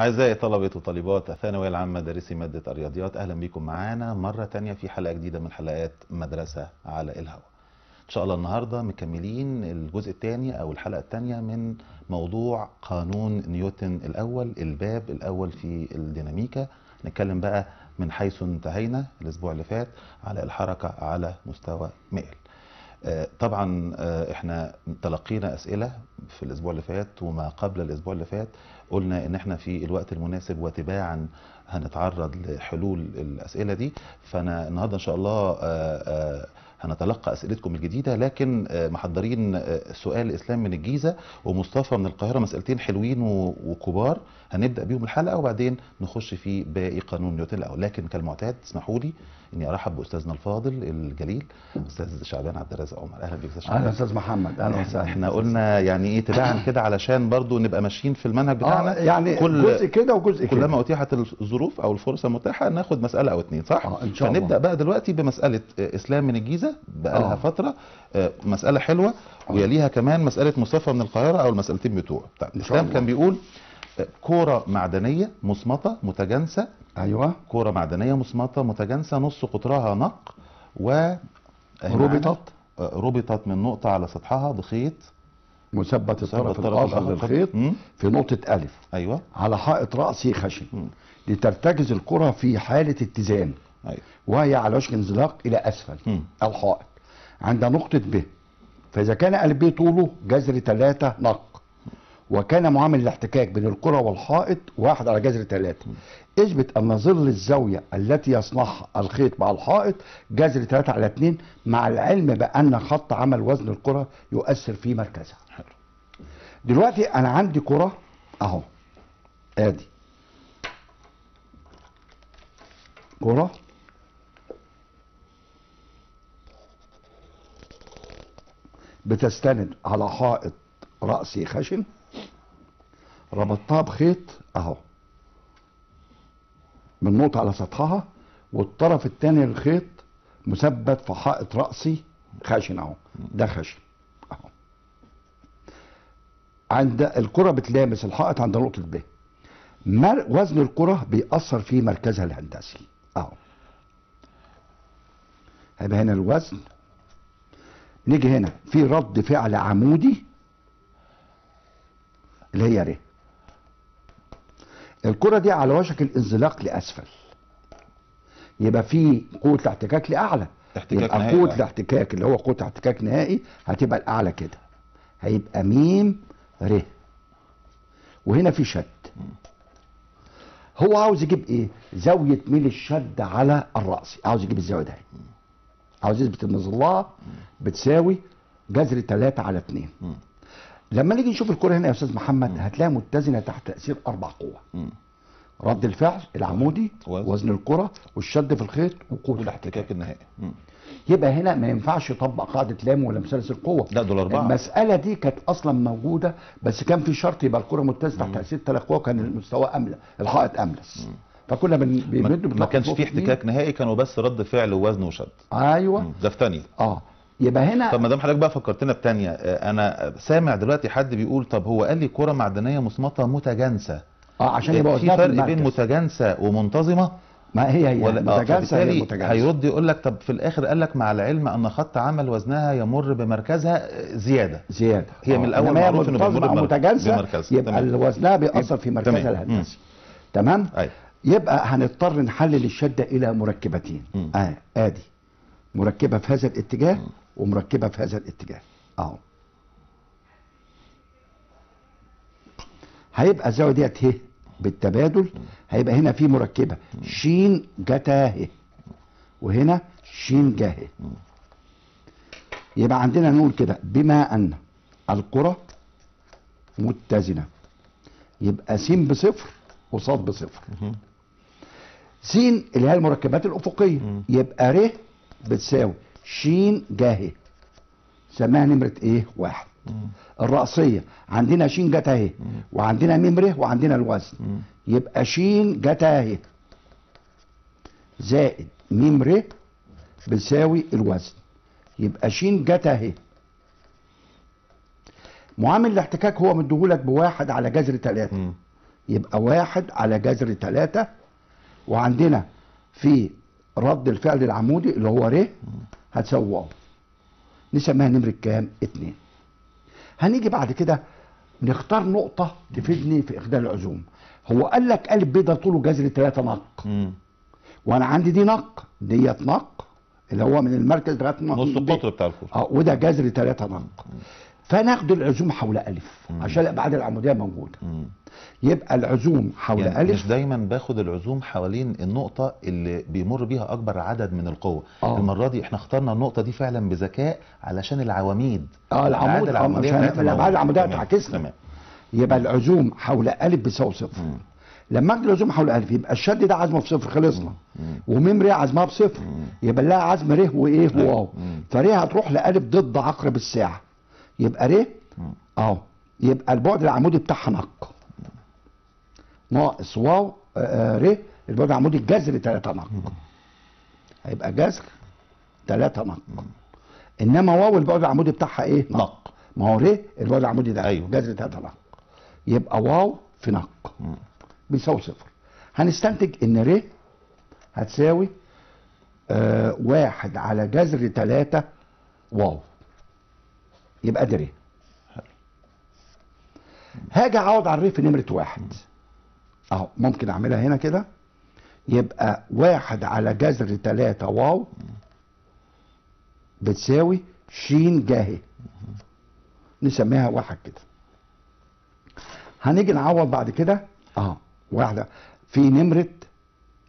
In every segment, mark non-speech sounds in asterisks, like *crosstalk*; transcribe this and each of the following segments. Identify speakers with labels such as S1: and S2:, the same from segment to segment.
S1: أعزائي طلبة وطالبات الثانوية العامة دارسي مادة الرياضيات أهلا بكم معانا مرة تانية في حلقة جديدة من حلقات مدرسة على الهواء إن شاء الله النهاردة مكملين الجزء الثاني أو الحلقة الثانية من موضوع قانون نيوتن الأول الباب الأول في الديناميكا. نتكلم بقى من حيث انتهينا الأسبوع اللي فات على الحركة على مستوى مائل. طبعا آه، إحنا تلقينا أسئلة في الأسبوع اللي فات وما قبل الأسبوع اللي فات قلنا إن إحنا في الوقت المناسب وتباعا هنتعرض لحلول الأسئلة دي. فأنا النهارده إن شاء الله آه، آه، هنتلقى أسئلتكم الجديدة. لكن آه، محضرين آه، سؤال إسلام من الجيزة ومصطفى من القاهرة مسألتين حلوين وكبار. هنبدأ بيهم الحلقة وبعدين نخش في باقي قانون نيوتن الأول لكن كالمعتاد اسمحوا لي إني أرحب بأستاذنا الفاضل الجليل أستاذ شعبان عبد الرازق عمر. أهلا بيك أستاذ
S2: أهلا
S1: شعبان
S2: أستاذ محمد.
S1: أهلا
S2: وسهلا.
S1: إحنا قلنا يعني إيه تباعا *coughs* كده علشان برضو نبقى ماشيين في المنهج
S2: آه
S1: بتاعنا.
S2: يعني
S1: كل-
S2: جزء كده وجزء كده.
S1: كلما أتيحت الظروف أو الفرصة المتاحة ناخد مسألة أو اتنين صح؟
S2: آه، إن شاء الله.
S1: فنبدا بقى دلوقتي بمسألة آه، إسلام من الجيزة. بقى لها
S2: آه.
S1: فترة آه، مسألة حلوة ويليها كمان مسألة مصطفى من القاهرة أو المسألتين بتوعه. طيب اسلام. كان بيقول آه، كورة معدنية مصمطة متجانسة.
S2: أيوه.
S1: كورة معدنية مصمطة متجانسة نص قطرها نق و
S2: ربطت
S1: آه، ربطت من نقطة على سطحها بخيط
S2: مثبت الطرف
S1: الآخر.
S2: للخيط. في نقطة ألف.
S1: أيوه.
S2: على حائط رأسي خشن. لترتكز الكرة في حالة اتزان.
S1: أيوه.
S2: وهي على وشك انزلاق إلى أسفل
S1: مم.
S2: الحائط عند نقطة ب. فإذا كان قلب طوله جذر 3 نق. وكان معامل الاحتكاك بين الكرة والحائط واحد على جذر ثلاثة. اثبت أن ظل الزاوية التي يصنعها الخيط مع الحائط جذر ثلاثة على اتنين مع العلم بأن خط عمل وزن الكرة يؤثر في مركزها. دلوقتي أنا عندي كرة أهو. أدي. كرة بتستند على حائط رأسي خشن. ربطتها بخيط اهو. من نقطة على سطحها والطرف الثاني للخيط مثبت في حائط رأسي خشن اهو ده خشن اهو. عند الكرة بتلامس الحائط عند نقطة ب. وزن الكرة بيأثر في مركزها الهندسي اهو. هيبقى هنا الوزن. نيجي هنا في رد فعل عمودي اللي هي ر. الكرة دي على وشك الانزلاق لأسفل. يبقى في قوة الاحتكاك لأعلى.
S1: احتكاك
S2: يبقى
S1: نهائي
S2: قوة. الاحتكاك اللي هو قوة احتكاك نهائي هتبقى الأعلى كده. هيبقى ميم ر. وهنا في شد. هو عاوز يجيب إيه؟ زاوية ميل الشد على الرأس. عاوز يجيب الزاوية ده عاوز يثبت إن ظلها بتساوي جذر 3 على 2
S1: مم.
S2: لما نيجي نشوف الكرة هنا يا أستاذ محمد هتلاقيها متزنة تحت تأثير أربع قوى. رد الفعل العمودي
S1: وزن.
S2: وزن الكرة والشد في الخيط وقوة الاحتكاك
S1: النهائي.
S2: يبقى هنا ما ينفعش يطبق قاعدة لام ولا مثلث القوة
S1: لا دول أربعة.
S2: المسألة دي كانت أصلا موجودة بس كان في شرط يبقى الكرة متزنة تحت تأثير ثلاث قوى كان المستوى أملس الحائط أملس فكنا بنمد
S1: ما كانش
S2: اتنين.
S1: احتكاك نهائي كانوا بس رد فعل ووزن وشد مم. ده في تانية
S2: آه يبقى هنا
S1: طب ما دام حضرتك بقى فكرتنا بتانية آه، أنا سامع دلوقتي حد بيقول طب هو قال لي كرة معدنية مصمطة متجانسة
S2: آه عشان يبقى
S1: في
S2: وزنها
S1: فرق بين. متجانسة ومنتظمة
S2: ما هي هي
S1: ولا آه،
S2: متجانسة هي متجانسة
S1: هيرد يقول لك طب في الآخر قال لك مع العلم أن خط عمل وزنها يمر بمركزها آه، زيادة
S2: زيادة
S1: هي من
S2: آه. هي
S1: معروف إنه بيمر بمركزها.
S2: يبقى
S1: تمام.
S2: وزنها بيأثر في مركزها. الهندسي تمام
S1: أيوه
S2: يبقى هنضطر نحلل الشدة إلى مركبتين. آه آدي مركبة في هذا الاتجاه ومركبة في هذا الاتجاه. أهو هيبقى الزاوية ديت ه بالتبادل هيبقى هنا في مركبة. ش جتا ه وهنا ش جا ه يبقى عندنا نقول كده بما أن الكرة متزنة يبقى س بصفر وصاد بصفر. س اللي هي المركبات الأفقية يبقى ر بتساوي. ش جا ه سماها نمرة إيه؟ واحد. الرأسية. عندنا ش جتا ه وعندنا م ر وعندنا الوزن. يبقى ش جتا ه زائد م ر بتساوي الوزن. يبقى ش جتا ه معامل الاحتكاك هو مديهولك بواحد على جذر ثلاثة. يبقى واحد على جذر تلاتة. وعندنا في رد الفعل العمودي اللي هو ر. واو نسميها نمرة كام؟ اتنين. هنيجي بعد كده نختار نقطة تفيدني في إخدال العزوم. هو قال لك ألف ب ده طوله جذر تلاتة نق.
S1: مم.
S2: وأنا عندي دي نق. ديت نق اللي هو من المركز لغاية نق
S1: نص. القطر بتاع الكوز
S2: آه وده جذر تلاتة نق. فناخد العزوم حول ألف عشان الأبعاد العمودية موجودة
S1: مم.
S2: يبقى العزوم حول
S1: يعني
S2: ألف
S1: مش دايما باخد العزوم حوالين النقطة اللي بيمر بيها أكبر عدد من القوة
S2: آه.
S1: المرة دي إحنا اخترنا النقطة دي فعلا بذكاء علشان العواميد
S2: آه العمود
S1: الأبعاد العمودية.
S2: تعكسنا يبقى العزوم حول ألف بيساوي صفر
S1: مم.
S2: لما أجي العزوم حول ألف يبقى الشد ده عزمه بصفر خلصنا
S1: مم.
S2: وميم ر عزمها بصفر
S1: مم.
S2: يبقى لها عزم ر
S1: وإيه.
S2: وواو
S1: مم.
S2: فر هتروح لألف ضد عقرب الساعة يبقى ر. اهو يبقى البعد العمودي بتاعها نق ناقص واو آه، آه، ر البعد العمودي الجذر 3 نق هيبقى جذر 3 نق إنما واو البعد العمودي بتاعها إيه؟
S1: نق.
S2: ما هو ر البعد العمودي ده
S1: أيوة.
S2: جذر 3 نق يبقى واو في نق. بيساوي صفر. هنستنتج إن ر هتساوي آه واحد على جذر تلاتة واو. يبقى ر هاجي اعوض على الر في نمرة واحد. أهو ممكن أعملها هنا كده. يبقى واحد على جذر تلاتة واو. بتساوي ش جاهي. نسميها واحد كده. هنيجي نعوض بعد كده. آه واحدة. في نمرة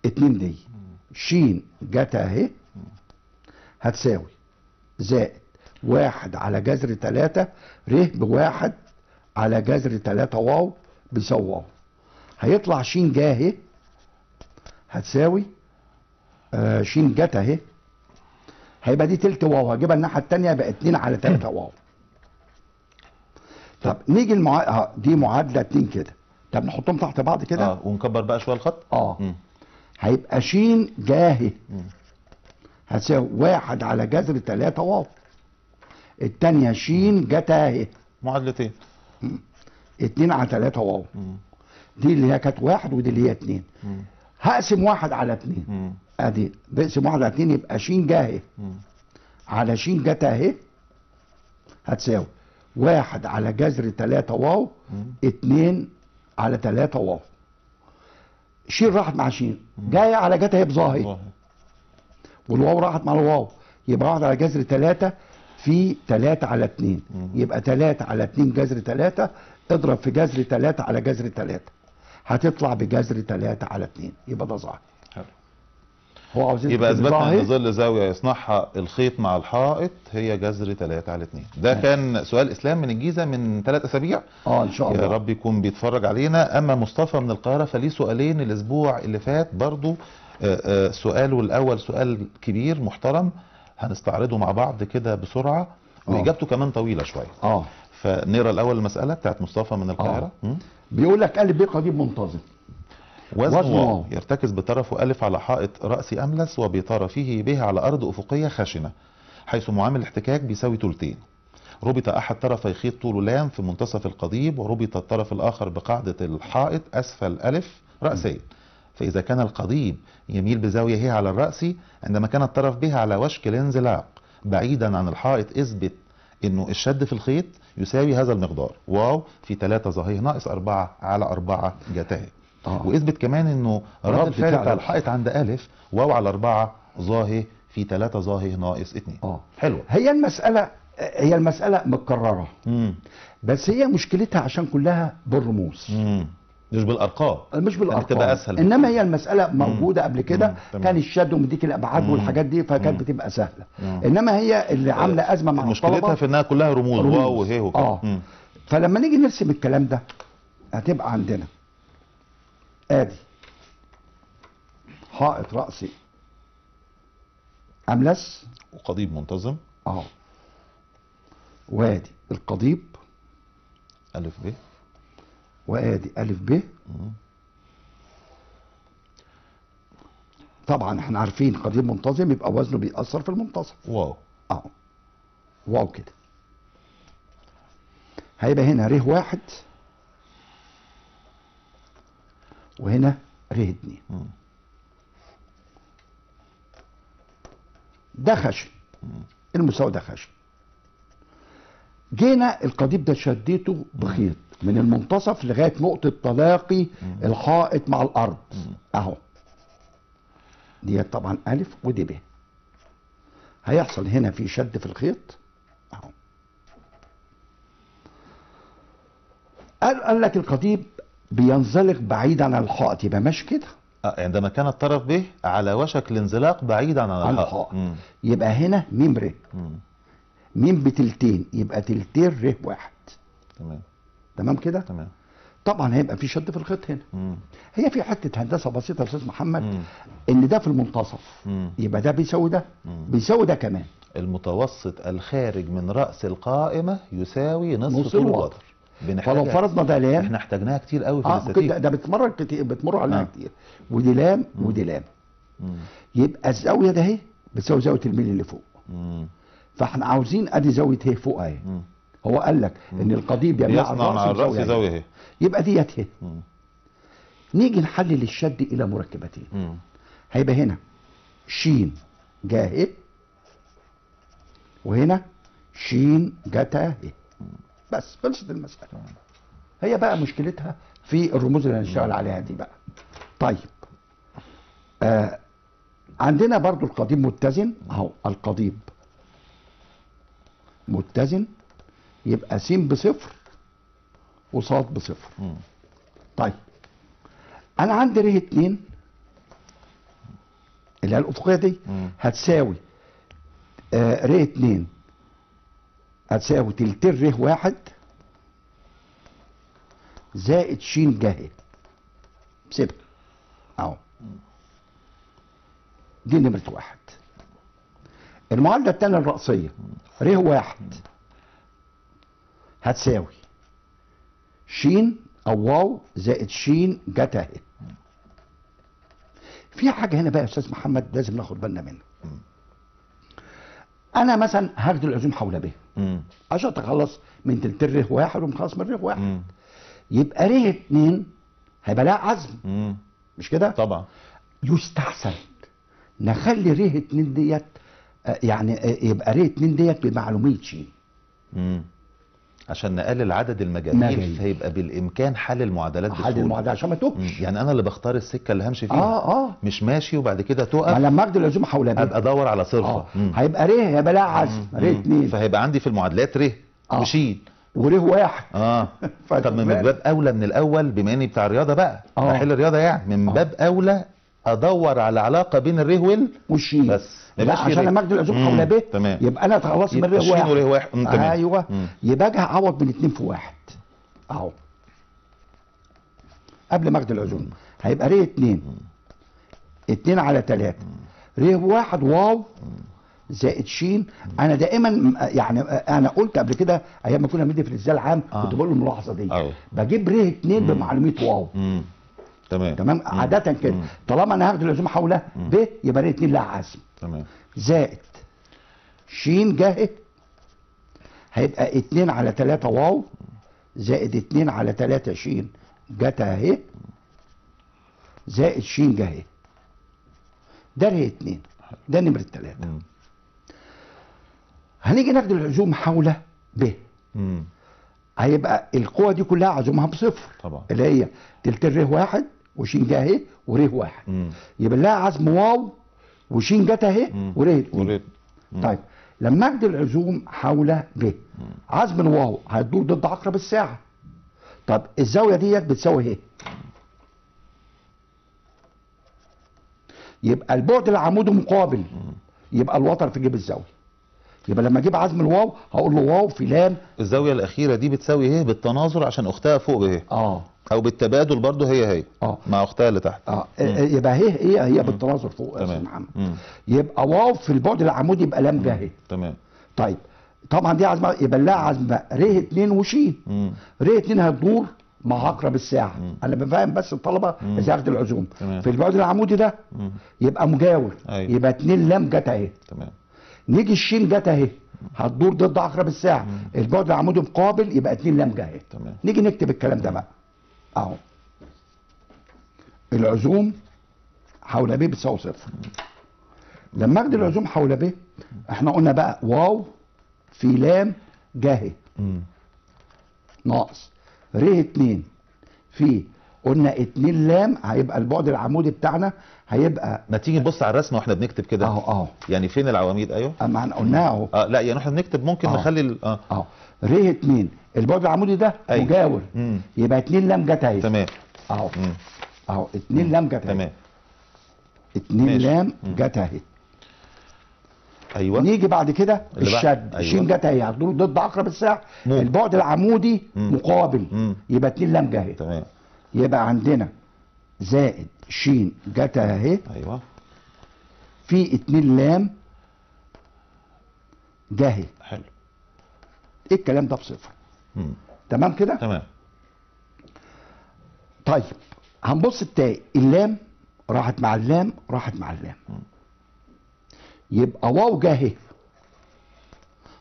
S2: اتنين دي ش جت أهي. هتساوي زائد واحد على جذر تلاتة ر بواحد على جذر تلاتة واو بيساوي واو. هيطلع ش جا اهي هتساوي آه ش جت اهي. هيبقى دي تلت واو هجيبها الناحية التانية يبقى اتنين على تلاتة واو. طب نيجي المعا... آه دي معادلة اتنين كده. طب نحطهم تحت بعض كده؟
S1: آه ونكبر بقى شوية الخط؟
S2: آه.
S1: مم.
S2: هيبقى ش جاهي
S1: مم.
S2: هتساوي واحد على جذر تلاتة واو. التانية ش جت اهي.
S1: معادلتين.
S2: اتنين على تلاتة واو. دي اللي هي كانت واحد ودي اللي هي اتنين.
S1: مم.
S2: هقسم واحد على اتنين.
S1: مم.
S2: ادي بقسم واحد على اتنين يبقى ش جاهي
S1: مم.
S2: على ش جت اهي هتساوي. واحد على جذر تلاتة واو
S1: مم.
S2: اتنين على تلاتة واو. شين راحت مع شين. جاية على جت اهي بظاهي
S1: ظاهر.
S2: والواو راحت مع الواو. يبقى واحد على جذر تلاتة في تلاتة على اتنين.
S1: مم.
S2: يبقى تلاتة على اتنين جذر تلاتة اضرب في جذر تلاتة على جذر تلاتة. هتطلع بجذر تلاتة على اتنين. يبقى ده ظاهر. هو عاوز
S1: يبقى اثبتنا ان. ظل زاوية يصنعها الخيط مع الحائط هي جذر 3 على 2 ده كان سؤال إسلام من الجيزة من ثلاث أسابيع.
S2: آه إن شاء
S1: يا
S2: الله.
S1: رب يكون بيتفرج علينا. أما مصطفى من القاهرة فليه سؤالين الأسبوع اللي فات برضو آه، آه، سؤاله الأول سؤال كبير محترم. هنستعرضه مع بعض كده بسرعة
S2: آه.
S1: وإجابته كمان طويلة شوية.
S2: آه.
S1: فنقرأ الأول المسألة بتاعت مصطفى من القاهرة. م?
S2: بيقول لك قلب بيه قضيب منتظم.
S1: وزن
S2: وزن
S1: واو.
S2: واو.
S1: يرتكز بطرفه ألف على حائط رأس أملس وبطرفه به على أرض أفقية خشنة حيث معامل الاحتكاك بيساوي تلتين ربط أحد طرفي خيط طوله لام في منتصف القضيب وربط الطرف الآخر بقاعدة الحائط أسفل ألف رأسين. فإذا كان القضيب يميل بزاوية ه على الرأس عندما كان الطرف به على وشك الانزلاق بعيدا عن الحائط إثبت إنه الشد في الخيط يساوي هذا المقدار. واو في 3 ظهيه ناقص 4 على 4 جتاه
S2: آه.
S1: وإثبت كمان إنه
S2: رد
S1: الفعل
S2: فعل.
S1: بتاع الحائط عند ألف واو على 4 ظاهي في 3 ظاهي ناقص 2
S2: آه.
S1: حلو
S2: هي المسألة هي المسألة متكررة
S1: امم
S2: بس هي مشكلتها عشان كلها بالرموز.
S1: امم مش بالأرقام
S2: مش بالأرقام
S1: تبقى أسهل.
S2: إنما هي المسألة موجودة قبل كده. كان الشد ومديك الإبعاد
S1: مم.
S2: والحاجات دي فكانت. بتبقى سهلة
S1: مم.
S2: إنما هي اللي عاملة أزمة مع
S1: مشكلتها في إنها كلها رموز,
S2: رموز.
S1: واو وهي وكده
S2: آه
S1: مم.
S2: فلما نيجي نرسم الكلام ده هتبقى عندنا آدي حائط رأسي أملس
S1: وقضيب منتظم
S2: اهو وادي القضيب
S1: ألف ب
S2: وآدي ألف ب. طبعا إحنا عارفين قضيب منتظم يبقى وزنه بيأثر في المنتصف.
S1: واو.
S2: اهو واو كده. هيبقى هنا ر واحد وهنا ر اتنين. ده خشن المستوى ده خشن جينا القضيب ده شديته بخيط. من المنتصف لغاية نقطة تلاقي الحائط مع الأرض. أهو. دي طبعا ألف ودي ب. هيحصل هنا في شد في الخيط؟ أهو. قال لك القضيب بينزلق بعيدا عن الحائط يبقى ماشي كده.
S1: آه، عندما كان الطرف ب على وشك الانزلاق بعيدا عن الحائط.
S2: يبقى هنا ميم ر. ميم بتلتين يبقى تلتين ر واحد.
S1: تمام.
S2: تمام كده
S1: تمام
S2: طبعا هيبقى في شد في الخيط هنا
S1: مم.
S2: هي في حتة هندسة بسيطة يا أستاذ محمد
S1: مم.
S2: إن ده في المنتصف
S1: مم.
S2: يبقى ده بيساوي ده. بيساوي ده كمان
S1: المتوسط الخارج من رأس القائمة يساوي نصف
S2: نص
S1: طول
S2: الوتر. فلو فرضنا ده لام
S1: إحنا احتاجناها كتير قوي في الاستاتيك
S2: كده ده بتمر كتير بتمر علينا
S1: آه.
S2: كتير ودي لام ودي لام. يبقى الزاوية ده اهي بتساوي زاوية الميل اللي فوق
S1: مم.
S2: فإحنا عاوزين أدي زاوية اهي فوق
S1: أهي.
S2: هو قال لك إن القضيب يمنع
S1: يصنع مع الرأس
S2: بزاوية
S1: زاوية
S2: يبقى ديت
S1: مم.
S2: نيجي نحلل الشد إلى مركبتين.
S1: مم.
S2: هيبقى هنا شين جا اهي وهنا شين جتا بس خلصت المسألة. هي بقى مشكلتها في الرموز اللي هنشتغل عليها دي بقى. طيب. آه عندنا برضو القضيب متزن. أهو القضيب متزن. يبقى س بصفر وصاد بصفر.
S1: مم.
S2: طيب. أنا عندي ر اتنين اللي هي الأفقية دي.
S1: مم.
S2: هتساوي آه ر اتنين هتساوي تلتين ر واحد زائد ش جه سيبها أهو. دي نمرة واحد. المعادلة التانية الرأسية. ر واحد. هتساوي ش أو واو زائد ش جت أهي في حاجة هنا بقى يا أستاذ محمد لازم ناخد بالنا منها أنا مثلا هاخد العزوم حول ب. عشان أتخلص من تلتين ر واحد ومخلص من ر واحد
S1: مم.
S2: يبقى ر اتنين هيبقى لها عزم
S1: مم.
S2: مش كده؟
S1: طبعا
S2: يستحسن نخلي ر اتنين ديت آه، يعني آه، يبقى ر اتنين ديت بمعلومية شيء
S1: مم. عشان نقلل عدد المجاميل
S2: مجاميل.
S1: فيبقى بالإمكان حل المعادلات
S2: حل المعادلة عشان ما. تهش
S1: يعني أنا اللي بختار السكة اللي همشي فيها
S2: آه آه
S1: مش ماشي وبعد كده
S2: ما
S1: تقف
S2: لما أخد العزوم حول
S1: أبقى أدور على
S2: صرفة
S1: مم.
S2: هيبقى ر هيبقى لها عزم ر
S1: مم.
S2: اتنين
S1: فهيبقى عندي في المعادلات ر
S2: آه.
S1: وشين
S2: ور واحد آه *laughs*
S1: طب من؟ باب أولى من الأول بما إني بتاع رياضه بقى
S2: آه.
S1: بحل الرياضة يعني من
S2: آه.
S1: باب أولى أدور على علاقة بين الره وال
S2: والشين.
S1: بس.
S2: لا عشان اخد العزوم. حول ب. يبقى أنا خلصت من
S1: شين
S2: واحد.
S1: وره واحد.
S2: أيوه.
S1: مم.
S2: يبقى أجي أعوض من اتنين في واحد. أهو. قبل ما اخد العزوم هيبقى ر اتنين. اتنين على تلاتة. ر واحد واو. زائد شين. أنا دائما يعني أنا قلت قبل كده أيام ما كنا بندي في الازاي العام
S1: آه.
S2: كنت بقول الملاحظة دي. بجيب ر اتنين بمعلوميه واو.
S1: مم. تمام.
S2: تمام؟ عادة كده.
S1: مم.
S2: طالما أنا هاخد العزوم حوله ب يبقى ر اتنين لها عزم.
S1: تمام.
S2: زائد شين جه هيبقى اتنين على تلاتة واو. زائد اتنين على تلاتة شين جت اهي. زائد شين جه اهي ده ر اتنين. ده نمرة تلاتة.
S1: مم.
S2: هنيجي ناخد العزوم حول ب. هيبقى القوة دي كلها عزومها بصفر.
S1: طبعا.
S2: اللي هي تلتين ر واحد وشين جه اهي ور واحد.
S1: مم.
S2: يبقى لها عزم واو وشين جت اهي
S1: مم.
S2: ور اتنين. طيب لما اجد العزوم حول ب. عزم الواو هتدور ضد عقرب الساعة. طب الزاوية ديت بتساوي إيه؟ يبقى البعد العمودي مقابل. يبقى الوتر في جيب الزاوية. يبقى لما أجيب عزم الواو هقول له واو في لام
S1: الزاوية الأخيرة دي بتساوي إيه؟ بالتناظر عشان أختها فوق بايه
S2: آه.
S1: أو بالتبادل برضو هي هي
S2: آه.
S1: مع أختها اللي تحت.
S2: آه. يبقى هي هي هي بالتناظر فوق يا
S1: أستاذ
S2: محمد.
S1: مم.
S2: يبقى واو في البعد العمودي يبقى لام جاهي
S1: تمام.
S2: طيب طبعا دي عزمة يبقى لها عزمه ر 2 وشين.
S1: مم.
S2: ر 2 هتدور مع عقرب الساعة. أنا بفهم بس الطلبة إزاي ياخدوا العزوم.
S1: تمام.
S2: في البعد العمودي ده
S1: مم.
S2: يبقى مجاور
S1: أيوة.
S2: يبقى 2 لام جت أهي.
S1: تمام.
S2: نيجي الشين جت اهي هتدور ضد عقرب الساعة. البعد العمودي مقابل يبقى 2 لام جه اهي
S1: تمام.
S2: نيجي نكتب الكلام ده بقى. اهو. العزوم حول ب بتساوي صفر. لما اخد العزوم حول ب إحنا قلنا بقى واو في لام جاهي. ناقص. ر 2 في قلنا 2 لام هيبقى البعد العمودي بتاعنا هيبقى
S1: ما تيجي نبص على الرسمه وإحنا بنكتب كده؟
S2: أهو أهو.
S1: يعني فين العواميد؟ أيوه.
S2: أما إحنا قلناها أهو.
S1: آه لا يعني إحنا بنكتب ممكن
S2: آه.
S1: نخلي آه.
S2: أهو. ر 2 البعد العمودي ده
S1: أيوة.
S2: مجاور.
S1: مم.
S2: يبقى 2 لام جت أهي.
S1: تمام. أهو.
S2: أهو. 2 لام جت أهي.
S1: تمام.
S2: 2
S1: ماشي.
S2: لام. جت أهي.
S1: أيوه.
S2: نيجي بعد كده الشد.
S1: أيوة.
S2: شين جت أهي. هتدور ضد عقرب
S1: الساعة.
S2: البعد العمودي
S1: مم.
S2: مقابل.
S1: مم.
S2: يبقى 2 لام جه أهي.
S1: تمام.
S2: يبقى عندنا زائد شين جت اهي
S1: أيوه.
S2: في 2 لام جه
S1: حلو.
S2: إيه الكلام ده بصفر
S1: مم.
S2: تمام كده؟
S1: تمام.
S2: طيب هنبص التاني. اللام راحت مع اللام راحت مع اللام. يبقى واو جه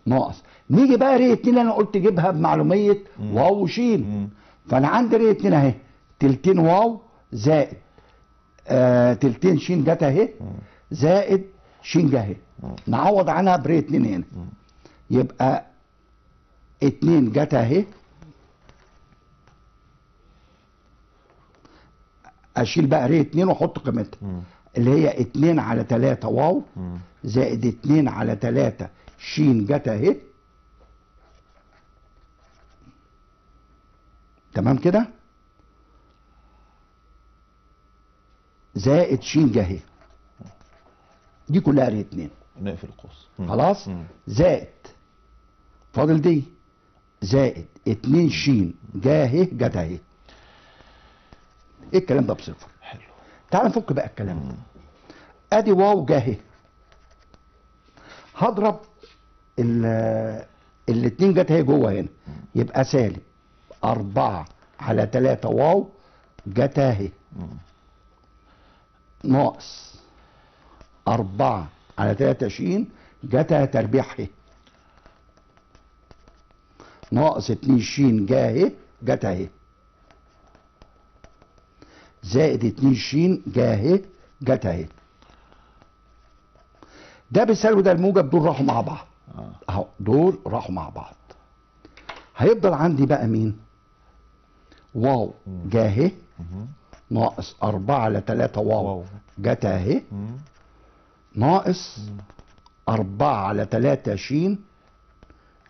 S2: ناقص. نيجي بقى ري اتنين أنا قلت جيبها بمعلومية واو وشين
S1: مم.
S2: فأنا عندي ري اتنين أهي. تلتين واو زائد آه تلتين شين جت اهي زائد شين جه اهي. نعوض عنها بري اتنين هنا. يبقى اتنين جت اهي. اشيل بقى ري اتنين واحط قيمتها. اللي هي اتنين على تلاتة واو. زائد اتنين على تلاتة شين جت اهي. تمام كده؟ زائد شين جه اهي دي كلها ري اتنين.
S1: نقفل القوس.
S2: خلاص؟
S1: مم.
S2: زائد. فاضل دي. زائد اتنين اهي جت اهي إيه الكلام ده بصفر؟
S1: حلو.
S2: تعال نفك بقى الكلام ده. أدي واو جه هضرب ال الاتنين جت اهي جوه هنا. يبقى سالب. أربعة على تلاتة واو جت اهي ناقص أربعة على تلاتة شين جت اهي تربيع اهي ناقص اتنين شين جه اهي جت اهي زائد اتنين شين جه اهي جت اهي ده بالسالب وده الموجب دول راحوا مع بعض.
S1: آه.
S2: أهو دول راحوا مع بعض. هيفضل عندي بقى مين؟ واو جه اهي ناقص أربعة على تلاتة واو.
S1: واو.
S2: جت
S1: أهي.
S2: ناقص أربعة على تلاتة شين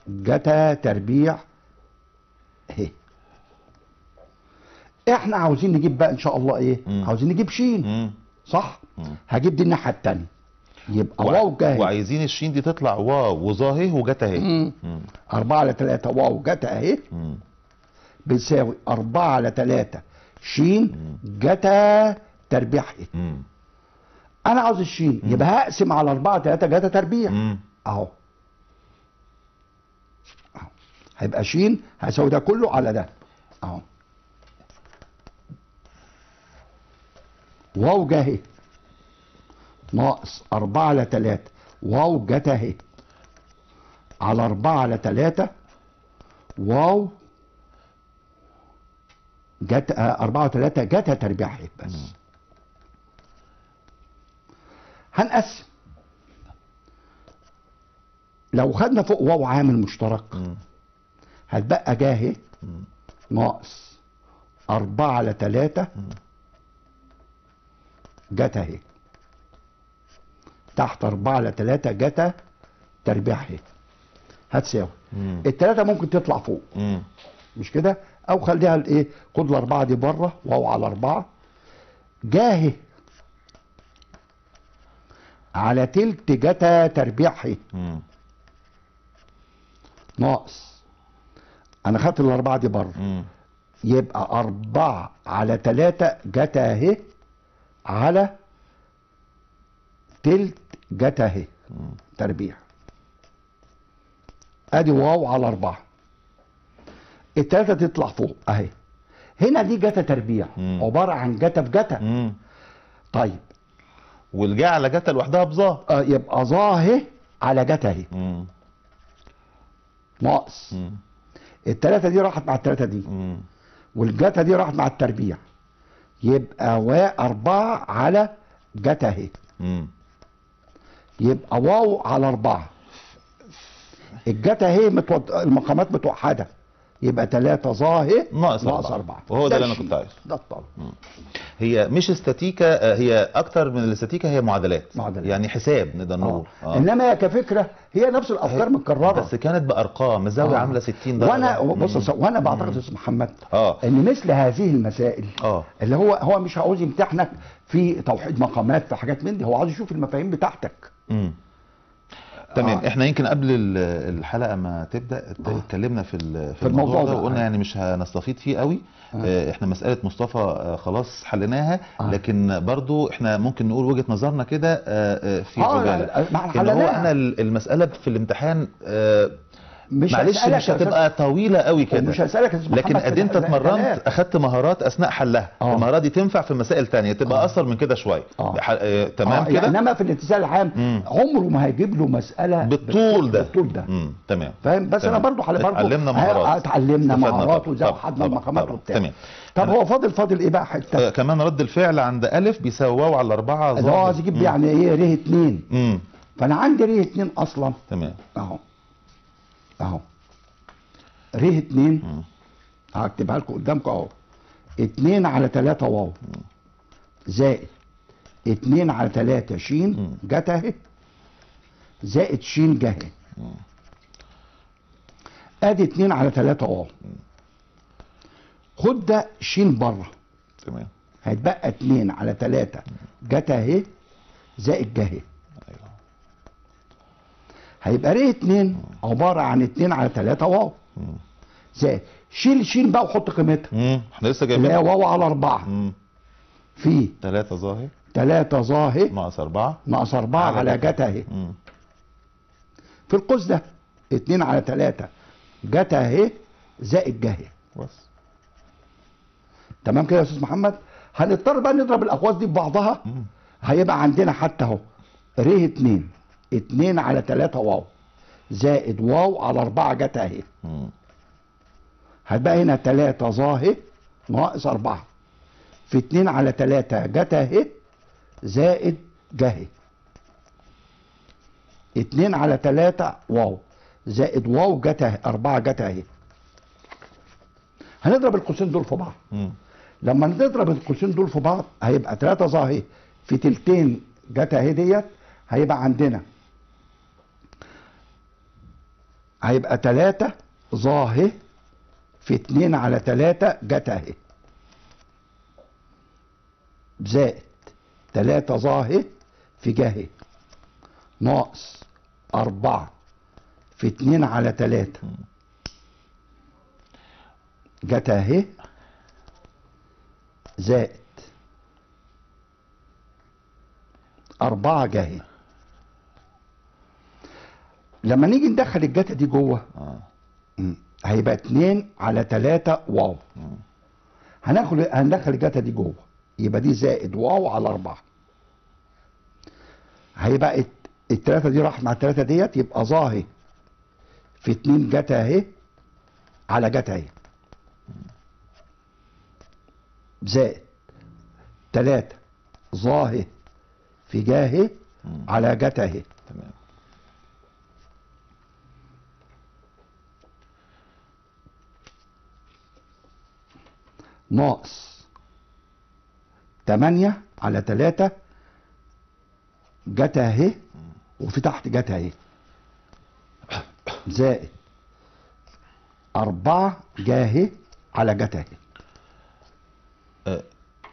S2: جتا تربيع. أهي. إحنا عاوزين نجيب بقى إن شاء الله إيه؟
S1: مم.
S2: عاوزين نجيب شين.
S1: مم.
S2: صح؟
S1: مم.
S2: هجيب دي الناحية التانية. يبقى
S1: وع-
S2: واو جاهز.
S1: وعايزين الشين دي تطلع واو وظاهر وجت أهي.
S2: أربعة على تلاتة واو جتا أهي.
S1: مم.
S2: بتساوي أربعة على تلاتة. شين جتا تربيع
S1: مم.
S2: أنا عاوز الشين يبقى هقسم على أربعة تلاتة جتا تربيع. أهو. هيبقى شين هيساوي ده كله على ده. أهو. واو جه اهي ناقص أربعة على تلاتة. واو جت اهي على أربعة على تلاتة. واو جت آه، أربعة جت تربيع اهي بس. هنقسم. لو خدنا فوق واو عامل مشترك
S1: مم.
S2: هتبقى جاهي. ناقص أربعة على تلاتة جت أهي. تحت أربعة على تلاتة جت تربيع اهي هتساوي. التلاتة ممكن تطلع فوق.
S1: مم.
S2: مش كده؟ أو خليها الإيه خد الأربعة دي بره واو على أربعة جاهي على تلت جتا تربيع اهي
S1: مم.
S2: ناقص. أنا خدت الأربعة دي بره.
S1: مم.
S2: يبقى أربعة على تلاتة جتا اهي على تلت جتا اهي. تربيع. أدي واو على أربعة. التلاتة تطلع فوق أهي هنا دي جتا تربيع
S1: مم.
S2: عبارة عن جتا في جتا. طيب
S1: والجا على جتا لوحدها بظا
S2: آه يبقى ظا اهي على جتا
S1: أهي.
S2: ناقص
S1: مم.
S2: التلاتة دي راحت مع التلاتة دي. والجتا دي راحت مع التربيع يبقى و أربعة على جت
S1: أهي.
S2: يبقى واو على أربعة الجت أهي متوض... المقامات متوحدة يبقى تلاتة ظاهر
S1: ناقص أربعة. وهو ده اللي أنا
S2: الشيء.
S1: كنت عايزه.
S2: ده الطلب
S1: هي مش استاتيكا آه، هي أكتر من الاستاتيكا هي معادلات
S2: معادلات.
S1: يعني حساب نقدر
S2: آه.
S1: نقول آه.
S2: إنما هي كفكرة هي نفس الأفكار متكرره
S1: بس كانت بأرقام الزاوية
S2: آه.
S1: عاملة 60 درجة
S2: وأنا بص وأنا بعتقد يا أستاذ محمد
S1: آه
S2: إن مثل هذه المسائل
S1: آه
S2: اللي هو هو مش عاوز يمتحنك في توحيد مقامات في حاجات من دي هو عاوز يشوف المفاهيم بتاعتك
S1: امم تمام
S2: آه.
S1: إحنا يمكن قبل ال- الحلقة ما تبدأ
S2: آه.
S1: اتكلمنا في في
S2: الموضوع
S1: ده. وقلنا يعني مش هنستفيض فيه قوي
S2: آه.
S1: آه، إحنا مسألة مصطفى آه، خلاص حليناها
S2: آه.
S1: لكن برضو إحنا ممكن نقول وجهة نظرنا كده آه، آه، في
S2: آه،
S1: عجاله إن هو. إحنا ال- المسألة في الامتحان آه،
S2: مش
S1: معلش مش هتبقى طويلة قوي
S2: أستاذ- مش
S1: كده
S2: هسالك
S1: لكن ادي انت. اتمرنت أخدت مهارات أثناء حلها.
S2: آه.
S1: المهارات دي تنفع في مسائل تانية تبقى
S2: آه.
S1: اثر من كده شوية.
S2: آه.
S1: آه، تمام
S2: آه،
S1: كده؟
S2: إنما في الاتزان العام
S1: مم.
S2: عمره ما هيجيب له مسألة
S1: بالطول ده.
S2: بالطول ده.
S1: تمام.
S2: فاهم؟ بس
S1: أنا.
S2: برضو على برضو
S1: اتعلمنا مهارات.
S2: اتعلمنا مهارات
S1: طبعا.
S2: المقامات. وبتاع.
S1: تمام.
S2: طب هو فاضل فاضل إيه بقى؟ حتة.
S1: آه كمان رد الفعل عند ألف بيساوي واو على
S2: أربعة عايز يجيب يعني إيه ره اتنين. فأنا عندي ره اتنين أصلا.
S1: تمام.
S2: أهو. اهو. ره اتنين. هكتبها لكم قدامكم اهو. اتنين على تلاتة واو. زائد اتنين على تلاتة. شين. جت اهي. زائد شين جه. ادي اتنين على تلاتة واو. خد ده شين بره.
S1: تمام.
S2: هيتبقى اتنين على تلاتة. جت اهي. زائد جه هيبقى ر اتنين؟ عبارة عن اتنين على تلاتة واو.
S1: مم.
S2: زائد شيل شين بقى وحط قيمتها.
S1: إحنا لسه
S2: اللي هي
S1: جايبين
S2: واو على أربعة.
S1: امم
S2: في
S1: ثلاثة ظاهر.
S2: تلاتة ظاهر.
S1: ناقص أربعة.
S2: ناقص أربعة
S1: على
S2: على
S1: جت.
S2: جت اهي. في القوس ده اتنين على تلاتة. جت اهي. زائد جه اهي.
S1: بس.
S2: تمام كده يا أستاذ محمد؟ هنضطر بقى نضرب الأقواس دي ببعضها. هيبقى عندنا حتى اهو. ر اتنين. اتنين على تلاتة واو. زائد واو على أربعة جت
S1: أهي.
S2: هتبقى هنا تلاتة ظاهر ناقص أربعة. في اتنين على تلاتة جت أهي زائد جه اتنين على تلاتة واو. زائد واو جت أهي أربعة جت أهي. هنضرب القوسين دول في بعض. لما نضرب القوسين دول في بعض هيبقى تلاتة ظاهر. في تلتين جت أهي ديت هيبقى عندنا هيبقى تلاتة ظاهر في اتنين على تلاتة جت اهي زائد تلاتة ظاهر في جه ناقص أربعة في اتنين على تلاتة جت اهي زائد أربعة جاهي. لما نيجي ندخل الجتا دي جوه آه. هيبقى اتنين على تلاتة واو.
S1: مم.
S2: هناخد هندخل الجتا دي جوه. يبقى دي زائد واو على أربعة. هيبقى الت- التلاتة دي راحت مع التلاتة ديت يبقى ظاهر في اتنين جتا اهي على جتا اهي. زائد تلاتة ظاهر في جاهي. على جتا اهي
S1: تمام
S2: ناقص تمانية على تلاتة جتا اهي وفي تحت جتا اهي زائد أربعة جاهي على جتا اهي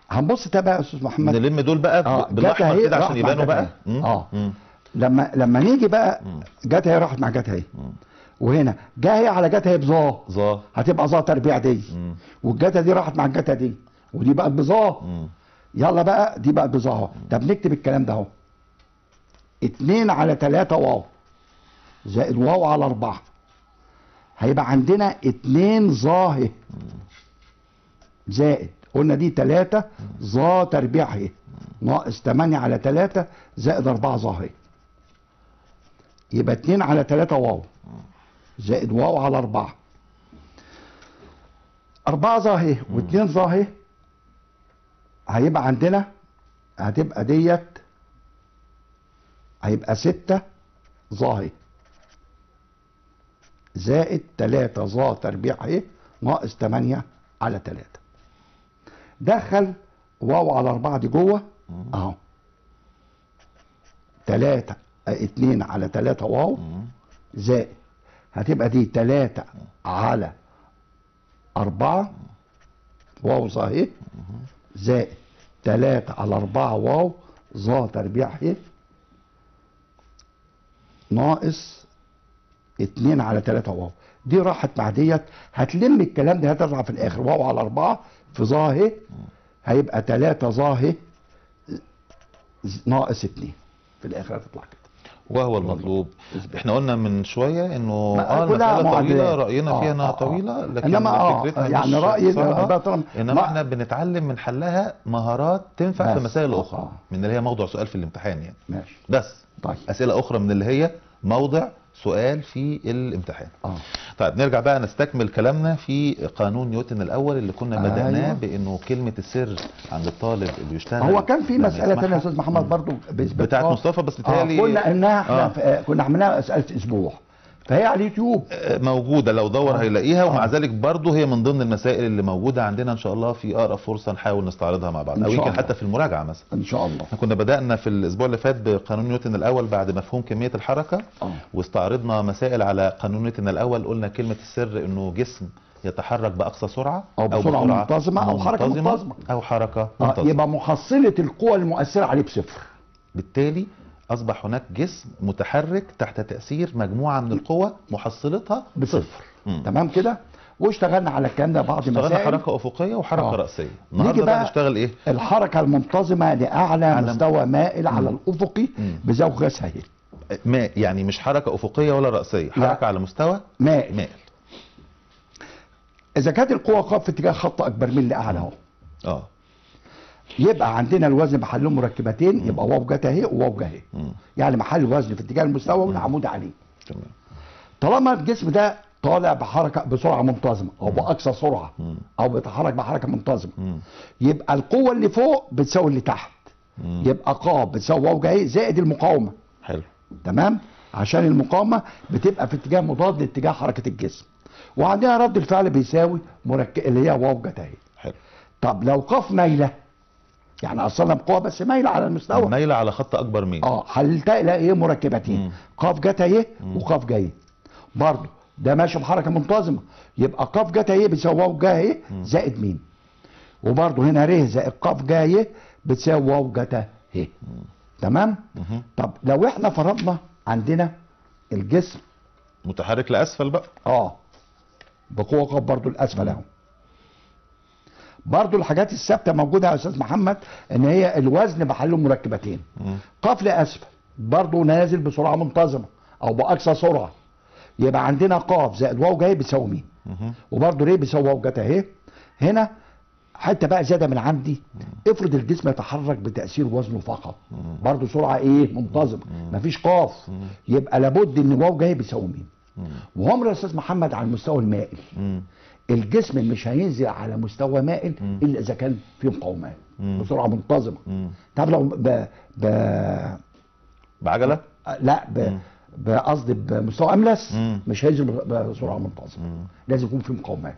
S2: هنبص ده بقى يا أستاذ محمد
S1: نلم دول بقى
S2: آه،
S1: بالأحمر
S2: جت
S1: كده عشان يبانوا
S2: جت
S1: بقى. مم.
S2: لما لما نيجي بقى. جتا اهي راحت مع جتا اهي. وهنا جاهي على جتا اهي بظا
S1: ظا
S2: هتبقى ظا تربيع دي.
S1: مم.
S2: والجتا دي راحت مع الجتا دي. ودي بقت بظا. يلا بقى دي بقى بظا طب نكتب الكلام ده اهو. اتنين على تلاتة واو. زائد واو على أربعة. هيبقى عندنا اتنين ظاهر زائد قلنا دي تلاتة. ظا تربيع اهي. ناقص تمانية على تلاتة. زائد أربعة ظاهر يبقى اتنين على تلاتة واو. زائد واو على أربعة. أربعة ظاهر واتنين ظاهر هيبقى عندنا هتبقى ديت هيبقى ستة ظاهي. زائد تلاتة ظا تربيع إيه؟ ناقص تمانية على تلاتة. دخل واو على أربعة دي جوه أهو. تلاتة آه، اتنين على تلاتة واو. زائد هتبقى دي تلاتة على أربعة واو ظا اهي زائد تلاتة على أربعة واو ظا تربيع اهي ناقص اتنين على تلاتة واو. دي راحت مع ديت هتلم الكلام ده هترجع في الآخر واو على أربعة في ظا اهي هيبقى تلاتة ظا اهي ناقص اتنين. في الآخر هتطلع كده.
S1: وهو المطلوب. إحنا قلنا من
S2: شوية
S1: إنه
S2: آه
S1: المساله
S2: طويلة.
S1: رأينا
S2: آه،
S1: فيها إنها
S2: آه، آه.
S1: طويلة لكن
S2: إنما آه
S1: فكرتها
S2: يعني رأيي طالما
S1: إنما
S2: ما-
S1: إحنا بنتعلم من حلها مهارات تنفع في. مسائل
S2: آه،
S1: أخرى
S2: آه.
S1: من اللي هي موضوع سؤال في الامتحان يعني
S2: ماشي
S1: بس
S2: طيب
S1: أسئلة أخرى من اللي هي موضع سؤال في الامتحان
S2: آه
S1: طيب نرجع بقى نستكمل كلامنا في قانون نيوتن الأول اللي كنا. بدأناه بإنه كلمة السر عند الطالب اللي يشتغل
S2: هو كان في مسألة ثانية يا. أستاذ محمد برضو
S1: بتاعت
S2: آه.
S1: مصطفى بس
S2: آه
S1: بتهيألي
S2: كنا انها إحنا
S1: آه.
S2: آه. كنا عملناها اسئله أسبوع فهي على اليوتيوب
S1: موجودة لو دور
S2: آه.
S1: هيلاقيها ومع
S2: آه.
S1: ذلك برضه هي من ضمن المسائل اللي موجودة عندنا إن شاء الله في أقرب فرصة نحاول نستعرضها مع بعض
S2: أو
S1: يمكن. حتى في المراجعة مثلا
S2: إن شاء الله
S1: إحنا كنا بدأنا في الأسبوع اللي فات بقانون نيوتن الأول بعد مفهوم كمية الحركة
S2: آه
S1: واستعرضنا مسائل على قانون نيوتن الأول قلنا كلمة السر إنه جسم يتحرك بأقصى سرعة
S2: أو بسرعة منتظمة أو حركة منتظمة.
S1: أو حركة
S2: آه
S1: منتظمة
S2: يبقى محصله القوى المؤثرة عليه بصفر
S1: بالتالي أصبح هناك جسم متحرك تحت تأثير مجموعة من القوى محصلتها
S2: بصفر.
S1: مم.
S2: تمام كده؟ واشتغلنا على الكلام ده بعض
S1: اشتغلنا
S2: مسائل
S1: حركة أفقية وحركة
S2: آه. رأسية.
S1: النهارده بقى نشتغل إيه؟
S2: الحركة المنتظمة لأعلى
S1: على-
S2: مستوى مائل على.
S1: الأفقي.
S2: بزاويه سهل
S1: ما يعني مش حركة أفقية ولا رأسية حركة على مستوى
S2: مائل.
S1: مائل.
S2: إذا كانت القوة قاف في اتجاه خط أكبر من لاعلى اهو
S1: آه.
S2: يبقى عندنا الوزن محلهم مركبتين يبقى واو جت اهي. وواو جه. يعني محل الوزن في اتجاه المستوى والعمود عليه.
S1: تمام.
S2: طالما الجسم ده طالع بحركة بسرعة منتظمة أو بأقصى
S1: سرعة.
S2: أو بيتحرك بحركة
S1: منتظمة.
S2: يبقى القوة اللي فوق بتساوي اللي تحت. يبقى ق بتساوي واو جاي زائد المقاومة.
S1: حلو.
S2: تمام؟ عشان المقاومة بتبقى في اتجاه مضاد لاتجاه حركة الجسم. وعندنا رد الفعل بيساوي مركب اللي هي واو جت اهي.
S1: حلو.
S2: طب لو قاف مايله يعني أصلا بقوة بس مايلة على المستوى.
S1: مايلة على خط أكبر من
S2: آه هنحللها إلى إيه مركبتين. قاف جت اهي وقاف جاي. برضه ده ماشي بحركة منتظمة. يبقى قاف جت اهي بتساوي واو جاي اهي زائد مين؟ وبرضه هنا ر زائد قاف جاي بتساوي واو جت اهي تمام. طب لو إحنا فرضنا عندنا الجسم
S1: متحرك لأسفل بقى.
S2: آه بقوة قاف برضه الأسفل أهو. برضه الحاجات الثابتة موجودة يا أستاذ محمد إن هي الوزن محله مركبتين.
S1: مم.
S2: قاف لاسفل برضه نازل بسرعة منتظمة أو بأقصى سرعة. يبقى عندنا قاف زائد واو جاي بيساوي ميم؟
S1: مم.
S2: وبرضه ليه بيساوي واو جت أهي؟ هنا حتة بقى زيادة من عندي. افرض الجسم يتحرك بتأثير وزنه فقط. برضه سرعة إيه؟ منتظمة. مفيش قاف. يبقى لابد إن واو جاي بيساوي
S1: ميم.
S2: وعمر يا أستاذ محمد على المستوى المائل. الجسم مش هينزل على مستوى مائل إلا إذا كان فيه مقاومات. بسرعة منتظمة
S1: مم.
S2: طب لو ب... ب...
S1: بعجلة
S2: لا ب... بقصد بمستوى
S1: أملس.
S2: مش هينزل بسرعة
S1: منتظمة.
S2: لازم يكون في مقاومات.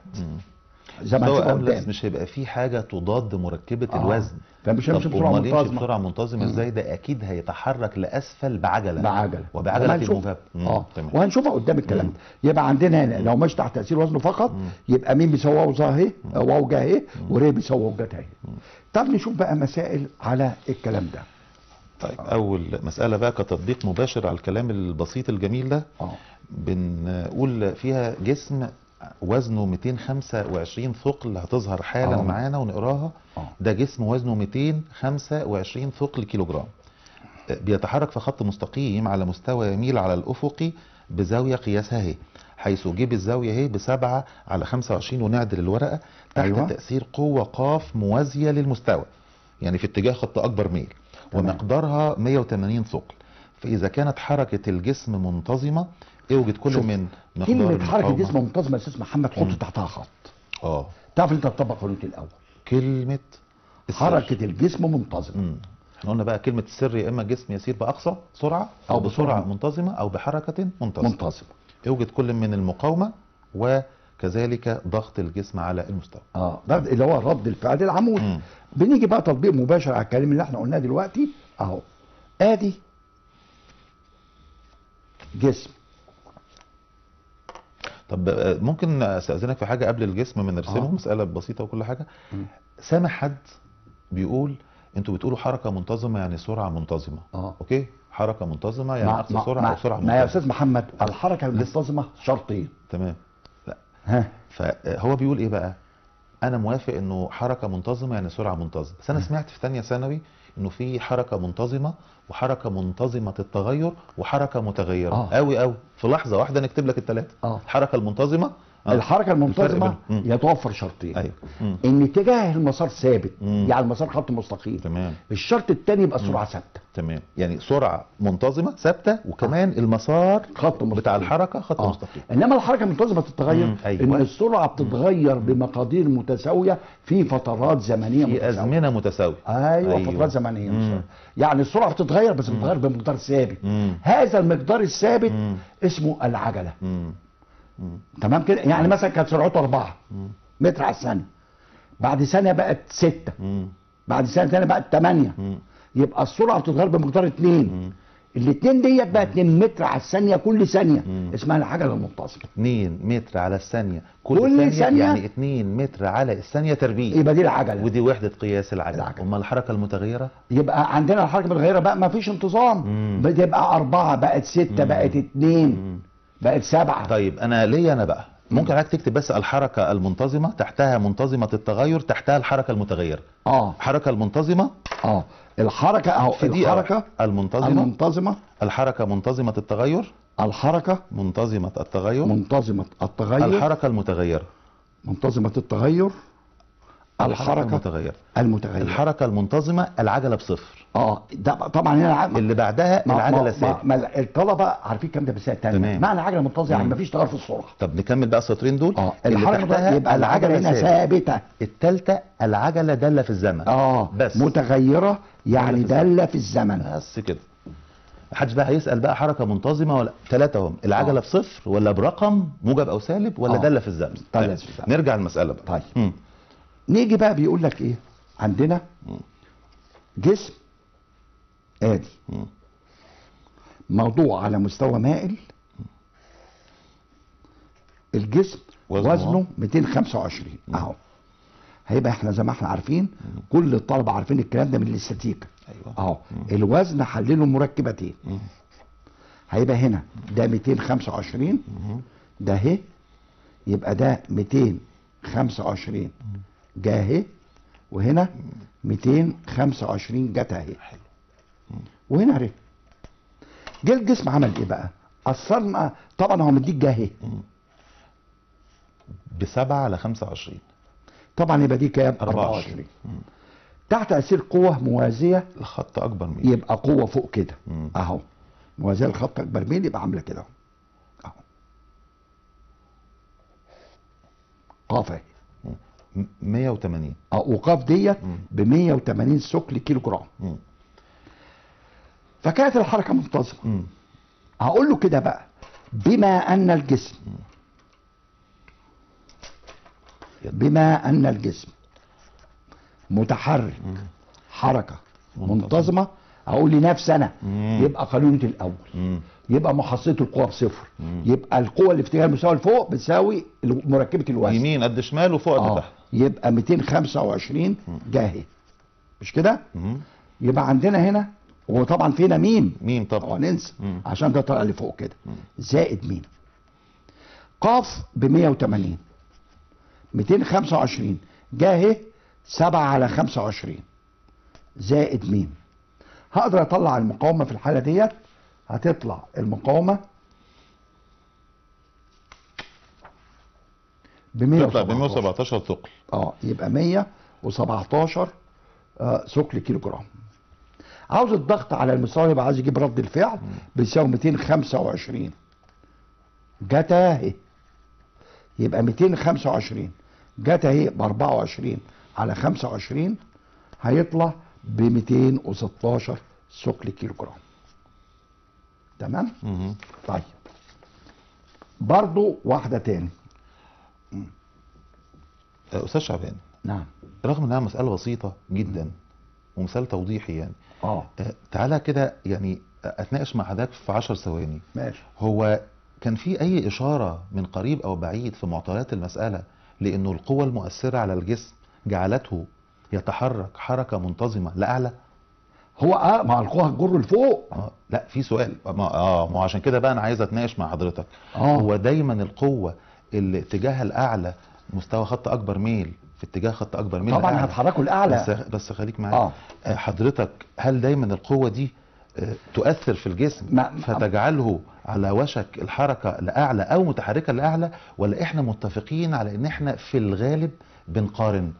S2: زي ما هنشوفها
S1: مش هيبقى فيه حاجة تضاد مركبة
S2: آه.
S1: الوزن.
S2: فمش هيمشي
S1: بسرعة
S2: منتظمة.
S1: بسرعة منتظمة إزاي؟ ده أكيد هيتحرك
S2: لأسفل
S1: بعجلة.
S2: بعجلة.
S1: وبعجلة مم.
S2: آه.
S1: تمام.
S2: وهنشوفها قدام الكلام. ده يبقى عندنا هنا لو ماشي تحت تأثير وزنه فقط يبقى ميم بيساوي واو ظا اهي واو جا اهي؟ وري بيساوي واو جت اهي. طب نشوف بقى مسائل على الكلام ده.
S1: طيب أول مسألة بقى كتطبيق مباشر على الكلام البسيط الجميل ده.
S2: آه.
S1: بنقول فيها جسم وزنه 225 ثقل هتظهر حالا
S2: آه.
S1: معانا ونقراها
S2: آه.
S1: ده جسم وزنه 225 ثقل كيلوجرام بيتحرك في خط مستقيم على مستوى يميل على الافقي بزاوية قياسها اهي حيث جيب الزاوية اهي بسبعة على 25 ونعدل الورقة تحت
S2: أيوة.
S1: تأثير قوة قاف موازية للمستوى يعني في اتجاه خط أكبر ميل. ومقدارها 180 ثقل فإذا كانت حركة الجسم منتظمة اوجد كل من مقدار
S2: كلمه
S1: حركة.
S2: جسم منتظمه يا أستاذ محمد حط تحتها خط.
S1: آه.
S2: تعرف انت تطبق قانون الأول.
S1: كلمة السر.
S2: حركة الجسم
S1: منتظمة. إحنا قلنا بقى كلمة السر يا إما الجسم يسير بأقصى سرعة
S2: أو
S1: أو بسرعة
S2: بسرعة.
S1: منتظمة أو بحركة منتظمة.
S2: منتظمة.
S1: يوجد كل من المقاومة وكذلك ضغط الجسم على المستوى.
S2: آه. ده اللي هو رد الفعل العمودي
S1: مم.
S2: بنيجي بقى تطبيق مباشر على الكلام اللي إحنا قلناه دلوقتي أهو. آدي جسم.
S1: طب آه، ممكن أستأذنك في حاجة قبل الجسم ما نرسمه
S2: آه.
S1: مسألة بسيطة وكل
S2: حاجة.
S1: سامع حد بيقول أنتوا بتقولوا حركة منتظمة يعني سرعة منتظمة.
S2: آه.
S1: أوكي؟ حركة منتظمة يعني اقصى سرعة
S2: مع-
S1: أو سرعة
S2: ما يا
S1: منتظمة.
S2: أستاذ محمد الحركة المنتظمة شرطين.
S1: تمام.
S2: ها.
S1: فهو بيقول إيه بقى؟ أنا موافق إنه حركة منتظمة يعني سرعة منتظمة. بس أنا سمعت في ثانية ثانوي إنه في حركة منتظمة وحركة منتظمة التغير وحركة متغيرة
S2: آه.
S1: قوي قوي في لحظة واحدة نكتب لك الثلاثه آه
S2: الحركة المنتظمة
S1: آه. الحركة المنتظمة.
S2: يتوفر شرطين
S1: أيوه مم.
S2: إن اتجاه المسار ثابت. يعني المسار خط مستقيم
S1: تمام
S2: الشرط الثاني يبقى السرعه ثابتة
S1: تمام يعني سرعة منتظمة ثابتة وكمان المسار
S2: خط مستقيم
S1: بتاع الحركة خط
S2: آه.
S1: مستقيم
S2: إنما الحركة المنتظمة التغير
S1: مم. أيوة.
S2: إن السرعة بتتغير بمقادير متساوية في فترات زمنية
S1: في
S2: متساوية
S1: أزمنة متساوية
S2: أيوه,
S1: أيوة.
S2: أيوة. فترات زمنية
S1: مم.
S2: متساوية. يعني السرعة بتتغير بس بتتغير بمقدار ثابت. هذا المقدار الثابت. اسمه العجلة
S1: مم.
S2: تمام كده يعني مثلا كانت سرعته 4
S1: مم.
S2: متر على الثانية بعد سنه بقت 6
S1: مم.
S2: بعد سنه ثانية بقت 8
S1: مم.
S2: يبقى السرعة بتتغير بمقدار 2
S1: مم.
S2: الاثنين ديت بقى 2 متر على الثانية كل
S1: ثانية.
S2: اسمها العجله المنتظمه
S1: 2 متر على الثانية كل,
S2: كل
S1: ثانية؟ يعني 2 متر على الثانية تربيع
S2: يبقى دي العجله
S1: ودي وحدة قياس العجلة
S2: العجلة.
S1: أما الحركة المتغيرة
S2: يبقى عندنا الحركة متغيره بقى ما فيش انتظام. بتبقى أربعة بقت ستة
S1: مم.
S2: بقت اتنين
S1: مم.
S2: بقت سبعة.
S1: طيب أنا ليا أنا بقى؟ ممكن حضرتك تكتب بس الحركة المنتظمة تحتها منتظمة التغير تحتها الحركة المتغيرة
S2: آه.
S1: الحركة المنتظمة
S2: آه. الحركة
S1: أهو
S2: الحركة
S1: المنتظمة.
S2: المنتظمة.
S1: الحركة منتظمة التغير.
S2: الحركة
S1: منتظمة التغير.
S2: منتظمة التغير.
S1: الحركة المتغيرة
S2: منتظمة التغير. الحركة
S1: المتغيرة
S2: المتغيرة
S1: الحركة المنتظمة العجلة بصفر
S2: آه ده طبعا هنا
S1: اللي بعدها
S2: ما-
S1: العجلة
S2: ما- ما ما الطلبة عارفين كام ده بس
S1: تمام.
S2: معنى عجلة منتظمة يعني. مفيش تغير في السرعة
S1: طب نكمل بقى السطرين دول آه
S2: المنتظمة يبقى العجلة هنا
S1: ثابت.
S2: ثابتة
S1: التالتة العجلة دالة في الزمن
S2: آه
S1: بس.
S2: متغيرة يعني
S1: دالة في
S2: الزمن
S1: بس كده محدش بقى هيسأل بقى حركة منتظمة ولا ثلاثة هم العجلة
S2: آه.
S1: بصفر ولا برقم موجب أو سالب ولا
S2: آه.
S1: دالة في الزمن
S2: الزمن.
S1: نرجع للمسألة بقى
S2: طيب. نيجي بقى بيقول لك إيه؟ عندنا. جسم
S1: آدي.
S2: موضوع على مستوى مائل. الجسم
S1: وزنه؟
S2: وزنه 225 أهو. هيبقى إحنا زي ما إحنا عارفين كل الطلبة عارفين الكلام ده من الاستاتيكا.
S1: أيوه.
S2: أهو. الوزن حلله مركبتين. هيبقى هنا. ده 225
S1: مم.
S2: ده اهي. يبقى ده 225 جه اهي وهنا 225 جت اهي. وهنا اهي. جه الجسم عمل إيه بقى؟ اثرنا طبعا هو مديك جه اهي
S1: بسبعة على خمسة وعشرين.
S2: طبعا يبقى دي كام؟
S1: 24.
S2: 24 تحت تاثير قوة موازية.
S1: الخط أكبر من
S2: يبقى قوة فوق كده. أهو. موازية الخط أكبر مين يبقى عاملة كده أهو. قاف
S1: أهي. 180
S2: آه وقاف ديت. ب 180 ثقل كيلو جرام
S1: مم.
S2: فكانت الحركة
S1: منتظمة.
S2: هقول له كده بقى بما أن الجسم بما أن الجسم متحرك حركة
S1: منتظم.
S2: منتظمة أقول لنفسي
S1: أنا.
S2: يبقى قانون
S1: الأول.
S2: يبقى محصله القوة بصفر. يبقى القوة اللي في اتجاه المساوي لفوق بتساوي مركبه الوزن
S1: يمين قد شمال وفوق قد
S2: آه
S1: تحت
S2: يبقى 225 جاهي مش كده. يبقى عندنا هنا وطبعا فينا ميم.
S1: مين
S2: طبعا.
S1: طبعا
S2: ننسى. عشان ده طالع لفوق كده. زائد مين قاف ب 180 225 جاهي 7 على 25 زائد مين هقدر أطلع المقاومة في الحالة ديت؟ هتطلع المقاومة ب
S1: تطلع ب
S2: 117
S1: 117 ثقل.
S2: آه يبقى 117 آه ثقل كيلو جرام عاوز الضغط على المستوى يبقى عايز يجيب رد الفعل بيساوي 225 جت اهي يبقى 225 جت اهي ب 24 على 25 هيطلع ب 216 ثقل كيلو جرام تمام. طيب. برضو واحدة تاني.
S1: أستاذ شعبان.
S2: نعم.
S1: رغم إنها مسألة بسيطة جدا ومثال توضيحي يعني.
S2: آه.
S1: آه، تعالى كده يعني أتناقش مع حضرتك في 10 ثواني.
S2: ماشي.
S1: هو كان في أي إشارة من قريب أو بعيد في معطيات المسألة لأنه القوة المؤثرة على الجسم جعلته يتحرك حركة منتظمة لاعلى
S2: هو آه مع القوة هتجر لفوق.
S1: آه لا في سؤال. ما آه ما هو عشان كده بقى أنا عايز أتناقش مع حضرتك.
S2: آه.
S1: هو دايما القوة اللي اتجاهها الأعلى مستوى خط أكبر ميل في اتجاه خط أكبر ميل
S2: طبعا
S1: الأعلى.
S2: هتحركه
S1: بس
S2: الاعلى
S1: بس خليك معايا.
S2: آه.
S1: آه، حضرتك هل دايما القوة دي آه، تؤثر في الجسم؟
S2: ما-
S1: فتجعله على وشك الحركة لأعلى أو متحركة لأعلى ولا إحنا متفقين على إن إحنا في الغالب بنقارن؟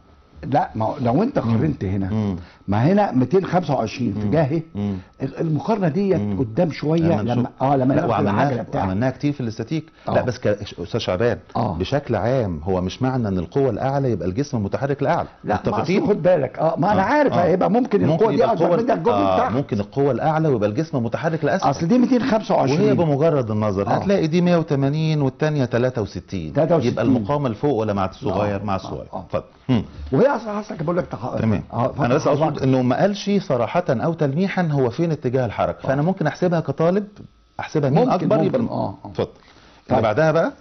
S2: لا ما لو انت قارنت هنا
S1: مم.
S2: ما هنا 225
S1: مم.
S2: تجاهي
S1: مم.
S2: المقارنة ديت. قدام شوية
S1: لما
S2: لما آه لما
S1: لا وعملناها عملناها كتير في الاستاتيك
S2: آه.
S1: لا بس ك... أستاذ شعبان
S2: آه.
S1: بشكل عام هو مش معنى إن القوة الأعلى يبقى الجسم متحرك لأعلى
S2: لا
S1: متفقين
S2: خد بالك آه ما أنا
S1: آه.
S2: عارف
S1: آه.
S2: هيبقى ممكن القوة دي
S1: أكبر
S2: منك الجزء
S1: آه ممكن القوة الأعلى ويبقى الجسم متحرك لاسفل
S2: أصل دي 225
S1: وهي بمجرد النظر
S2: آه.
S1: هتلاقي دي 180 والثانيه 63
S2: 63.
S1: يبقى المقاومة لفوق ولا مع الصغير
S2: آه.
S1: مع
S2: آه.
S1: الصغير
S2: آه.
S1: اتفضل.
S2: وهي أصلا أصلا بقول لك تح...
S1: تمام.
S2: آه
S1: أنا بس
S2: أقصد.
S1: إنه ما قالش صراحة أو تلميحا هو فين اتجاه الحركة. فأنا ممكن أحسبها كطالب أحسبها مين أكبر يبقى
S2: آه، آه.
S1: اتفضل.
S2: طيب.
S1: اللي بعدها بقى؟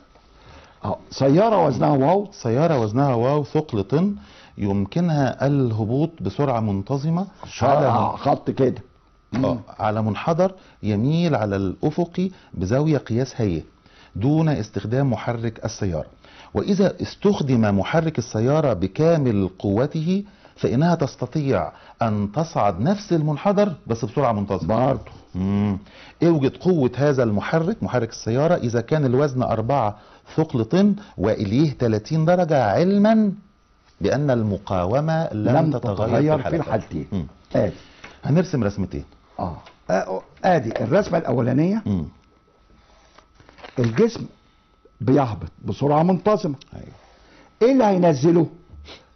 S2: آه سيارة وزنها واو.
S1: سيارة وزنها واو ثقل طن يمكنها الهبوط بسرعة منتظمة على
S2: آه خط كده.
S1: آه، على منحدر يميل على الأفق بزاوية قياس هي دون استخدام محرك السيارة. وإذا استخدم محرك السيارة بكامل قوته فإنها تستطيع أن تصعد نفس المنحدر بس بسرعة منتظمة.
S2: برضه.
S1: أوجد قوة هذا المحرك محرك السيارة إذا كان الوزن أربعة ثقل طن وإليه 30 درجة علما بأن المقاومة لم,
S2: لم
S1: تتغير
S2: في الحالتين. ادي
S1: هنرسم رسمتين.
S2: آه آه، آدي الرسمة الأولانية.
S1: مم.
S2: الجسم بيهبط بسرعة منتظمة.
S1: أيوه.
S2: إيه اللي هينزله؟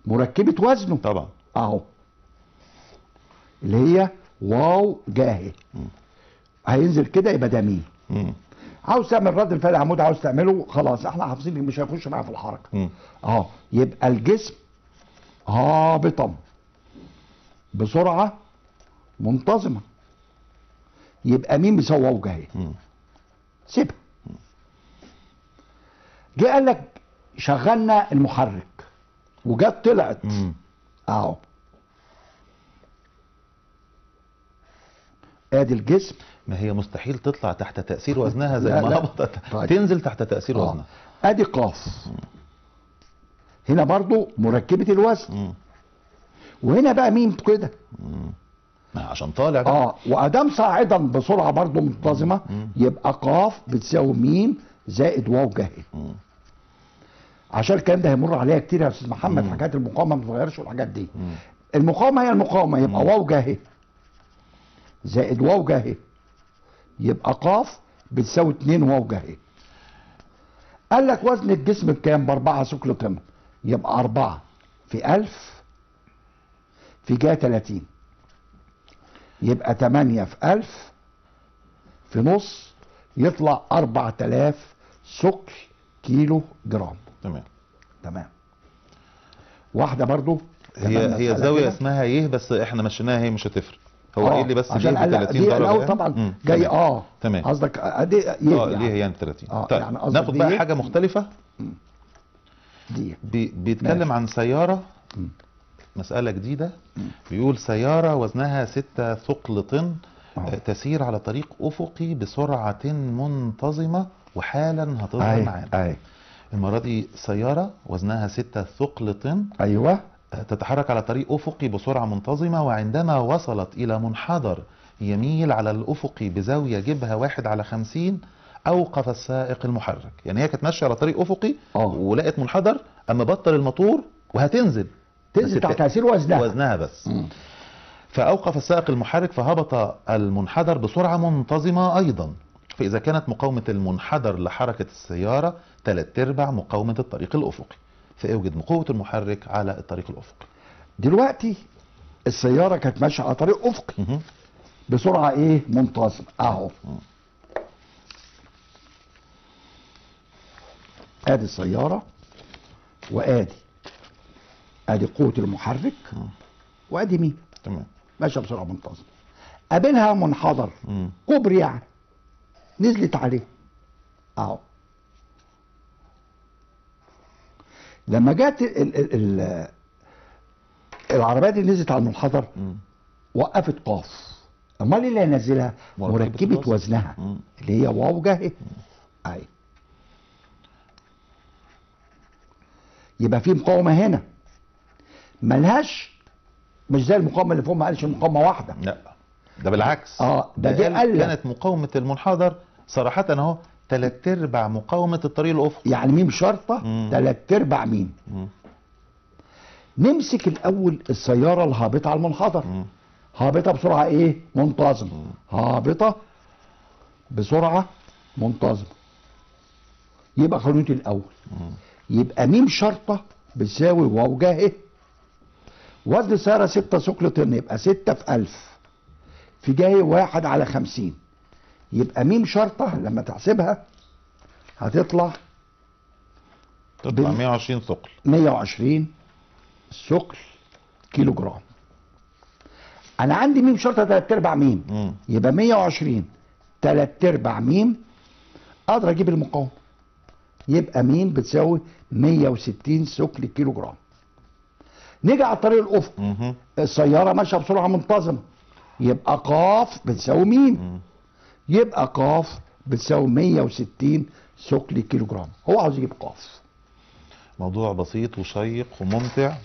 S2: مركبة وزنه.
S1: طبعا.
S2: أهو. اللي هي واو جاهي. هينزل كده يبقى ده مين. عاوز تعمل رد الفعل عمود عاوز تعمله؟ خلاص إحنا حافظين مش هيخش معاه في
S1: الحركة.
S2: آه يبقى الجسم هابطا. بسرعة منتظمة. يبقى مين بيسوي واو جاهي. سيبها. جه قال لك شغلنا المحرك وجت طلعت. أهو آدي الجسم
S1: ما هي مستحيل تطلع تحت تأثير *laughs* وزنها زي ما. هبطت
S2: طيب.
S1: تنزل تحت تأثير
S2: آه.
S1: وزنها
S2: آدي قاف هنا برضو مركبة الوزن
S1: مم.
S2: وهنا بقى مين كده
S1: عشان طالع بقى.
S2: آه ومادام صاعدا بسرعة برضو منتظمة
S1: مم.
S2: يبقى قاف بتساوي ميم زائد واو
S1: جاهي.
S2: عشان الكلام ده هيمر عليها كتير يا أستاذ محمد
S1: مم.
S2: حكاية المقاومة ما بتتغيرش والحاجات دي.
S1: مم.
S2: المقاومة هي المقاومة يبقى
S1: مم.
S2: واو جاهي. زائد واو جاهي. يبقى قاف بتساوي 2 واو جاهي. قال لك وزن الجسم بكام؟ بأربعة ثقل طن. يبقى أربعة. في ألف. في جهة 30 يبقى 8 في ألف. في نص يطلع 4000 ثقل كيلو جرام.
S1: تمام
S2: تمام واحدة برضو
S1: هي هي
S2: كده.
S1: اسمها يه بس إحنا مشيناها هي مش هتفرق هو إيه اللي بس
S2: عشان
S1: ليه ب
S2: قال لك
S1: 30
S2: دي
S1: درجة
S2: الأول
S1: يعني؟
S2: طبعا
S1: مم.
S2: جاي. آه
S1: تمام.
S2: قصدك آه، دي يه
S1: آه ليه
S2: يعني.
S1: يعني 30
S2: آه،
S1: طيب
S2: يعني
S1: ناخد بقى؟ حاجة مختلفة
S2: دي
S1: بي بيتكلم
S2: ماشي.
S1: عن سيارة
S2: مم.
S1: مسألة جديدة بيقول سيارة وزنها ستة ثقل طن
S2: آه.
S1: تسير على طريق أفقي بسرعة منتظمة وحالا هتظهر معانا المرة دي سيارة وزنها ستة ثقل طن آه، تتحرك على طريق أفقي بسرعة منتظمة وعندما وصلت إلى منحدر يميل على الأفق بزاوية جبهة واحد على خمسين أوقف السائق المحرك. يعني هي كانت ماشية على طريق أفقي
S2: آه.
S1: ولقت منحدر أما بطل الموتور وهتنزل.
S2: تنزل تحت تأثير وزنها.
S1: وزنها بس.
S2: مم.
S1: فأوقف السائق المحرك فهبط المنحدر بسرعة منتظمة أيضا. فإذا كانت مقاومة المنحدر لحركة السيارة ثلاث أرباع مقاومة الطريق الأفقي. فأوجد قوة المحرك على الطريق الأفقي.
S2: دلوقتي السيارة كانت ماشية على طريق أفقي.
S1: مهم.
S2: بسرعة إيه؟ منتظمه أهو. آدي السيارة وآدي. آدي قوة المحرك وآدي مين؟
S1: تمام.
S2: ماشية بسرعة منتظمه قابلها منحدر. كوبري يعني نزلت عليه. اهو لما جت ال ال ال العربية دي نزلت على المنحدر. وقفت قاف امال اللي هينزلها
S1: مركبة.
S2: وزنها.
S1: مم.
S2: اللي هي واو جه. اهي يبقى في مقاومة هنا. ملهاش مش زي المقاومة اللي فوق ما قالش مقاومة واحدة.
S1: لا. ده بالعكس.
S2: آه ده دي
S1: قال
S2: قال
S1: كانت مقاومة المنحدر صراحة أهو ثلاث أرباع مقاومة الطريق الأفقي.
S2: يعني ميم شرطه
S1: مم.
S2: تلات أرباع ميم
S1: مم.
S2: نمسك الأول السيارة الهابطة على المنحدر.
S1: مم.
S2: هابطة بسرعة إيه؟ منتظم. هابطة بسرعة منتظمه يبقى خلوتي الأول. يبقى ميم شرطه بتساوي واو جه إيه؟ وزن السياره 6 ثقل طن يبقى 6 في 1000 في جاي واحد على 50 يبقى ميم شرطة لما تحسبها هتطلع
S1: تطلع
S2: بال-
S1: 120 ثقل.
S2: 120 ثقل كيلو جرام أنا عندي ميم شرطة تلات أرباع ميم.
S1: مم.
S2: يبقى 120 تلات أرباع ميم. أقدر أجيب المقاومه يبقى ميم بتساوي 160 ثقل كيلو جرام نيجي على الطريق الافقي. السيارة ماشية بسرعة منتظمة. يبقى قاف بتساوي ميم. يبقى قاف بتساوي 160 ثقل كيلو جرام هو عاوز يجيب قاف.
S1: موضوع بسيط وشيق وممتع.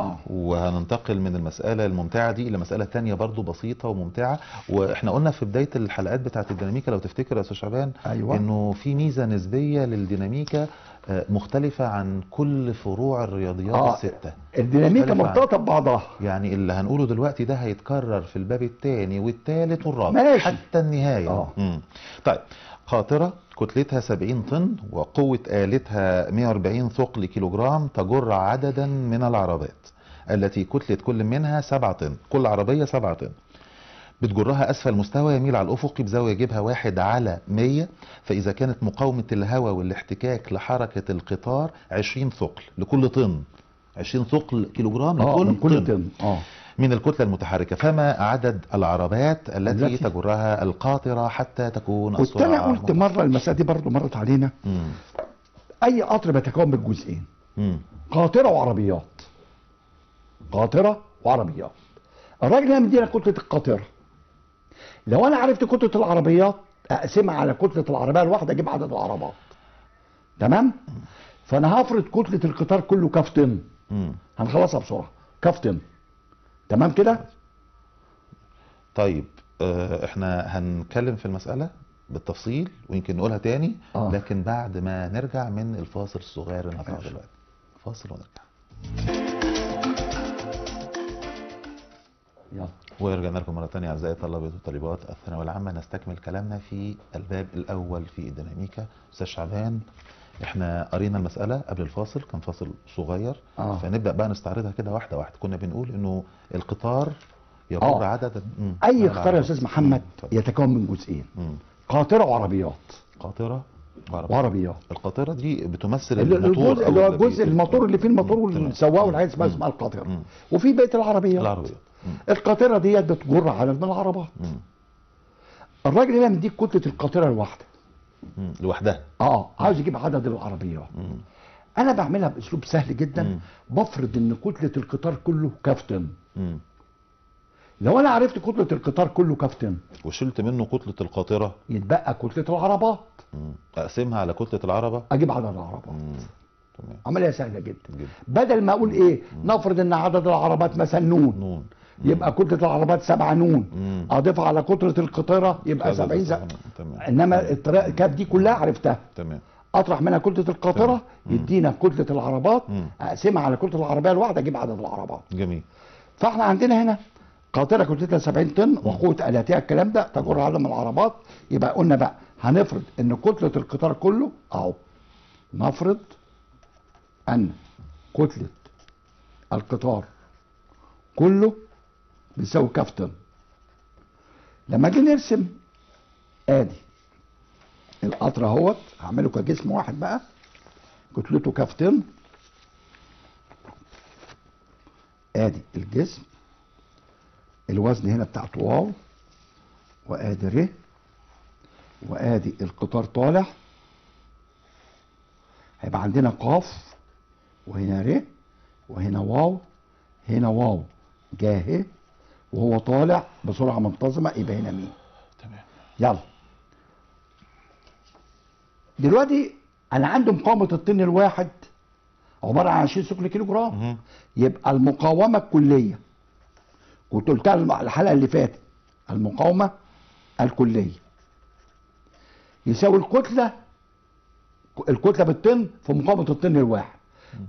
S2: آه
S1: وهننتقل من المسألة الممتعة دي إلى مسألة تانية برضو بسيطة وممتعة وإحنا قلنا في بداية الحلقات بتاعت الديناميكا لو تفتكر يا أستاذ شعبان
S2: أيوة.
S1: إنه في ميزة نسبية للديناميكا آه، مختلفة عن كل فروع الرياضيات
S2: آه.
S1: الستة
S2: الديناميكا مرتبطة ببعضها
S1: يعني اللي هنقوله دلوقتي ده هيتكرر في الباب الثاني والثالث والرابع
S2: ماشي.
S1: حتى النهاية
S2: آه.
S1: مم. طيب قاطرة كتلتها 70 طن وقوة آلتها 140 ثقل كيلوغرام تجر عددا من العربات التي كتلة كل منها 7 طن كل عربية 7 طن. بتجرها أسفل مستوى يميل على الأفق بزاوية جيبها واحد على 100 فإذا كانت مقاومة الهواء والاحتكاك لحركة القطار 20 ثقل لكل طن. 20 ثقل كيلوغرام
S2: آه
S1: لكل
S2: من كل
S1: طن.
S2: طن آه.
S1: من الكتلة المتحركة. فما عدد العربات التي
S2: التي-
S1: تجرها القاطرة حتى تكون
S2: أنا
S1: أسرع
S2: قلت مرة المسألة دي برضه مرت علينا.
S1: مم.
S2: أي قطر بيتكون من جزئين
S1: مم.
S2: قاطرة وعربيات. قاطرة وعربيات. الراجل هنا مدينا كتلة القاطرة. لو أنا عرفت كتلة العربيات أقسمها على كتلة العربية الواحدة أجيب عدد العربات. تمام؟ فأنا هفرض كتلة القطار كله
S1: مم.
S2: هنخلصها بسرعة. كاف طن تمام كده؟
S1: طيب آه، إحنا هنتكلم في المسألة بالتفصيل ويمكن نقولها تاني
S2: آه.
S1: لكن بعد ما نرجع من الفاصل الصغير اللي هنطلعه. دلوقتي. فاصل ونرجع.
S2: يلا.
S1: ورجعنا لكم مرة تانية أعزائي طلبة وطالبات الثانوية العامة. نستكمل كلامنا في الباب الأول في الديناميكا أستاذ شعبان إحنا قرينا المسألة قبل الفاصل كان فاصل صغير
S2: آه.
S1: فنبدأ بقى نستعرضها كده واحدة واحدة كنا بنقول إنه القطار يمر
S2: آه.
S1: أي
S2: قطار يا. أستاذ محمد
S1: مم. اتفضل.
S2: يتكون من جزئين. قاطرة وعربيات
S1: قاطرة وعربية
S2: وعربيات
S1: القاطرة دي بتمثل
S2: ال-
S1: الموتور
S2: اللي هو
S1: اللي
S2: الجزء الموتور اللي فيه الموتور. والسواق والحاجات اسمها. اسمها
S1: القاطرة.
S2: وفي بقيه العربيات
S1: العربيات.
S2: القاطرة ديت بتجر عدد من العربات. الراجل هنا مديك كتلة القاطرة الواحده.
S1: لوحدها.
S2: آه عاوز يجيب عدد العربيات.
S1: مم.
S2: أنا بعملها بأسلوب سهل جدا.
S1: مم.
S2: بفرض إن كتلة القطار كله
S1: مم.
S2: لو أنا عرفت كتلة القطار كله كاف طن
S1: وشلت منه كتلة القاطرة.
S2: يتبقى كتلة العربات.
S1: مم. أقسمها على كتلة العربة؟
S2: أجيب عدد العربات.
S1: مم.
S2: عملية سهلة جدا.
S1: جدا.
S2: بدل ما أقول إيه نفرض إن عدد العربات مثلا نون.
S1: نون.
S2: يبقى كتلة العربات سبعة نون.
S1: مم.
S2: أضيفها على كتلة القطاره يبقى
S1: كذا
S2: 70
S1: تسعة
S2: زق.
S1: نون. تمام.
S2: إنما الطريقة الكاف دي كلها عرفتها.
S1: تمام.
S2: أطرح منها كتلة القاطره يدينا كتلة العربات.
S1: مم.
S2: أقسمها على كتلة العربية الواحدة أجيب عدد العربات.
S1: جميل.
S2: فإحنا عندنا هنا قاطره كتلتها 70 طن وقوه الاتها الكلام ده تجر عدد من العربات. يبقى قلنا بقى هنفرض إن كتلة القطار كله أهو. نفرض أن كتلة القطار كله بتساوي كاف طن لما أجي نرسم ادي القطر اهوت هعمله كجسم واحد بقى كتلته كاف طن ادي الجسم الوزن هنا بتاعته واو وادي ر وادي القطار طالع. هيبقى عندنا قاف وهنا ر وهنا واو هنا واو جاه وهو طالع بسرعة منتظمة يبقى هنا مين؟
S1: تمام.
S2: يلا. دلوقتي أنا عندي مقاومة الطن الواحد عبارة عن 20 ثقل كيلو جرام. يبقى المقاومة الكلية. كنت قلتها الحلقة اللي فاتت. المقاومة الكلية. يساوي الكتلة الكتلة بالطن في مقاومة الطن الواحد.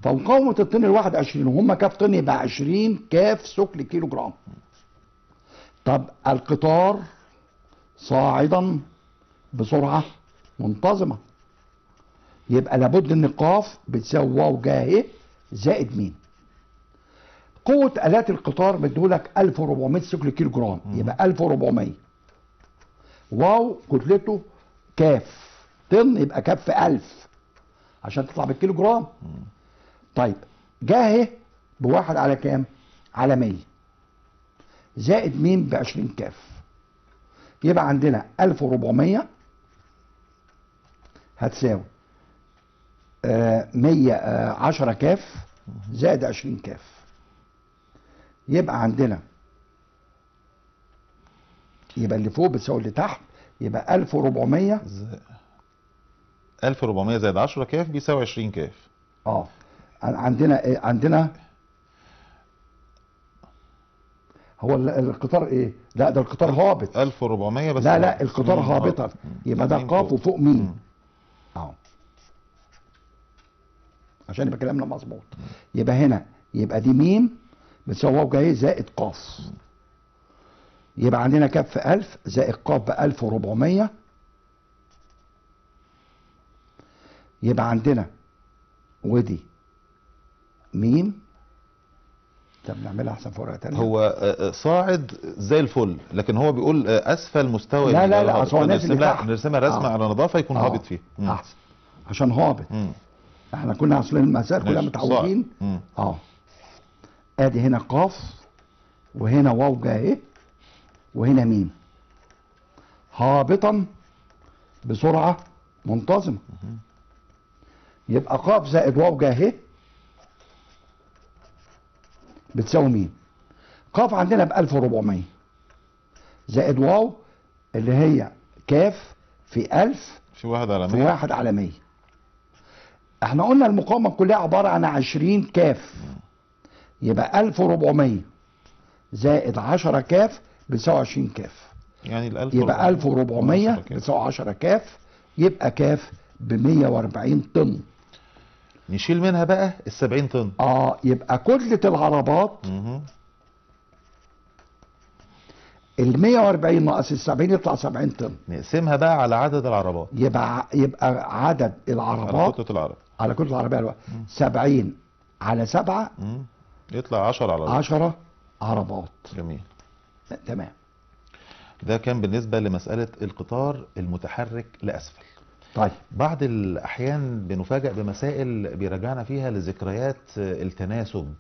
S2: فمقاومة الطن الواحد 20 وهم كاف طن يبقى 20 كاف ثقل كيلو جرام طب القطار صاعدا بسرعة منتظمة. يبقى لابد إن قاف بتساوي واو جاه زائد مين قوة آلات القطار بتدولك 1400 ثقل كيلو جرام يبقى 1400 واو كتلته كاف. طن يبقى كاف في 1000 عشان تطلع بالكيلو جرام. طيب جاه بواحد على كام؟ على 100 زائد مين ب 20 كاف. يبقى عندنا 1400 هتساوي آه 110 كاف زائد 20 كاف. يبقى عندنا يبقى اللي فوق بتساوي اللي تحت يبقى 1400
S1: ز- 1400 زائد 10 كاف بيساوي 20 كاف.
S2: آه عندنا إيه؟ عندنا هو ال- القطار إيه؟ لا ده القطار هابط
S1: 1400 بس
S2: لا لا القطار. هابطة. يبقى ده قاف
S1: فوق؟
S2: وفوق مين؟ أهو عشان يبقى كلامنا مظبوط يبقى هنا يبقى دي ميم بتساوي واو جاي زائد قاف يبقى عندنا في 1000 زائد قاف ب 1400 يبقى عندنا ودي ميم طب نعملها أحسن في ورقة تانية.
S1: هو آه، آه، صاعد زي الفل لكن هو بيقول آه، أسفل مستوى
S2: لا، لا، لا، نازل
S1: نرسمها رسمه
S2: آه.
S1: على نظافة يكون
S2: آه.
S1: هابط فيه. مم.
S2: احسن عشان هابط.
S1: مم.
S2: إحنا كنا أصل المسائل كلها. متعودين. آه. أدي هنا قاف وهنا واو جاي وهنا ميم. هابطا بسرعة منتظمة. يبقى قاف زائد واو جاي بتساوي مين؟ قاف عندنا ب 1400 زائد واو اللي هي كاف في 1000
S1: في واحد على
S2: في
S1: 100
S2: واحد على 100 إحنا قلنا المقاومة كلها عبارة عن 20 كاف. يبقى 1400 زائد 10 كاف بتساوي 20 كاف.
S1: يعني ال 1000
S2: يبقى 1400
S1: 10 كاف.
S2: بتساوي 10 كاف يبقى كاف ب 140 طن.
S1: نشيل منها بقى ال 70 طن.
S2: آه يبقى كتله العربات. ال 140 ناقص ال 70 يطلع 70 طن.
S1: نقسمها بقى على عدد العربات.
S2: يبقى يبقى عدد
S1: على
S2: العربات
S1: كتله العرب.
S2: على كتله العربيه الواحدة 70 على 7
S1: مم. يطلع 10 على العرب
S2: 10 عربات.
S1: جميل.
S2: تمام.
S1: ده كان بالنسبة لمسألة القطار المتحرك لأسفل.
S2: طيب
S1: بعض الأحيان بنفاجأ بمسائل بيرجعنا فيها لذكريات التناسب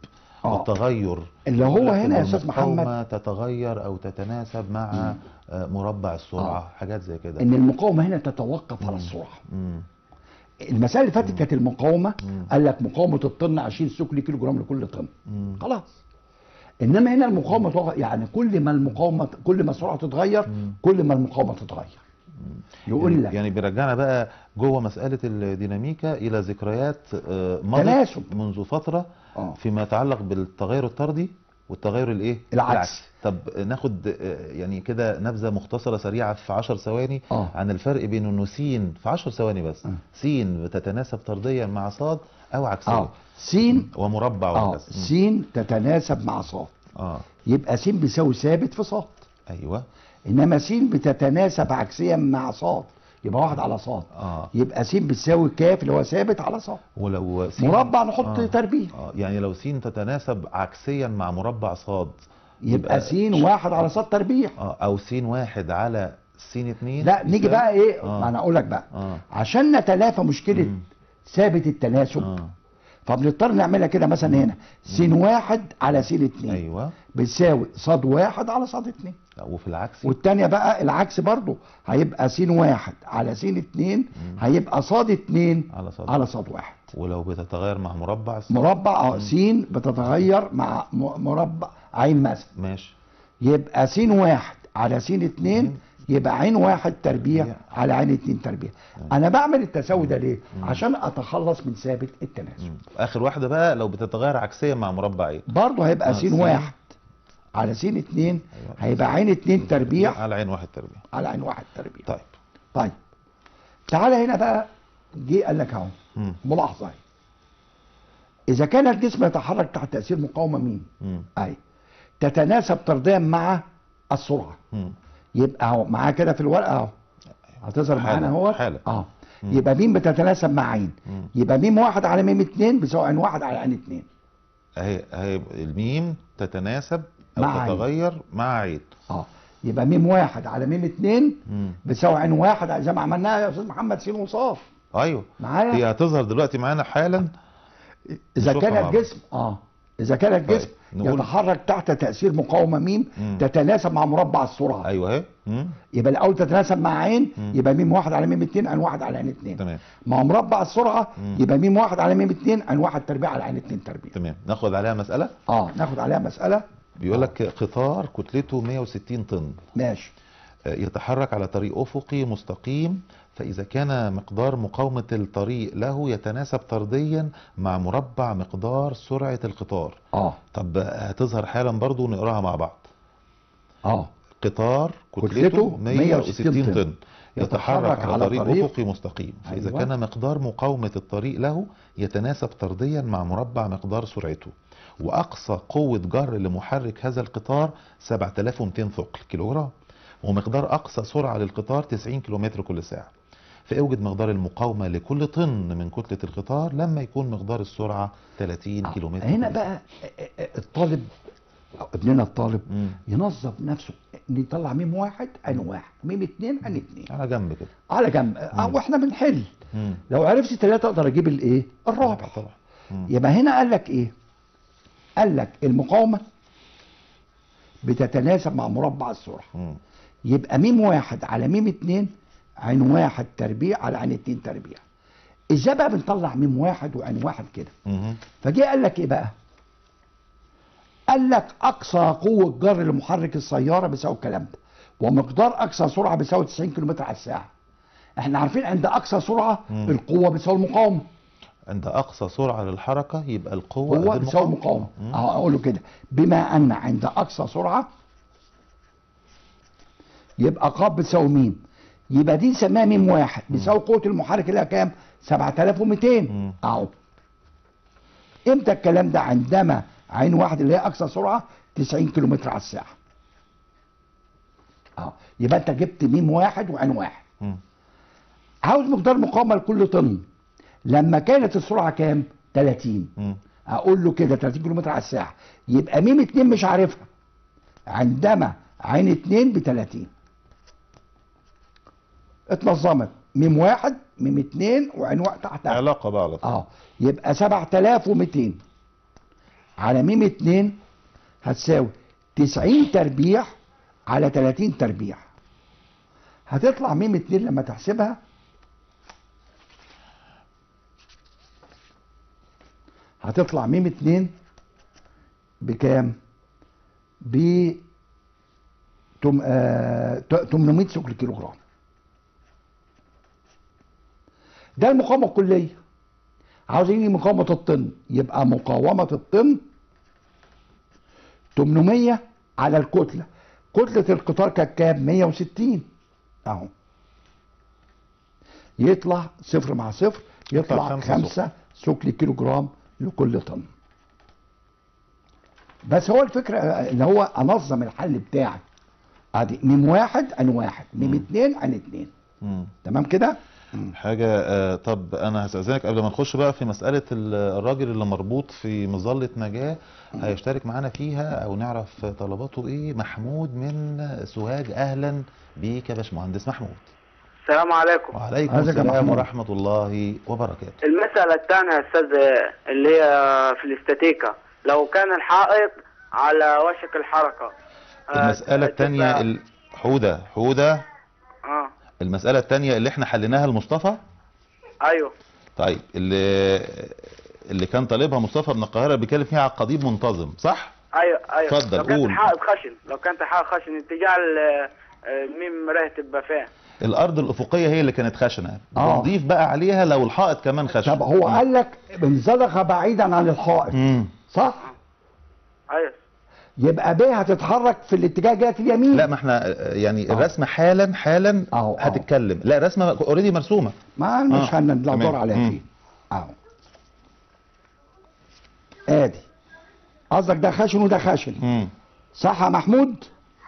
S2: آه.
S1: والتغير
S2: اللي هو هنا
S1: إن
S2: يا أستاذ
S1: المقاومة
S2: محمد
S1: تتغير أو تتناسب مع آه، مربع السرعة
S2: آه.
S1: حاجات زي كده
S2: إن المقاومة هنا تتوقف على السرعة
S1: مم.
S2: المسائل اللي فاتت كانت المقاومة
S1: مم.
S2: قال لك مقاومة الطن 20 ثقل كيلو جرام لكل طن
S1: مم.
S2: خلاص إنما هنا المقاومة يعني كل ما المقاومه كل ما السرعة تتغير
S1: مم.
S2: كل ما المقاومة تتغير يقول
S1: يعني,
S2: لك.
S1: يعني بيرجعنا بقى جوه مسألة الديناميكا إلى ذكريات آه، مضت. منذ فترة
S2: آه.
S1: فيما يتعلق بالتغير الطردي والتغير الإيه؟
S2: العكسي.
S1: طب ناخد آه، يعني كده نبذة مختصرة سريعة في 10 ثواني
S2: آه.
S1: عن الفرق بين إنه س في 10 ثواني بس
S2: آه.
S1: س بتتناسب طرديا مع صاد أو عكسيا
S2: آه. سين
S1: ومربع
S2: آه.
S1: وهكذا.
S2: سين تتناسب مع صاد.
S1: آه.
S2: يبقى سين بيساوي ثابت في صاد.
S1: أيوه.
S2: إنما س بتتناسب عكسيا مع صاد. يبقى واحد على صاد.
S1: آه.
S2: يبقى س بتساوي كاف اللي هو ثابت على صاد.
S1: ولو س
S2: مربع نحط
S1: آه.
S2: تربيع.
S1: آه. يعني لو س تتناسب عكسيا مع مربع صاد
S2: يبقى
S1: يبقى
S2: س واحد على ص تربيع.
S1: آه. أو س واحد على س اتنين.
S2: لا نيجي بقى إيه؟
S1: آه.
S2: ما أنا أقول لك بقى.
S1: آه.
S2: عشان نتلافى مشكلة
S1: مم.
S2: ثابت التناسب
S1: آه.
S2: فبنضطر نعملها كده مثلا هنا. س واحد على س اتنين.
S1: أيوه.
S2: بتساوي ص واحد على ص اتنين.
S1: وفي العكس.
S2: والتانية بقى العكس برضو هيبقى س واحد على س اتنين هيبقى ص اتنين
S1: على
S2: ص واحد.
S1: ولو بتتغير مع مربع الص-
S2: مربع آه س بتتغير مع مربع عين مثلا.
S1: ماشي.
S2: يبقى س واحد على س اتنين يبقى عين واحد تربيع. على عين اتنين تربيع. أنا بعمل التساوي ده ليه؟ عشان أتخلص من ثابت التناسب.
S1: آخر واحدة بقى لو بتتغير عكسيا مع مربعين
S2: برضه هيبقى
S1: آه،
S2: س
S1: س.
S2: واحد. على س اتنين. هيبقى عين اتنين تربيع
S1: على عين واحد تربيع
S2: على عين واحد تربيع
S1: طيب
S2: طيب تعالى هنا بقى جه قال لك
S1: أهو.
S2: ملاحظة أهي. إذا كان الجسم يتحرك تحت تأثير مقاومة مين. اي تتناسب طرديا مع السرعة
S1: مم.
S2: يبقى أهو معاه كده في الورقة أهو هتظهر معانا اهو.
S1: آه.
S2: يبقى مين بتتناسب مع عين
S1: مم.
S2: يبقى ميم واحد على ميم اتنين بيساوي عين واحد على عين اتنين
S1: اهي اهي الميم تتناسب
S2: مع عين.
S1: تتغير مع عين
S2: آه. يبقى ميم واحد على ميم اتنين
S1: مم.
S2: بيساوي عين واحد زي ما عملناها يا أستاذ محمد سين وصاد.
S1: أيوه.
S2: معايا؟
S1: هي هتظهر دلوقتي معانا حالا. إذا
S2: كان. الجسم آه. إذا كان الجسم
S1: طيب، نقول-
S2: يتحرك تحت تأثير مقاومة ميم
S1: مم.
S2: تتناسب مع مربع
S1: السرعة. أيوه أهي.
S2: يبقى الأول تتناسب مع عين
S1: مم.
S2: يبقى ميم واحد على ميم اتنين عين واحد على عين اتنين.
S1: تمام.
S2: مع مربع السرعة
S1: مم.
S2: يبقى ميم واحد على ميم اتنين عين واحد تربيع على عين اتنين تربيع.
S1: تمام. ناخد عليها مسألة؟
S2: آه. ناخد عليها مسألة.
S1: بيقول لك قطار كتلته 160 طن.
S2: ماشي.
S1: آه، يتحرك على طريق أفقي مستقيم فإذا كان مقدار مقاومة الطريق له يتناسب طرديا مع مربع مقدار سرعة القطار.
S2: آه.
S1: طب هتظهر حالا برضو ونقراها مع بعض.
S2: آه.
S1: قطار
S2: كتلته
S1: كتلته
S2: 160
S1: 160
S2: طن.
S1: طن. يتحرك على طريق. أفقي مستقيم. فإذا
S2: أيوة.
S1: كان مقدار مقاومة الطريق له يتناسب طرديا مع مربع مقدار سرعته. وأقصى قوة جر لمحرك هذا القطار 7200 ثقل كيلوغرام ومقدار أقصى سرعة للقطار 90 كيلومتر كل ساعة. فأوجد مقدار المقاومة لكل طن من كتلة القطار لما يكون مقدار السرعة 30
S2: آه.
S1: كيلومتر
S2: هنا بقى آه، آه، الطالب ابننا الطالب
S1: مم.
S2: ينظم نفسه نطلع ميم واحد عين واحد ميم اتنين عين اتنين.
S1: على جنب كده.
S2: على جنب. آه وإحنا بنحل.
S1: مم.
S2: لو عرفت ثلاثة أقدر أجيب الإيه؟ الرابع.
S1: طبعا.
S2: يبقى هنا قال لك إيه؟ قال لك المقاومة بتتناسب مع مربع السرعة
S1: مم.
S2: يبقى ميم واحد على ميم اتنين عين واحد تربيع على عين اتنين تربيع إزاي بقى بنطلع ميم واحد وعين واحد كده. فجه قال لك إيه بقى قال لك أقصى قوة جر لمحرك السيارة بيساوي الكلام ده ومقدار أقصى سرعة بيساوي 90 كم على الساعة إحنا عارفين عند أقصى
S1: سرعة.
S2: القوة بتساوي المقاومة
S1: عند أقصى سرعة للحركة يبقى القوة
S2: هو
S1: قد
S2: بيساوي المقاومه
S1: مم.
S2: أهو أقول له كده. بما أن عند أقصى سرعة يبقى ق بتساوي ميم. يبقى دي نسميها ميم واحد. بيساوي قوة المحرك اللي هي كام؟ 7200
S1: مم.
S2: أهو. إمتى الكلام ده؟ عندما عين واحد اللي هي أقصى سرعة 90 كم على الساعة. آه يبقى أنت جبت ميم واحد وعين واحد.
S1: مم.
S2: عاوز مقدار مقاومة لكل طن. لما كانت السرعة كام؟ 30
S1: مم.
S2: أقول له كده 30 كم على الساعة. يبقى ميم اتنين مش عارفها. عندما عين اتنين ب 30 اتنظمت. ميم واحد ميم اتنين وعين واحد تحتها
S1: علاقة بقى على طول.
S2: آه. يبقى 7200 على ميم اتنين هتساوي 90 تربيع على 30 تربيع هتطلع ميم اتنين لما تحسبها هتطلع ميم اتنين بكام؟ ب تم- آه، ت- 800 ثقل كيلو جرام ده المقاومة الكلية. عاوزين يجي مقاومة الطن. يبقى مقاومة الطن 800 على الكتلة. كتلة القطار كانت كام؟ 160 أهو. يطلع صفر مع صفر
S1: يطلع
S2: يطلع
S1: خمسة
S2: خمسة ثقل كيلو جرام لكل طن. بس هو الفكرة ان هو أنظم الحل بتاعي أدي ميم واحد عن واحد ميم اتنين عن اتنين. تمام كده؟
S1: حاجة آه، طب أنا هستأذنك قبل ما نخش بقى في مسألة ال- الراجل اللي مربوط في مظلة نجاة هيشترك معانا فيها أو نعرف طلباته إيه؟ محمود من سوهاج. أهلا بيك يا باشمهندس محمود.
S3: السلام عليكم.
S1: وعليكم السلام. ورحمة الله وبركاته.
S3: المسألة الثانية يا أستاذ اللي هي في الاستاتيكا. لو كان الحائط على وشك الحركة آه،
S1: المسألة التانية
S3: تبقى-
S1: ال- حودة حودة.
S3: آه.
S1: المسألة التانية اللي إحنا حليناها لمصطفى؟
S3: أيوه.
S1: طيب اللي اللي كان طالبها مصطفى من القاهرة بيتكلم فيها على قضيب منتظم صح؟
S3: أيوه أيوه.
S1: اتفضل،
S3: لو كانت
S1: قول.
S3: الحائط خشن لو كانت الحائط خشن اتجاه ال- الميم راه تبقى فين
S1: الأرض الأفقية هي اللي كانت خشنة.
S2: آه.
S1: بنضيف بقى عليها لو الحائط كمان خشن.
S2: طب هو قال لك انزلق بعيدا عن الحائط.
S1: مم.
S2: صح؟
S3: أيوه.
S2: يبقى ب هتتحرك في الاتجاه جهة اليمين.
S1: لا ما إحنا آه، يعني
S2: آه.
S1: الرسمة حالا حالا
S2: أهو، أهو.
S1: هتتكلم. لا رسمة اوريدي مرسومة.
S2: ما مش
S1: آه،
S2: هندور. عليها. فيه. اهو آدي. قصدك ده خشن وده خشن.
S1: مم.
S2: صح يا محمود؟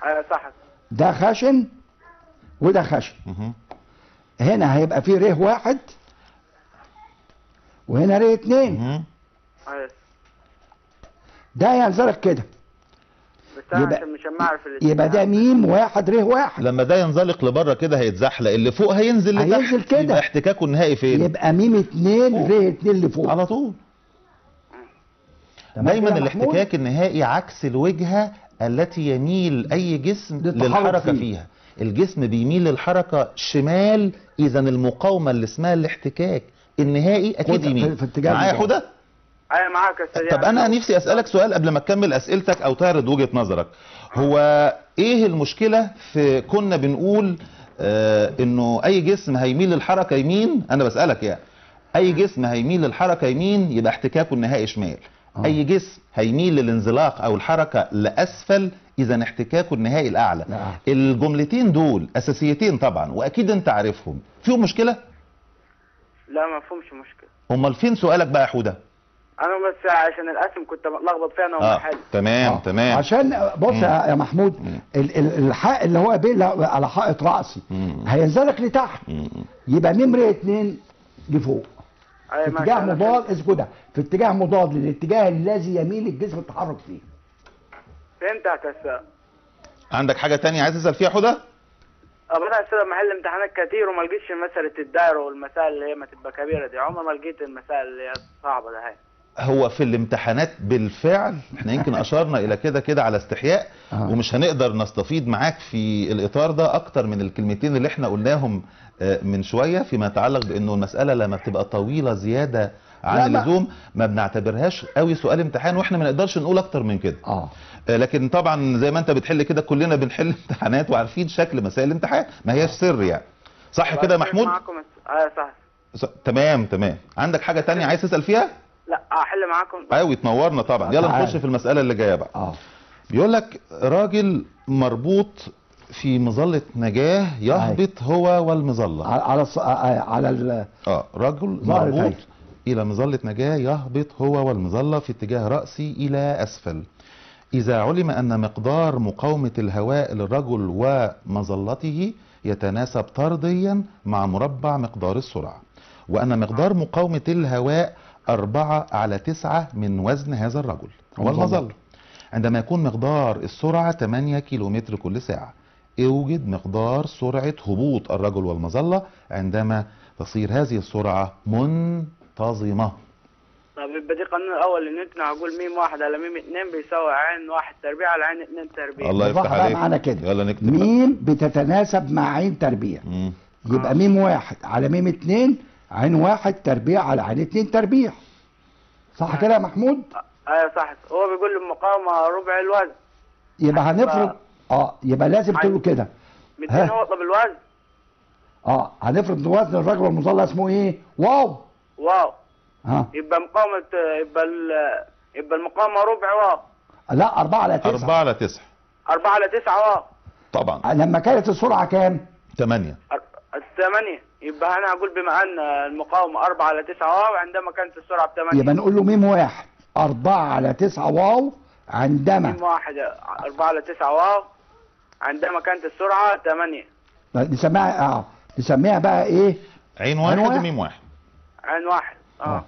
S3: أيوه صح.
S2: ده خشن؟ وده
S1: مهم.
S2: هنا هيبقى فيه ره واحد وهنا ره اتنين ده ينزلك كده
S3: بس أنا
S2: يبقى-
S3: عشان مش معرف الاتجاه.
S2: يبقى ده ميم واحد ره واحد
S1: لما ده ينزلق لبره كده هيتزحلق اللي فوق هينزل لتحت
S2: هينزل كده.
S1: يبقى احتكاكه النهائي فين؟
S2: يبقى ميم اتنين ره اتنين لفوق
S1: على طول دايما
S2: كده؟
S1: الاحتكاك النهائي عكس الوجهة التي يميل أي جسم للحركة
S2: فيه.
S1: فيها الجسم بيميل للحركة شمال إذا المقاومة اللي اسمها الاحتكاك النهائي أكيد
S2: خد-
S1: يمين معايا. حدى
S3: أيوه معاك يا
S1: طب أنا نفسي أسألك سؤال قبل ما تكمل أسئلتك أو تعرض وجهة نظرك. هو إيه المشكلة في كنا بنقول آه إنه أي جسم هيميل للحركة يمين؟ أنا بسألك يعني. أي جسم هيميل للحركة يمين يبقى احتكاكه النهائي شمال. أي جسم هيميل للانزلاق أو الحركة لأسفل إذا احتكاكه النهائي الأعلى.
S2: نعم.
S1: الجملتين دول أساسيتين طبعا وأكيد أنت عارفهم. فيهم مشكلة؟
S3: لا ما فهمش مشكلة.
S1: أمال فين سؤالك بقى يا حودة؟
S3: أنا بس عشان الأسم كنت بتلخبط فيها أنا
S1: آه.
S3: ومحل.
S1: تمام
S2: آه.
S1: تمام.
S2: عشان بص يا يا محمود
S1: مم.
S2: ال- ال- الحق اللي هو بيه على حائط رأسي
S1: مم.
S2: هينزلك لتحت.
S1: مم.
S2: يبقى ميم ره اتنين لفوق. في
S3: ماشي
S2: اتجاه مضاد
S3: فهمت.
S2: ده في اتجاه مضاد للاتجاه الذي يميل الجسم التحرك فيه
S3: فهمتك يا أستاذ
S1: عندك حاجة تانية عايز تسأل فيها؟
S3: طب أنا أستاذ محل امتحانات كتير وما لقيتش مسألة الدائرة والمسائل اللي هي ما تبقى كبيرة دي عمر ما لقيت المسائل اللي هي صعبة ده هاي
S1: هو في الامتحانات بالفعل إحنا يمكن *laughs* أشرنا إلى كده كده على استحياء
S2: آه.
S1: ومش هنقدر نستفيد معاك في الإطار ده أكتر من الكلمتين اللي إحنا قلناهم آه، من شوية فيما يتعلق بأنه المسألة لما بتبقى طويلة زيادة
S2: لا،
S1: عن اللزوم ما بنعتبرهاش قوي سؤال امتحان وإحنا ما نقدرش نقول أكتر من كده.
S2: آه.
S1: آه، لكن طبعا زي ما أنت بتحل كده كلنا بنحل *laughs* امتحانات وعارفين شكل مسائل الامتحان ما هياش سر يعني. صح كده يا محمود؟
S3: معاكم الس- أيوه صح.
S1: تمام تمام. عندك حاجة تانية عايز تسأل فيها؟
S3: لا احل معاكم.
S1: قوي تنورنا طبعا. يلا. نخش في المسألة اللي جاية بقى.
S2: آه.
S1: بيقول لك راجل مربوط في مظلة نجاة يهبط هو والمظلة.
S2: على على الص- آه، على ال-
S1: آه رجل مربوط
S2: أهي.
S1: إلى مظلة نجاة يهبط هو والمظلة في اتجاه رأسي إلى أسفل. إذا علم أن مقدار مقاومة الهواء للرجل ومظلته يتناسب طرديا مع مربع مقدار السرعة وأن مقدار مقاومة الهواء أربعة على تسعة من وزن هذا الرجل. والمظلة. عندما يكون مقدار السرعة 8 كيلومتر كل ساعة اوجد مقدار سرعة هبوط الرجل والمظلة عندما تصير هذه السرعة منتظمة.
S3: طب يبقى دي القانون الأول ان انت هقول ميم واحد على ميم اتنين بيساوي عين واحد تربيع على عين اتنين تربيع.
S1: الله يفتح عليك.
S2: معانا كده.
S1: يلا نكتب.
S2: ميم بتتناسب مع عين تربيع.
S1: مم.
S2: يبقى ميم واحد على ميم اتنين عين واحد تربيع على عين اتنين تربيع. صح كده يا محمود؟
S3: أيوه صح. هو بيقول لي المقاومة ربع الوزن.
S2: يبقى هنفرض آه يبقى لازم تقول له كده.
S3: 200
S2: ها.
S3: نقطة بالوزن.
S2: آه هنفرض وزن الرجل والمظلة اسمه إيه؟ واو.
S3: واو.
S2: ها؟
S3: يبقى مقاومة يبقى ال... يبقى المقاومة ربع واو.
S2: لا أربعة على تسعة.
S1: أربعة على تسعة.
S3: أربعة على تسعة واو.
S1: طبعا.
S2: لما كانت السرعة كام؟
S1: ثمانية
S3: أر- الثمانية. يبقى أنا هقول بما أن المقاومة أربعة على تسعة واو عندما كانت السرعة بثمانية.
S2: يبقى نقول له ميم واحد. أربعة على تسعة واو عندما.
S3: ميم واحد أربعة على تسعة واو عندما كانت السرعة ثمانية.
S2: نسميها آه نسميها بقى إيه؟
S1: عين واحد
S2: واحد.
S1: وميم واحد.
S3: عين واحد آه.
S2: آه.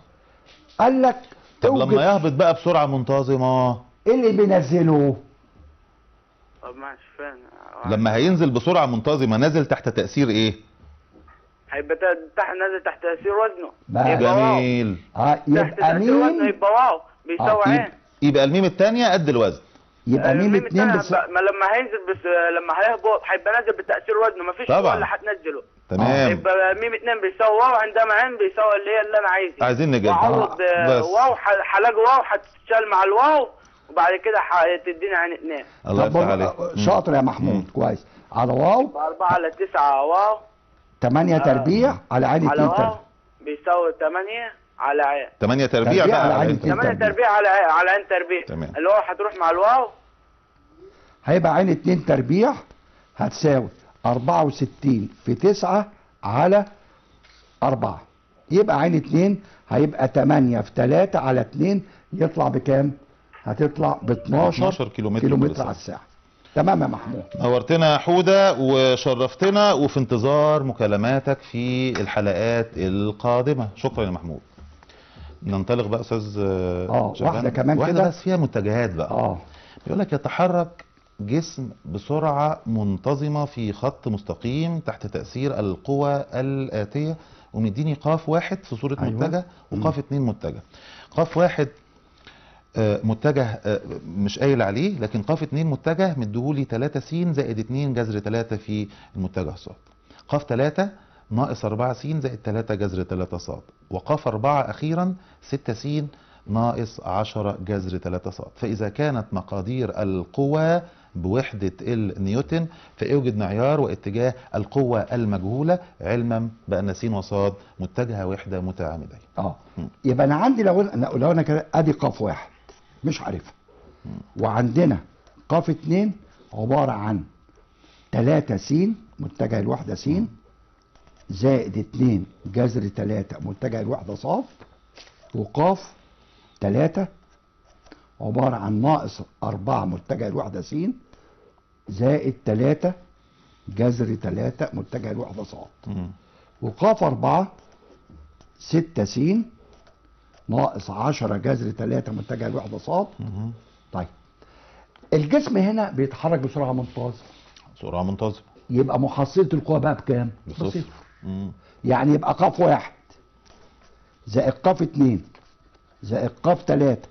S2: قال لك
S1: طب لما يهبط بقى بسرعة منتظمة.
S2: إيه اللي بينزله؟
S3: طب ماشي فين؟
S1: لما هينزل بسرعة منتظمة نازل تحت تأثير إيه؟
S3: هيبقى تحت نازل تحت تأثير وزنه. واو.
S1: جميل.
S2: آه
S3: تحت
S2: يبقى
S3: تأثير وزنه
S2: ميم
S3: يبقى واو. بيساوي
S2: آه،
S3: عين.
S1: يبقى الميم الثانية قد الوزن.
S2: يبقى ميم
S3: الميم
S2: اتنين بس
S3: ما لما هينزل بس لما هيهبط هيبقى نازل بتأثير وزنه. مفيش
S1: طبعا.
S3: قوه اللي هتنزله.
S1: تمام.
S3: يبقى ميم اتنين بيساوي واو عندما عين بيساوي اللي هي اللي أنا عايزها.
S1: عايزين نجد
S3: وعوض
S1: بس.
S3: واو هلاقي واو هتتشال مع الواو وبعد كده هتديني عين اتنين.
S1: الله يفتح عليك.
S2: آه، شاطر يا محمود.
S1: مم.
S2: كويس. على واو؟
S3: بأربعة على تسعة. واو.
S2: 8
S3: آه.
S2: تربيع على عين
S3: على
S2: 2
S3: واو
S2: تربيع
S3: بيساوي تمانية على عين
S1: 8 تربيع بقى
S2: على
S1: على
S2: عين
S1: عين
S2: اتنين.
S3: تمانية
S2: تربيع.
S3: تربيع على عين على عين تربيع
S1: تمام.
S3: اللي هو هتروح مع الواو
S2: هيبقى عين 2 تربيع هتساوي 64 في 9 على 4 يبقى عين 2 هيبقى 8 في 3 على 2 يطلع بكام؟ هتطلع ب 12
S1: 12 كيلومتر.
S2: على الساعة تمام يا محمود.
S1: نورتنا يا حودة وشرفتنا وفي انتظار مكالماتك في الحلقات القادمة. شكرا يا محمود. ننطلق بقى
S2: أستاذ
S1: شعبان.
S2: واحدة كمان
S1: واحدة
S2: كده.
S1: بس فيها متجهات بقى.
S2: آه.
S1: بيقول لك يتحرك جسم بسرعة منتظمة في خط مستقيم تحت تأثير القوى الآتية ومديني قاف واحد في صورة
S2: أيوة.
S1: متجه وقاف اتنين متجه. قاف واحد متجه آه، مش قايل عليه لكن قاف اتنين متجه مديهولي 3 س زائد 2 جذر 3 في المتجه ص قاف 3 ناقص 4 س زائد 3 جذر 3 ص وقاف 4 أخيرا 6 س ناقص 10 جذر 3 ص فإذا كانت مقادير القوى بوحدة النيوتن فاوجد معيار واتجاه القوة المجهولة علما بأن س وصاد متجهة وحدة متعامدين آه.
S2: يبقى أنا عندي لو لو أنا كده أدي قاف واحد. مش عارفها وعندنا قاف اتنين عبارة عن تلاتة س متجه الوحدة س زائد اتنين جذر تلاتة متجه الوحدة صاد وقاف تلاتة عبارة عن ناقص أربعة متجه الوحدة س زائد تلاتة جذر تلاتة متجه الوحدة صاد
S1: مم.
S2: وقاف أربعة ستة س ناقص عشرة جذر تلاتة متجه الوحدة صاد
S1: مم.
S2: طيب الجسم هنا بيتحرك بسرعة منتظمة
S1: سرعة منتظمة
S2: يبقى محصلة القوة بقى بكام؟
S1: بصفر.
S2: يعني يبقى قاف واحد زائد قاف اتنين زائد قاف تلاتة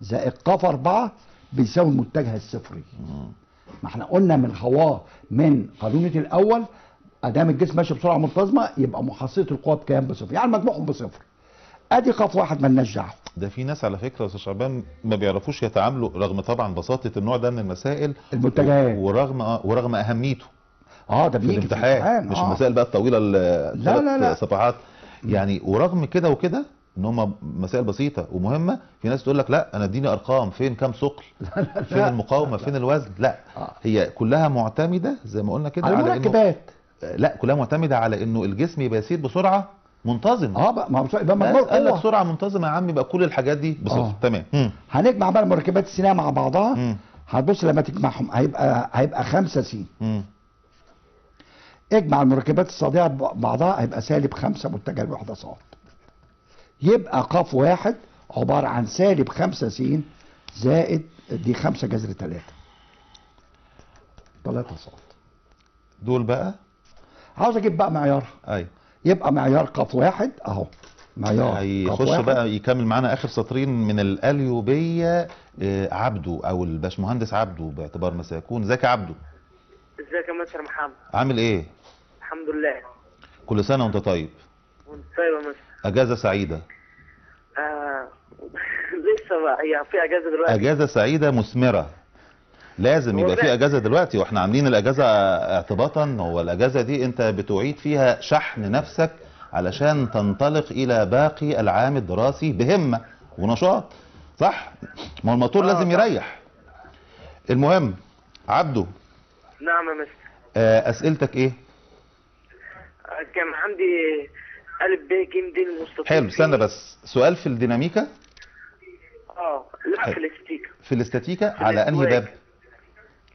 S2: زائد قاف أربعة بيساوي المتجه الصفري. ما إحنا قلنا من خواه من قانونة الأول أدام الجسم ماشي بسرعة منتظمة يبقى محصلة القوة بكام؟ بصفر يعني مجموعهم بصفر أدي قاف واحد ملناش دعوة
S1: ده في ناس على فكرة يا أستاذ شعبان ما بيعرفوش يتعاملوا رغم طبعا بساطة النوع ده من المسائل
S2: المتجهات.
S1: ورغم آه ورغم أهميته
S2: آه ده
S1: في الامتحان مش
S2: آه.
S1: المسائل بقى الطويلة ال-
S2: لا، لا، لا.
S1: صفحات يعني ورغم كده وكده إن هم مسائل بسيطة ومهمة في ناس تقول لك لا أنا اديني أرقام فين كام ثقل *laughs* فين. المقاومة فين الوزن لا
S2: آه.
S1: هي كلها معتمدة زي ما قلنا كده
S2: على
S1: على
S2: المركبات
S1: لا كلها معتمدة على إنه الجسم يبقى يسير بسرعة منتظمه
S2: آه بقى ما هو يبقى مجموع
S1: قال لك سرعة منتظمة يا عم يبقى كل الحاجات دي بصفر
S2: آه.
S1: تمام. مم.
S2: هنجمع بقى المركبات السينية مع بعضها.
S1: مم.
S2: هتبص لما تجمعهم هيبقى هيبقى خمسة س
S1: مم.
S2: اجمع المركبات الصادعة ببعضها هيبقى سالب خمسة متجه الوحدة صاد. يبقى قاف واحد عبارة عن سالب خمسة س زائد دي خمسة جذر تلاتة. تلاتة صاد.
S1: دول بقى؟
S2: عاوز أجيب بقى معيار
S1: أيوه.
S2: يبقى معيار قاف واحد أهو. معيار
S1: هيخش
S2: واحد.
S1: بقى يكمل معانا آخر سطرين من الأليوبية آه، عبده أو الباشمهندس عبده باعتبار ما سيكون إزيك يا عبده
S3: إزيك يا مستر محمد؟
S1: عامل إيه؟
S3: الحمد لله.
S1: كل سنة وأنت طيب؟
S3: وأنت طيب يا مستر؟
S1: أجازة سعيدة.
S3: آه *laughs* لسه بقى هي في أجازة دلوقتي.
S1: أجازة سعيدة مثمره لازم يبقى في. أجازة دلوقتي وإحنا عاملين الأجازة اعتباطا هو الاجازه دي أنت بتعيد فيها شحن نفسك علشان تنطلق إلى باقي العام الدراسي بهمة ونشاط. صح؟ ما هو الموتور
S3: آه،
S1: لازم. يريح. المهم عبده
S3: نعم يا مستر.
S1: آه، أسئلتك
S3: إيه؟ كان عندي ألف ب ج د المستطيل
S1: حلو استنى بس. سؤال في الديناميكا؟
S3: آه لا. في الاستاتيكا
S1: في الاستاتيكا؟ على
S3: أنهي.
S1: باب؟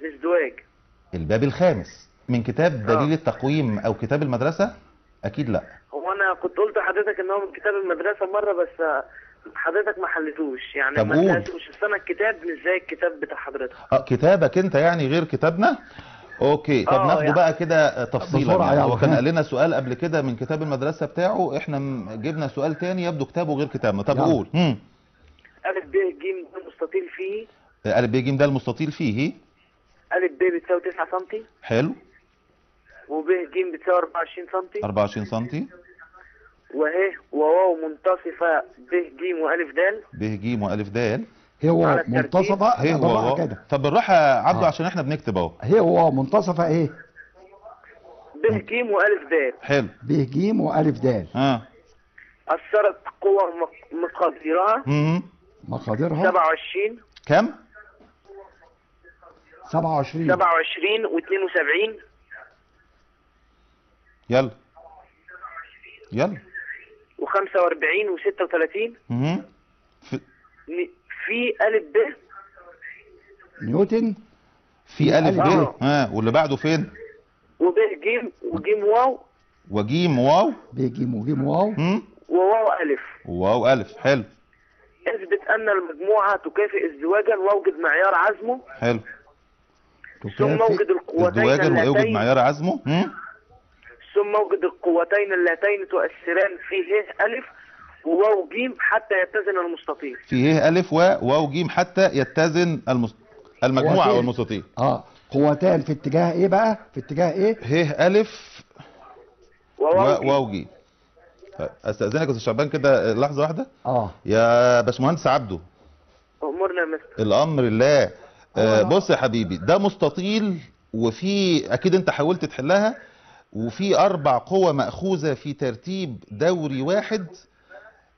S3: الازدواج
S1: الباب الخامس. من كتاب
S3: آه.
S1: دليل التقويم أو كتاب المدرسة؟ أكيد لا.
S3: هو أنا كنت قلت لحضرتك إن هو من كتاب المدرسة مرة بس آه، حضرتك ما حلتوش. يعني
S1: طب
S3: ما
S1: قول.
S3: سالتوش السنة الكتاب مش زي الكتاب بتاع حضرتك.
S1: آه كتابك أنت يعني غير كتابنا؟ okay. طب
S3: آه،
S1: ناخده
S3: يعني-
S1: بقى كده تفصيلا
S2: بسرعة
S1: يعني.
S2: يلا.
S1: هو كان قال لنا سؤال قبل كده من كتاب المدرسة بتاعه. إحنا جبنا سؤال تاني يبدو كتابه غير كتابنا. طب
S2: يلا.
S1: قول. امم
S3: ألف ب ج د مستطيل فيه.
S1: ألف ب ج ده المستطيل فيه.
S3: ألف ب بتساوي 9 سم
S1: حلو.
S3: وب ج بتساوي 24 سم
S1: 24 سم
S3: وه وواو منتصفة ب ج والف د
S1: ب ج والف د
S3: على الترتيب.
S2: منتصفة.
S1: هي
S2: بالراحة
S1: واو.
S2: كده.
S1: طب بالراحة يا عبده
S2: آه.
S1: عشان إحنا بنكتب أهو.
S2: هي هو منتصفة إيه؟
S3: ب ج والف د
S2: ب
S1: حلو.
S2: ج والف د
S1: ها
S3: أثرت قوى مق- مقدرها
S1: امم
S2: مقاديرها.
S3: 27
S1: كم؟
S2: 27
S3: 27 و72
S1: يلا. يلا.
S3: و45 و36
S1: امم في,
S3: في ألف ب.
S2: نيوتن.
S1: في ألف ب. ها واللي بعده فين؟
S3: وب ج وجيم واو.
S1: وجيم واو.
S2: ب ج وج واو.
S1: امم
S3: وواو ألف.
S1: واو ألف. حلو.
S3: اثبت أن المجموعة تكافئ ازدواجا واوجد معيار عزمه.
S1: حلو.
S3: ثم أوجد القوتين اللتين.
S1: معيار عزمه؟
S3: ثم أوجد القوتين اللتين تؤثران في ه ألف وواو ج حتى يتزن المستطيل.
S1: في ه ألف و واو جيم حتى يتزن المس... المجموعة
S2: قوتين.
S1: أو المستطيل
S2: آه. قوتان في اتجاه إيه بقى؟ في اتجاه إيه؟
S1: ه ألف
S3: وواو ج
S1: وواو جيم. أستأذنك يا أستاذ شعبان كده لحظة واحدة.
S2: آه.
S1: يا باشمهندس عبده.
S3: أمرنا يا مستر.
S1: الأمر لله. آه
S2: آه.
S1: بص يا حبيبي ده مستطيل وفي أكيد أنت حاولت تحلها وفي أربع قوى مأخوذة في ترتيب دوري واحد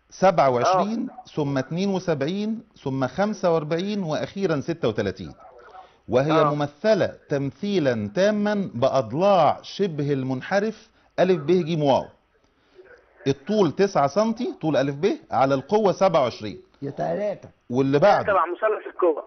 S1: 27 ثم 72 ثم 45 وأخيرا 36 وهي
S3: آه.
S1: ممثلة تمثيلا تاما بأضلاع شبه المنحرف ألف ب ج واو. الطول 9 سم طول ألف ب على القوة 27
S2: يا تلاتة.
S1: واللي بعده؟
S3: تبع مثلث القوى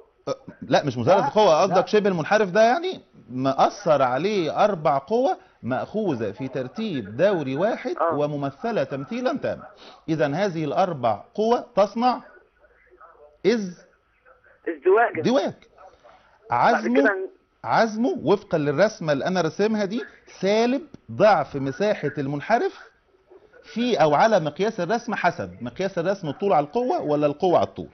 S1: لا مش مثلث
S2: لا.
S1: قصدك شبه المنحرف ده يعني مأثر عليه أربع قوى مأخوذة في ترتيب دوري واحد
S3: آه.
S1: وممثلة تمثيلا تاما. إذا هذه الأربع قوى تصنع إز
S3: ازدواجا
S1: دواج عزمه عزمه وفقا للرسمة اللي أنا راسمها دي سالب ضعف مساحة المنحرف في أو على مقياس الرسم حسب. مقياس الرسم الطول على القوة ولا القوة على الطول؟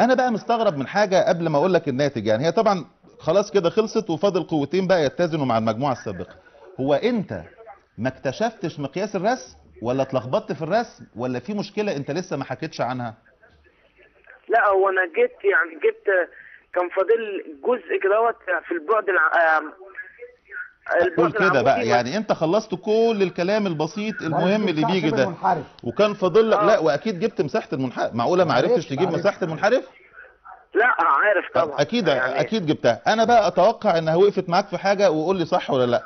S1: أنا بقى مستغرب من حاجة قبل ما أقول لك الناتج يعني هي طبعا خلاص كده خلصت وفاضل قوتين بقى يتزنوا مع المجموعة السابقة هو أنت ما اكتشفتش مقياس الرسم ولا اتلخبطت في الرسم ولا في مشكلة أنت لسه ما حكيتش عنها
S3: لا هو أنا جبت يعني جبت كان فاضل جزء كدهوت في البعد.
S1: قول كده بقى. يعني انت خلصت كل الكلام البسيط المهم اللي بيجي ده.
S2: المنحرف.
S1: وكان فاضل لك
S3: آه.
S1: لا وأكيد جبت مساحة المنحرف. معقولة ما عرفتش تجيب. مساحة المنحرف؟
S3: لا عارف طبعا.
S1: أكيد
S3: يعني
S1: أكيد جبتها. أنا بقى أتوقع إنها وقفت معاك في حاجة وقول لي صح ولا لا.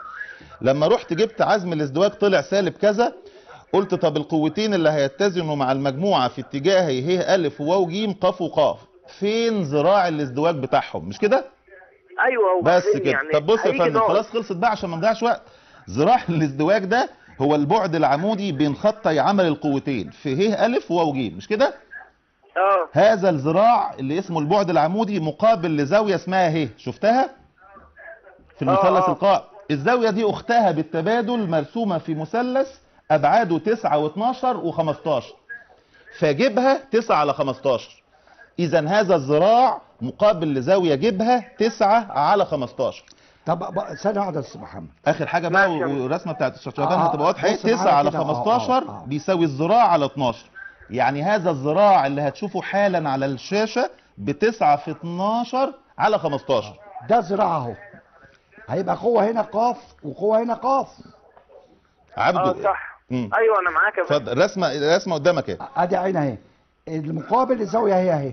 S1: لما رحت جبت عزم الازدواج طلع سالب كذا. قلت طب القوتين اللي هيتزنوا مع المجموعة في اتجاهي ه ألف وواو ج ق وقاف. فين ذراع الازدواج بتاعهم؟ مش كده؟
S3: أيوه
S1: بس كده.
S3: يعني
S1: طب بص يا فندم. خلاص خلصت بقى عشان ما نضيعش وقت. ذراع *laughs* الازدواج ده هو البعد العمودي بين خطي عمل القوتين في ه ألف وواو ج مش كده؟
S3: آه.
S1: هذا الذراع اللي اسمه البعد العمودي مقابل لزاوية اسمها ه شفتها؟ في المثلث
S3: آه.
S1: القائم. الزاوية دي أختها بالتبادل مرسومة في مثلث أبعاده 9 و12 و15 فجيبها 9 على 15 إذا هذا الذراع مقابل لزاوية جيبها 9 على 15
S2: طب بقى ثانية واحدة يا أستاذ محمد.
S1: آخر حاجة بقى
S3: ماشي.
S1: والرسمه بتاعت الشرطان
S2: آه،
S1: هتبقى
S2: إيه معايا
S1: 9 على
S2: كده. آه،
S1: 15
S2: آه، آه.
S1: بيساوي الذراع على 12 يعني هذا الذراع اللي هتشوفه حالا على الشاشة ب 9 في 12 على 15
S2: ده ذراع أهو. هيبقى قوة هنا قاف وقوة هنا قاف.
S1: عبده.
S3: آه صح.
S1: مم.
S3: أيوه أنا معاك يا فندم.
S1: اتفضل. رسمة رسمة قدامك أهي.
S2: أدي عين أهي. المقابل الزاوية هي اهي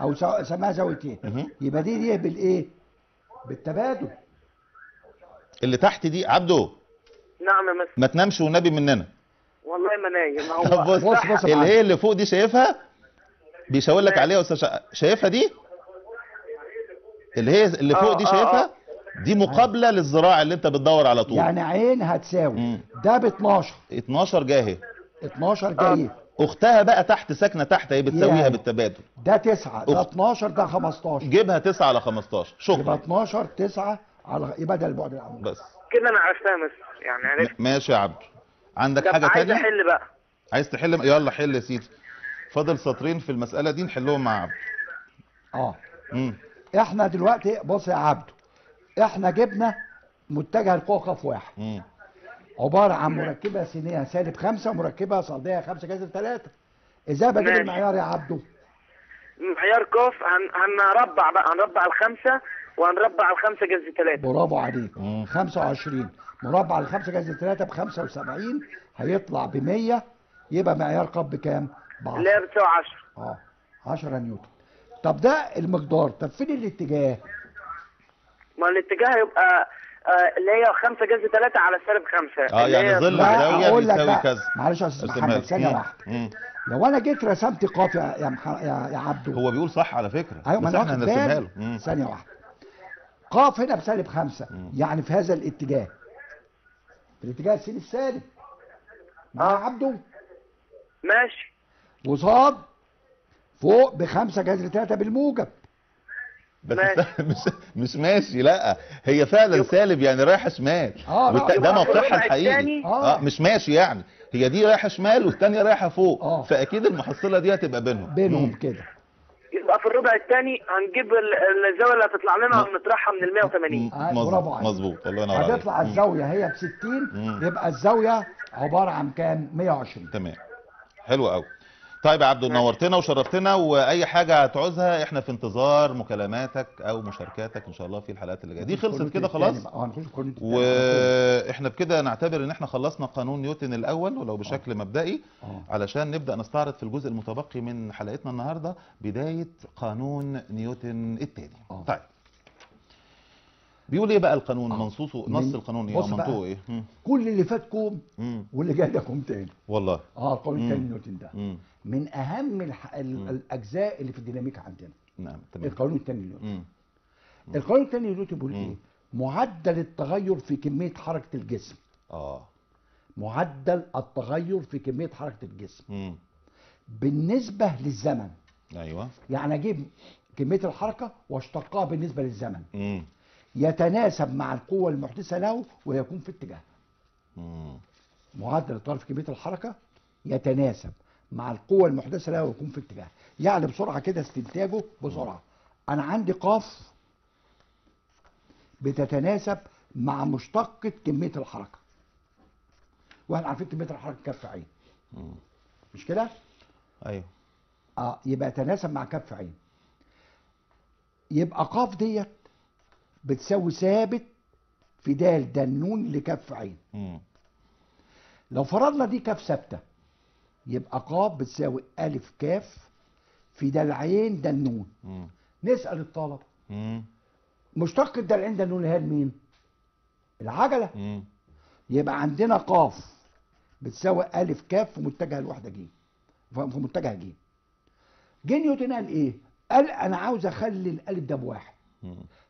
S2: أو سماها زاويتين. يبقى دي دي بالإيه؟ بالتبادل.
S1: اللي تحت دي عبده
S3: نعم يا
S1: ما تنامش والنبي مننا.
S3: والله ما نايم. هو
S1: بص
S2: بص- بص
S1: اللي. هي اللي فوق دي شايفها؟ بيشاور لك عليها يا أستاذ شا- شايفها دي؟ اللي هي اللي فوق
S3: آه،
S1: دي
S3: آه،
S1: شايفها؟
S3: آه.
S1: دي مقابلة للذراع اللي انت بتدور على طول.
S2: يعني عين هتساوي. ده ب 12
S1: 12 جاهي.
S2: 12 جايين
S1: أختها بقى تحت ساكنة تحت هي بتساويها
S2: يعني.
S1: بالتبادل.
S2: ده 9 ده
S1: أخت.
S2: 12 ده 15
S1: جيبها 9 على 15
S2: يبقى
S1: شكرا
S2: 12 9 على يبقى ده البعد العمودي
S1: بس.
S3: كده أنا عرفتها مس يعني عرفت.
S1: ماشي يا عبد. عندك حاجة
S3: عايز
S1: تانية؟
S3: أحل بقى.
S1: عايز تحل؟ يلا حل يا سيدي. فاضل سطرين في المسألة دي نحلهم مع عبد.
S2: آه.
S1: امم
S2: إحنا دلوقتي بص يا عبده إحنا جبنا متجه قاف واحد.
S1: امم
S2: عبارة عن مركبة سينية سالب خمسة ومركبة صلدية خمسة جذر ثلاثة إزاي بجيب. المعيار يا عبده؟
S3: معيار كوف هن... هنربع بقى هنربع الخمسة وهنربع الخمسة جذر ثلاثة
S2: برافو عليك
S1: مم.
S2: 25 مربع الخمسة جذر ثلاثة ب 75 هيطلع ب 100 يبقى معيار قاف بكام؟ ب 10
S3: اللي هي بتساوي 10
S2: آه 10 نيوتن طب ده المقدار طب فين الاتجاه؟
S3: ما الاتجاه هيبقى اللي هي 5 جذر 3 على سالب 5
S1: آه يعني ظل
S2: لك
S1: بيساوي. كذا.
S2: معلش يا
S1: أستاذ
S2: محمد. واحدة.
S1: مم.
S2: لو أنا جيت رسمت قاف يا يا, مح... يا, عبده
S1: هو بيقول صح على فكرة.
S2: أيوه ما
S1: بس
S2: إحنا
S1: هنرسمها له.
S2: ثانية واحدة. قاف هنا بسالب خمسة. يعني في هذا الاتجاه. في الاتجاه السين السالب مع
S3: آه.
S2: عبده
S3: ماشي.
S2: وصاد فوق بخمسة جذر ثلاثة بالموجب.
S1: بس
S3: ماشي. *laughs*
S1: مش مش ماشي لا. هي فعلا سالب يعني رايحه شمال.
S2: آه،
S1: والت- ده
S2: يبقى
S1: موقعها الحقيقي
S2: آه.
S1: آه. مش ماشي يعني. هي دي رايحة شمال والثانيه رايحة فوق.
S2: آه.
S1: فأكيد المحصلة دي هتبقى بينهم.
S2: بينهم
S1: مم.
S2: كده.
S3: يبقى في الربع الثاني هنجيب ال- الزاوية اللي هتطلع لنا ونطرحها من ال 180
S2: آه،
S1: مظبوط
S2: برافو عليك.
S1: مظبوط. الله ينور عليك.
S2: هتطلع
S1: مم.
S2: الزاوية هي ب 60
S1: مم.
S2: يبقى الزاوية عبارة عن كام؟ 120
S1: تمام. حلو قوي طيب يا عبدو نورتنا وشرفتنا وأي حاجة هتعوزها إحنا في انتظار مكالماتك أو مشاركاتك إن شاء الله في الحلقات اللي جاية دي خلصت كده خلاص
S2: التاني.
S1: وإحنا بكده نعتبر إن إحنا خلصنا قانون نيوتن الأول ولو بشكل مبدئي
S2: آه.
S1: علشان نبدأ نستعرض في الجزء المتبقي من حلقتنا النهارده بداية قانون نيوتن الثاني
S2: آه.
S1: طيب بيقول إيه بقى القانون
S2: آه.
S1: منصوصه
S2: من-
S1: نص القانون
S2: إيه.
S1: منطوقه إيه.
S2: كل اللي فات كوم
S1: مم.
S2: واللي جاي كوم تاني
S1: والله
S2: آه القانون
S1: مم.
S2: التاني نيوتن ده
S1: مم.
S2: من أهم الح... الأجزاء اللي في الديناميكا عندنا.
S1: نعم تمام.
S2: القانون التاني نيوتن. القانون التاني نيوتن بيقول. إيه؟ معدل التغير في كمية حركة الجسم.
S1: آه.
S2: معدل التغير في كمية حركة الجسم.
S1: مم.
S2: بالنسبة للزمن.
S1: أيوه.
S2: يعني أجيب كمية الحركة وأشتقها بالنسبة للزمن.
S1: مم.
S2: يتناسب مع القوة المحدثه له ويكون في اتجاه.
S1: مم.
S2: معدل التغير في كمية الحركة يتناسب. مع القوة المحدثة له ويكون في اتجاه. يعني بسرعة كده استنتاجه بسرعة. أنا عندي قاف بتتناسب مع مشتقة كمية الحركة. وإحنا عارفين كمية الحركة كف عين. مش كده؟
S1: أيوه.
S2: آه يبقى يتناسب مع كف عين. يبقى قاف ديت بتساوي ثابت في دال دنون لكف عين.
S1: مم.
S2: لو فرضنا دي كاف ثابتة يبقى قاف بتساوي ألف كاف في دلعين دنون
S1: مم.
S2: نسأل الطلبه
S1: مم.
S2: مشتق الدلعين دنون هي مين العجلة
S1: مم.
S2: يبقى عندنا قاف بتساوي ألف كاف في متجه الوحده ج في متجه ج جه نيوتن قال إيه قال أنا عاوز أخلي الألف ده بواحد.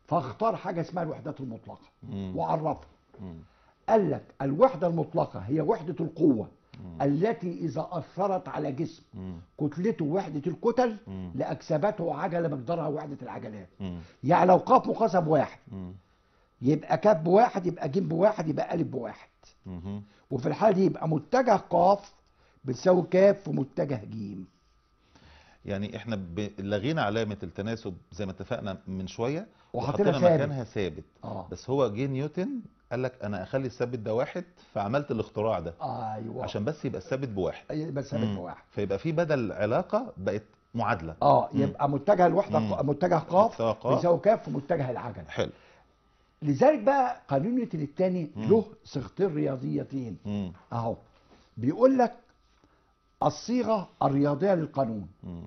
S2: فاختار حاجة اسمها الوحدات المطلقة
S1: مم.
S2: وعرفها. قال لك الوحدة المطلقة هي وحدة القوة التي إذا أثرت على جسم
S1: مم.
S2: كتلته وحدة الكتل. لأكسبته عجلة مقدارها وحدة العجلات
S1: مم.
S2: يعني لو قاف مقاسة بواحد
S1: مم.
S2: يبقى كاف بواحد يبقى جيم بواحد يبقى ألف بواحد. وفي الحالة دي يبقى متجه قاف بتساوي كاف في متجه جيم
S1: يعني إحنا ب... لغينا علامة التناسب زي ما اتفقنا من شوية
S2: وحطينا.
S1: مكانها ثابت
S2: آه
S1: بس هو جه نيوتن قال لك أنا أخلي الثابت ده واحد فعملت الاختراع ده
S2: أيوه
S1: عشان بس يبقى الثابت بواحد
S2: يبقى ثابت
S1: مم.
S2: بواحد
S1: فيبقى في بدل علاقة بقت
S2: معادلة
S1: آه.
S2: يبقى متجه الوحدة
S1: مم.
S2: متجه قاف. بيساوي كاف في متجه العجلة
S1: حلو
S2: لذلك بقى قانون نيوتن الثاني. له صيغتين رياضيتين. أهو بيقول لك الصيغة الرياضية للقانون
S1: مم.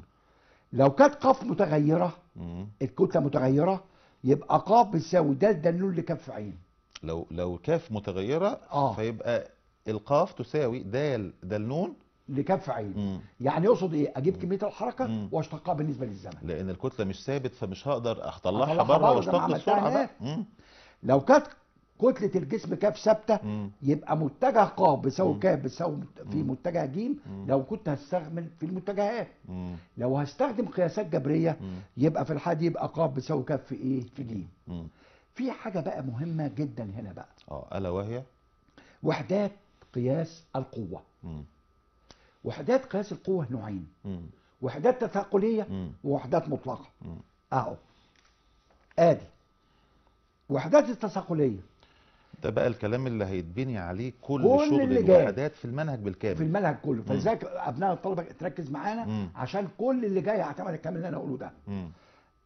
S2: لو كانت قاف متغيرة
S1: مم.
S2: الكتلة متغيرة يبقى قاف بتساوي د دنون لكف عين
S1: لو لو كاف متغيرة
S2: آه.
S1: فيبقى القاف تساوي دال دال نون
S2: لكف عين
S1: مم.
S2: يعني يقصد إيه أجيب كمية الحركة
S1: مم.
S2: وأشتقها بالنسبة للزمن
S1: لأن الكتلة مش ثابت فمش هقدر اطلعها بره واشتق السرعه بقى.
S2: لو كانت كتلة الجسم كاف
S1: ثابتة.
S2: يبقى متجه ق بيساوي
S1: مم.
S2: ك بيساوي في. متجه ج
S1: مم.
S2: لو كنت هستخدم في المتجهات
S1: مم.
S2: لو هستخدم قياسات جبرية
S1: مم.
S2: يبقى في الحالة دي يبقى ق بيساوي ك في إيه في ج
S1: مم.
S2: في حاجة بقى مهمة جدا هنا بقى
S1: آه ألا وهي
S2: وحدات قياس القوة
S1: مم.
S2: وحدات قياس القوة نوعين
S1: مم.
S2: وحدات تثاقلية
S1: مم.
S2: ووحدات مطلقة
S1: مم.
S2: أهو آدي وحدات التثاقلية
S1: ده بقى الكلام اللي هيتبني عليه كل,
S2: كل
S1: شغل. الوحدات في المنهج بالكامل
S2: في المنهج كله فلذلك أبناء الطلبة تركز معانا. عشان كل اللي جاي هيعتمد الكلام اللي أنا اقوله ده
S1: مم.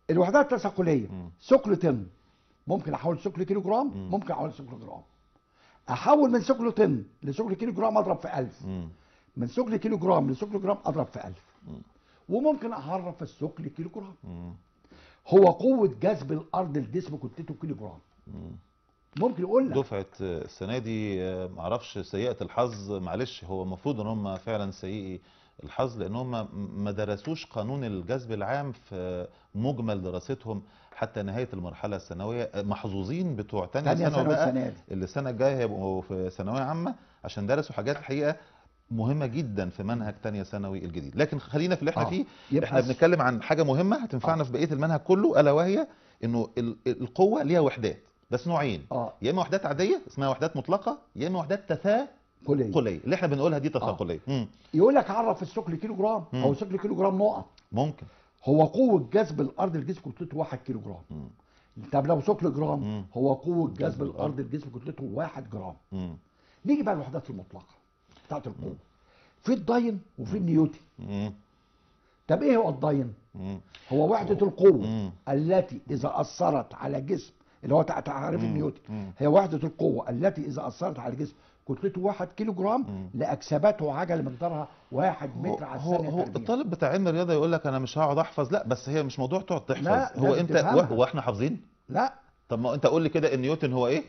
S2: الوحدات
S1: التثاقلية.
S2: ثقل طن ممكن أحول ثقل كيلو جرام
S1: مم.
S2: ممكن أحول ثقل جرام أحول من ثقل طن لثقل كيلو جرام أضرب في 1000
S1: مم.
S2: من ثقل كيلو جرام لثقل جرام أضرب في 1000
S1: مم.
S2: وممكن اعرف الثقل كيلو جرام
S1: مم.
S2: هو قوة جذب الأرض لجسم كتلته كيلو جرام
S1: مم.
S2: ممكن يقول لك
S1: دفعة السنة دي آه، معرفش سيئة الحظ معلش هو المفروض إن هم فعلا سيئي الحظ لأن هم ما درسوش قانون الجذب العام في مجمل دراستهم حتى نهاية المرحلة الثانوية آه، محظوظين بتوع
S2: ثانية
S1: ثانوي بقى اللي السنة الجاية هيبقوا في ثانوية عامة عشان درسوا حاجات الحقيقة مهمة جدا في منهج تانية ثانوي الجديد. لكن خلينا في اللي إحنا
S2: آه.
S1: فيه
S2: يبقى إحنا
S1: بنتكلم عن حاجة مهمة هتنفعنا
S2: آه.
S1: في بقية المنهج كله ألا وهي إنه ال- ال- القوة ليها وحدات. بس نوعين.
S2: آه.
S1: يا إما وحدات عادية اسمها وحدات مطلقة يا إما وحدات تثاقلية. اللي إحنا بنقولها دي تثاقلية. مم.
S2: يقول لك عرف الثقل كيلو جرام
S1: مم.
S2: أو ثقل كيلو جرام نقط.
S1: ممكن.
S2: هو قوة جذب الأرض الجسم كتلته 1 كيلو جرام. طب لو ثقل جرام
S1: مم.
S2: هو قوة
S1: جذب. الأرض
S2: الجسم كتلته 1 جرام
S1: مم.
S2: نيجي بقى الوحدات المطلقة بتاعت القوة في الداين وفي النيوتن. طب إيه هو الداين. هو وحدة
S1: القوة.
S2: التي إذا أثرت على جسم اللي هو تع- تعريف. النيوتن. هي وحدة القوة التي إذا أثرت على جسم كتلته 1 كيلو جرام. لاكسبته عجله مقدارها 1
S1: هو,
S2: متر على
S1: هو,
S2: الثانية
S1: هو
S2: تربيع.
S1: الطالب بتاع علم الرياضة يقول لك أنا مش هقعد أحفظ لا بس هي مش موضوع تقعد تحفظ.
S2: لا،
S1: هو انت. هو إحنا حافظين؟
S2: لا.
S1: طب ما أنت قول لي كده النيوتن هو إيه؟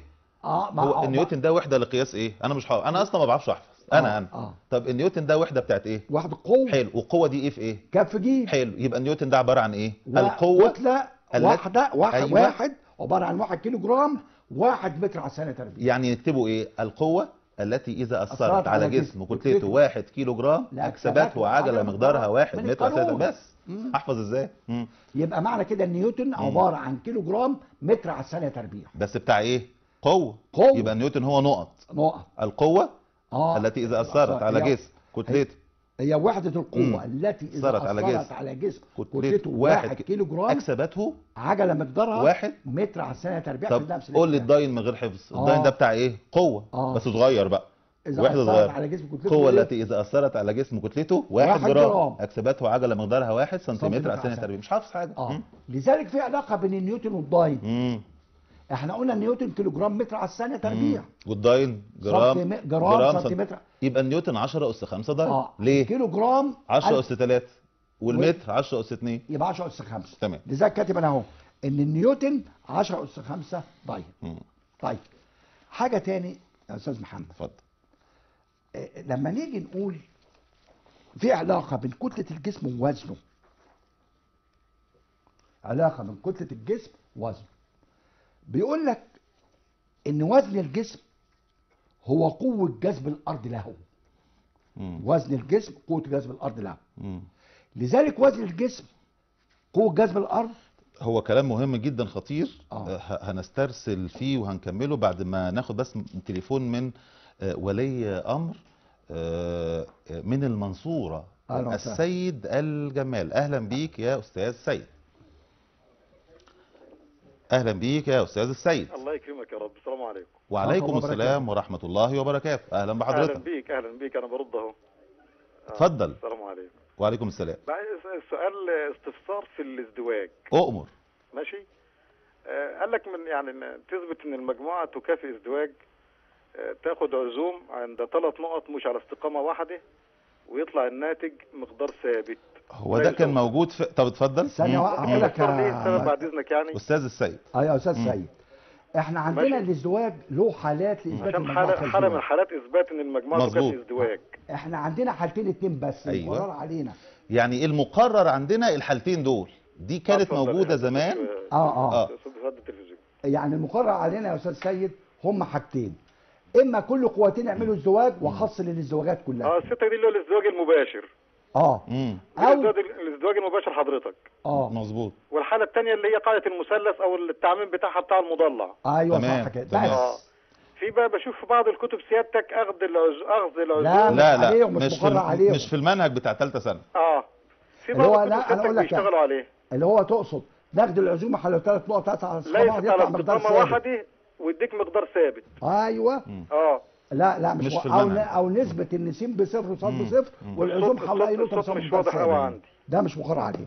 S2: آه ما
S1: هو
S2: آه،
S1: النيوتن ده وحدة لقياس إيه؟ أنا مش حافظ أنا أصلا ما بعرفش أحفظ. أنا
S2: آه،
S1: أنا
S2: آه.
S1: طب النيوتن ده وحدة بتاعت إيه؟
S2: وحدة قوه
S1: حلو. والقوه دي إيه في إيه؟
S2: كاف جيم.
S1: حلو. يبقى النيوتن ده عبارة عن إيه؟
S2: و-
S1: القوة
S2: كتله واحدة واحد
S1: أيوة.
S2: واحد عبارة عن 1 كيلو جرام 1 متر على الثانية تربيع
S1: يعني نكتبوا إيه؟ القوة التي إذا اثرت
S2: أثرت
S1: على جسم كتلته
S2: كتلته.
S1: 1 كيلو جرام
S2: أكسبته
S1: عجله
S2: عجلة
S1: مقدارها
S2: مقدارها
S1: 1
S2: من
S1: متر. على
S2: القانون.
S1: بس.
S2: مم.
S1: أحفظ إزاي؟ مم.
S2: يبقى معنى كده النيوتن عبارة عن كيلو جرام متر على الثانية تربيع.
S1: بس بتاع إيه؟ قوة.
S2: قوة.
S1: يبقى نيوتن هو نقط.
S2: نقط.
S1: القوة
S2: آه.
S1: التي إذا أثرت على جسم كتلته
S2: هي وحدة القوة
S1: مم.
S2: التي إذا
S1: أثرت على جسم.
S2: على جسم
S1: كتلته
S2: كتلته 1 كيلو جرام
S1: أكسبته
S2: عجلة مقدارها
S1: واحد.
S2: متر على الثانية تربيع
S1: طب
S2: نفس
S1: قول لي. الداين من غير حفظ
S2: آه.
S1: الداين ده بتاع إيه قوة
S2: آه.
S1: بس صغير بقى
S2: إذا
S1: وحده
S2: أثرت
S1: صغيره
S2: على جسم كتلته
S1: القوة
S2: إيه؟
S1: التي إذا أثرت على جسم كتلته 1
S2: واحد
S1: جرام
S2: جرام.
S1: أكسبته عجلة مقدارها 1 سنتيمتر على الثانية تربيع مش حافظ حاجة مم.
S2: لذلك في علاقة بين النيوتن والداين. إحنا قلنا النيوتن كيلو جرام متر على الثانية تربيع.
S1: والداين جرام
S2: سنتيم- جرام
S1: سنت-
S2: سنتيمتر.
S1: يبقى النيوتن 10 أس 5 داين
S2: آه.
S1: ليه؟
S2: كيلو جرام
S1: 10
S2: ألف.
S1: أس 3 والمتر 10 أس 2
S2: يبقى 10 اس 5
S1: تمام.
S2: لذلك كاتب أنا أهو إن النيوتن 10 اس 5 داين. طيب. حاجة تاني يا أستاذ محمد.
S1: اتفضل.
S2: آه، لما نيجي نقول في علاقة بين كتلة الجسم ووزنه. علاقة بين كتلة الجسم ووزنه. بيقول لك إن وزن الجسم هو قوة جذب الأرض له
S1: مم.
S2: وزن الجسم قوة جذب الأرض له
S1: مم.
S2: لذلك وزن الجسم قوة جذب الأرض
S1: هو كلام مهم جدا خطير
S2: آه.
S1: آه، هنسترسل فيه وهنكمله بعد ما ناخد بس تليفون من آه، ولي أمر آه، من
S2: المنصورة.
S1: السيد الجمال أهلا بيك يا أستاذ سيد أهلا بيك يا أستاذ السيد.
S4: الله يكرمك يا رب. السلام عليكم.
S1: وعليكم
S2: الله
S1: السلام ورحمة الله وبركاته. أهلا
S4: أهلا
S1: بحضرتك
S4: بيك أهلا بيك. أنا برد أهو. آه،
S1: اتفضل.
S4: السلام عليكم.
S1: وعليكم السلام.
S4: بعد السؤال استفسار في الازدواج.
S1: أؤمر.
S4: ماشي؟ آه قال لك من يعني تثبت إن المجموعة تكافئ ازدواج آه تاخد عزوم عند ثلاث نقط مش على استقامة واحدة ويطلع الناتج مقدار ثابت.
S1: هو ده كان
S4: يسوى.
S1: موجود في طب اتفضل
S2: ثانية
S1: مم.
S2: واحدة.
S1: مم.
S2: أقول لك
S4: بعد إذنك يعني
S1: أستاذ السيد
S2: آه يا أستاذ
S1: مم.
S2: سيد إحنا عندنا. الازدواج له حالات لإثبات
S4: عشان
S2: المجموعة
S4: حاله حالة من. حالات إثبات إن المجموعة
S1: مظبوط.
S4: تكافئ ازدواج
S2: إحنا عندنا حالتين اتنين بس
S1: أيوة.
S2: القرار علينا
S1: يعني المقرر عندنا الحالتين دول دي كانت. موجودة زمان آه
S4: آه آه.
S2: يعني المقرر علينا يا أستاذ سيد هم حاجتين إما كل قوتين يعملوا ازدواج وحصل الازدواجات
S4: آه
S2: كلها
S4: الستة دي اللي هو الازدواج المباشر
S2: آه.
S1: امم
S4: الازدواج المباشر حضرتك.
S2: آه.
S1: مظبوط.
S4: والحالة الثانية اللي هي قاعدة المثلث أو التعميم بتاعها بتاع المضلع.
S2: أيوه
S1: تمام،
S2: صح كده.
S1: تمام.
S4: آه
S2: بس.
S4: في بقى بشوف في بعض الكتب سيادتك أخذ العز... أخذ العزوم
S2: لا.
S1: لا لا
S2: عليهم، مش
S1: مش في
S2: عليهم.
S1: مش في المنهج بتاع ثالثه سنه
S4: آه. في
S2: اللي هو
S4: بعض
S2: لا،
S4: الكتب
S2: أقول
S4: سيادتك
S2: لك يعني.
S4: بيشتغلوا عليه.
S2: اللي هو تقصد ناخد العزومة حلو ثلاث نقط تسعة على الصفحه
S4: على
S2: يطلع مقدار ثابت.
S4: واحدة ويديك مقدار ثابت.
S2: أيوه.
S4: آه.
S2: لا لا مش,
S1: مش في أو.
S2: أو نسبة ان س بصفر وص
S1: مم.
S2: بصفر. والعزوم حوالي
S4: نقطة
S2: بصفر
S4: مش واضح قوي. عندي
S2: ده مش مقر عليه.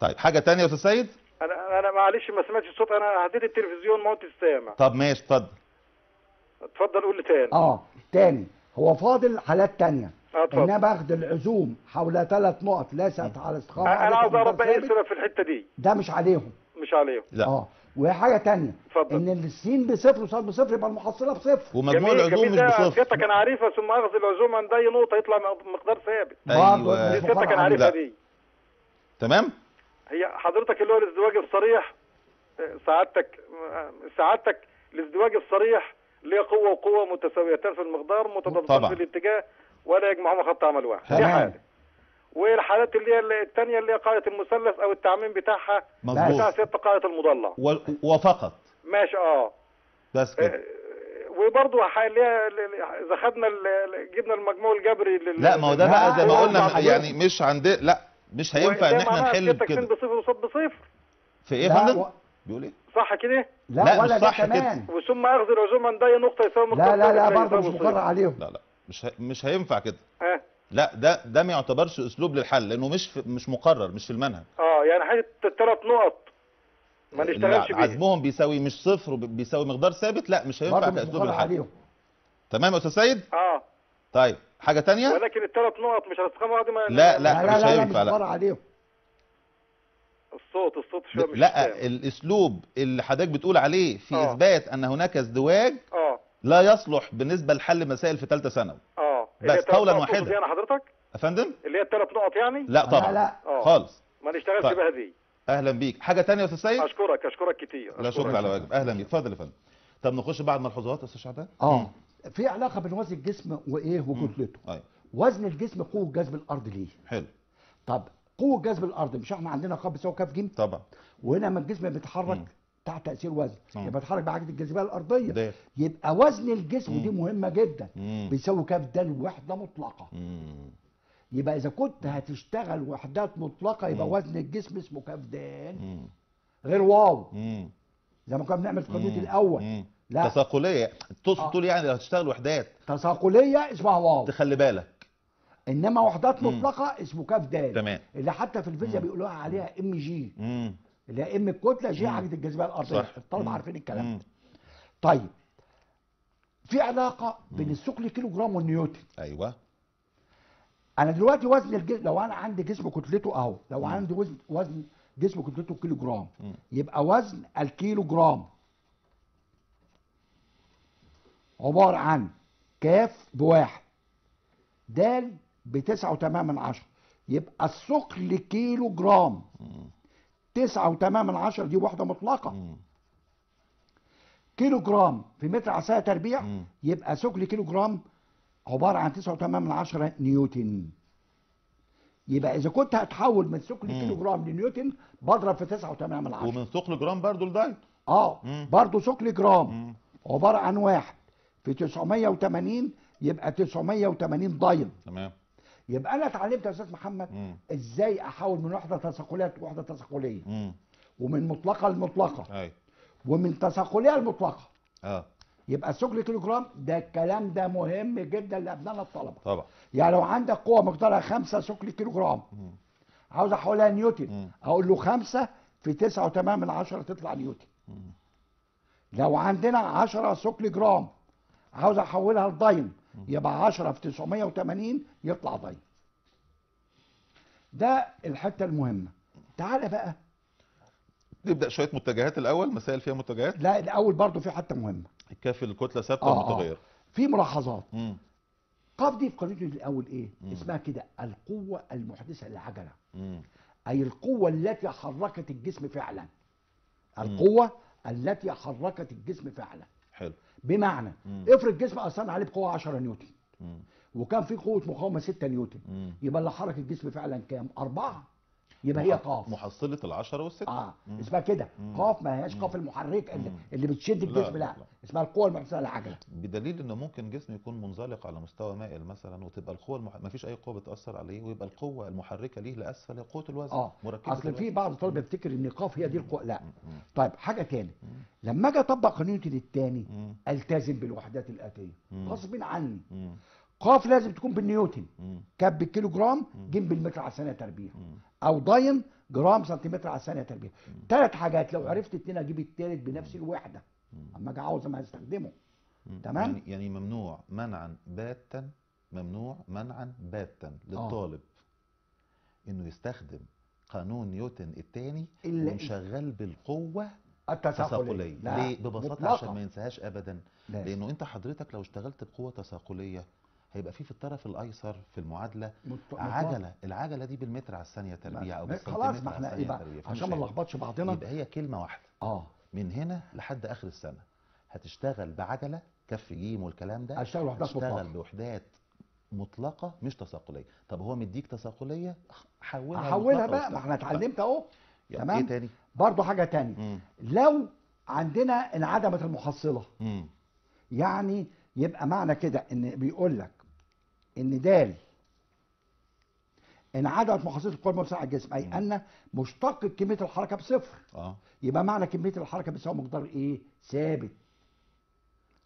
S1: طيب حاجة تانية يا أستاذ سيد؟
S4: أنا أنا معلش ما سمعتش الصوت. أنا هديت التلفزيون ما كنتش سامع
S1: طب ماشي اتفضل.
S4: اتفضل قول لي تاني.
S2: آه تاني. هو فاضل حالات تانية.
S4: آه اتفضل.
S2: إنما باخد العزوم حول ثلاث نقط ليست على استقامه
S4: أنا عاوز أعرف بقى
S2: إيه
S4: السبب في الحتة دي.
S2: ده مش عليهم.
S4: مش عليهم.
S1: لا.
S2: آه. وحاجه تانية
S4: اتفضل.
S2: إن السين بصفر وصاد بصفر يبقى المحصلة بصفر
S1: ومجموع العزوم مش بصفر
S4: سيادتك أنا عارفها ثم أخذ العزوم عند اي نقطة يطلع مقدار ثابت
S2: أيوه
S4: دي سيادتك
S2: عليه.
S4: عارفها. دي
S1: تمام
S4: هي حضرتك اللي هو الازدواج الصريح سعادتك سعادتك الازدواج الصريح اللي هي قوة وقوة متساويتان في المقدار متضادتان. في الاتجاه ولا يجمعهما خط عمل واحد دي
S2: تمام.
S4: والحالات اللي هي الثانية اللي هي قاعدة المثلث أو التعميم بتاعها؟ بتاع
S1: مظبوط
S4: سيادة قاعدة المضلع
S1: و... وفقط.
S4: ماشي آه.
S1: بس كده.
S4: آه، وبرضه ح- اللي هي إذا خدنا جبنا المجموع الجبري لل-
S1: لا ما هو ده
S2: لا،
S1: بقى زي ما
S2: لا،
S1: قلنا
S2: لا،
S1: يعني مش عند لا مش هينفع إن
S4: إحنا
S1: نحل كده.
S4: بصفر وصاد بصفر
S1: في إيه يا فندم؟ بيقول إيه؟
S4: صح كده؟
S2: لا,
S1: لا،
S2: ولا
S1: مش
S2: ده
S1: صح كده.
S4: وثم أخذ العزوم عند اي نقطة يساوي
S2: لا لا لا برضه مش
S4: صفر.
S2: مقر عليهم.
S1: لا لا مش ه... مش هينفع كده.
S4: ها؟
S1: لا ده ده ما يعتبرش أسلوب للحل لأنه مش في... مش مقرر مش في المنهج.
S4: آه يعني حاجة الثلاث نقط ما نشتغلش
S1: لا،
S4: بيها.
S1: عزمهم بيساوي مش صفر بيساوي مقدار ثابت لا مش هينفع
S2: كأسلوب
S1: للحل.
S2: عليهم.
S1: تمام يا أستاذ سيد؟
S4: آه.
S1: طيب حاجة تانية؟
S4: ولكن الثلاث نقط مش استقامه واحدة ما
S1: لا،
S2: لا
S1: لا،
S2: لا
S1: مش
S2: لا, لا مش
S1: هينفع، لا.
S2: مقر عليهم.
S4: الصوت الصوت شوية مش
S1: لا
S4: سامع.
S1: الأسلوب اللي حضرتك بتقول عليه في
S4: آه.
S1: إثبات أن هناك ازدواج
S4: آه.
S1: لا يصلح بالنسبة لحل مسائل في ثالثه ثانوي.
S4: آه.
S1: بس
S4: اللي هي تلات
S1: قولا
S4: نقط
S1: واحدا.
S4: يعني حضرتك؟
S1: يا فندم
S4: اللي هي الثلاث نقط يعني؟
S1: لا طبعا.
S2: لا
S4: آه.
S1: خالص.
S4: ما نشتغلش
S1: طيب.
S4: بها دي
S1: أهلا بيك. حاجة تانية يا أستاذ سيد؟
S4: أشكرك أشكرك كتير.
S1: لا
S4: أشكرك.
S1: شكر على واجب. أهلا بيك. اتفضل يا فندم. طب نخش بعد ملحوظات يا أستاذ شعبان؟
S2: آه. في علاقة بين وزن الجسم وإيه وكتلته.
S1: أيوه
S2: وزن الجسم قوة جذب الأرض ليه؟
S1: حلو.
S2: طب قوة جذب الأرض مش إحنا عندنا قاب بيساوي كاف جيم؟
S1: طبعا.
S2: وهنا لما الجسم بيتحرك. تحت تأثير وزن
S1: مم.
S2: يبقى بيتحرك بعجله الجاذبية الأرضية
S1: ده
S2: يبقى وزن الجسم
S1: مم.
S2: دي مهمة جدا
S1: مم.
S2: بيساوي كاف ده وحده مطلقة
S1: مم.
S2: يبقى إذا كنت هتشتغل وحدات مطلقة يبقى
S1: مم.
S2: وزن الجسم اسمه كاف دال
S1: مم.
S2: غير واو
S1: مم.
S2: زي ما كنا بنعمل في
S1: مم.
S2: الأول
S1: مم.
S2: لا.
S1: تثاقلية تقصد
S2: آه.
S1: تقول يعني لو هتشتغل وحدات
S2: تثاقلية اسمها واو
S1: تخلي بالك
S2: إنما وحدات. مطلقة اسمه كاف دال
S1: تمام
S2: اللي حتى في الفيزياء. بيقولوها عليها
S1: MG.
S2: اللي هي M الكتله
S1: G.
S2: عجله الجاذبية
S1: الأرضية
S2: الطلبه. عارفين الكلام. ده طيب في علاقة بين الثقل كيلو جرام والنيوتن
S1: أيوه
S2: أنا دلوقتي وزن الجسم لو أنا عندي جسم كتلته أهو لو
S1: مم.
S2: عندي وزن وزن جسم كتلته كيلو جرام
S1: مم.
S2: يبقى وزن الكيلو جرام عبارة عن كاف بواحد دال بتسعة وتمانية من عشرة يبقى الثقل كيلو جرام
S1: مم.
S2: تسعة وتمانية من عشرة دي وحدة مطلقة
S1: مم.
S2: كيلو جرام في متر على ثانية تربيع
S1: مم.
S2: يبقى ثقل كيلو جرام عبارة عن تسعة وتمانية من عشرة نيوتن يبقى إذا كنت هتحول من ثقل. كيلو جرام لنيوتن بضرب في تسعة وتمانية من عشرة
S1: ومن ثقل جرام برضو لداين
S2: آه
S1: مم.
S2: برضه ثقل جرام
S1: مم.
S2: عبارة عن واحد في 980 يبقى 980 داين
S1: تمام
S2: يبقى أنا اتعلمت يا أستاذ محمد
S1: مم.
S2: إزاي احول من وحده تثاقليه لوحده تثاقليه
S1: مم.
S2: ومن مطلقة لمطلقة.
S1: أيوه
S2: ومن تثاقليه لمطلقة.
S1: آه.
S2: يبقى الثقل كيلو جرام ده الكلام ده مهم جدا لابنائنا الطلبة.
S1: طبعا.
S2: يعني لو عندك قوة مقدارها 5 ثقل كيلو جرام
S1: مم.
S2: عاوز أحولها نيوتن
S1: مم.
S2: أقول له 5 في 9 وتمانية من 10 تطلع نيوتن.
S1: مم.
S2: لو عندنا 10 ثقل جرام عاوز أحولها لداين يبقى 10 في 980 يطلع داين ده الحتة المهمة. تعالى بقى.
S1: نبدأ شوية متجهات الأول مسائل فيها متجهات.
S2: لا الأول برضو في حتة مهمة.
S1: الكاف الكتله ثابتة
S2: آه، آه.
S1: ومتغيرة.
S2: في ملاحظات.
S1: مم.
S2: قاف دي في قانون الأول إيه؟
S1: مم.
S2: اسمها كده القوة المحدثة للعجلة.
S1: مم.
S2: أي القوة التي حركت الجسم فعلا. القوة التي حركت الجسم فعلا.
S1: حلو
S2: بمعنى
S1: مم.
S2: افرض جسم اثرنا عليه بقوة 10 نيوتن
S1: مم.
S2: وكان في قوة مقاومة 6 نيوتن
S1: مم.
S2: يبقى اللي حرك الجسم فعلا كام؟ أربعة يبقى هي قاف
S1: محصلة العشرة والستة
S2: آه
S1: مم.
S2: اسمها كده. قاف ما هياش قاف المحرك اللي,
S1: مم.
S2: اللي بتشد
S1: لا،
S2: الجسم لا,
S1: لا.
S2: اسمها القوة المحصلة للعجله
S1: بدليل ان ممكن جسم يكون منزلق على مستوى مائل مثلا وتبقى القوة المح... ما فيش أي قوة بتأثر عليه ويبقى القوة المحركة ليه لأسفل هي قوة الوزن آه
S2: أصل في. بعض الطلبة بيفتكر إن قاف هي دي القوة لا
S1: مم.
S2: طيب حاجة تاني لما أجي أطبق قانون نيوتن الثاني. ألتزم بالوحدات
S1: الآتية.
S2: غصب عني
S1: مم.
S2: قاف لازم تكون بالنيوتن. كاف بالكيلو جرام جيم بالمتر على الثانية تربيع. أو داين جرام سنتيمتر على الثانية تربيع. ثلاث حاجات. لو عرفت اتنين أجيب الثالث بنفس الوحدة. أما أجي عاوز ما هستخدمه.
S1: مم.
S2: تمام؟
S1: يعني, يعني ممنوع منعا باتا ممنوع منعا باتا للطالب. إنه يستخدم قانون نيوتن الثاني ومشغل بالقوة
S2: التساقلية.
S1: ليه؟ ببساطة
S2: مطلقة.
S1: عشان ما ينساهاش ابدا.
S2: لا.
S1: لأنه أنت حضرتك لو اشتغلت بقوة تساقلية هيبقى في في الطرف الأيسر في المعادلة
S2: مط- مطلقة.
S1: عجلة. العجلة دي بالمتر على الثانية تربيع
S2: أو
S1: بالسنتيمتر
S2: خلاص ما
S1: إحنا فمش
S2: عشان ما نلخبطش بعضنا.
S1: يبقى هي كلمة واحدة.
S2: آه.
S1: من هنا لحد آخر السنة. هتشتغل بعجلة كف جيم والكلام ده.
S2: هشتغل وحدات
S1: هتشتغل. بوحدات مطلقة مش تساقليه طب هو مديك تساقليه حولها لمطلقة
S2: بقى. ما
S1: إحنا.
S2: اتعلمت
S1: أهو.
S2: تمام؟
S1: إيه تاني؟
S2: برضه حاجة تانية.
S1: مم.
S2: لو عندنا انعدمت المحصلة.
S1: مم.
S2: يعني يبقى معنى كده إن بيقول لك ان دال انعدمت محصله القوه المساعده على الجسم أي أن مشتق كمية الحركة بصفر.
S1: آه.
S2: يبقى معنى كمية الحركة بتساوي مقدار إيه؟ ثابت.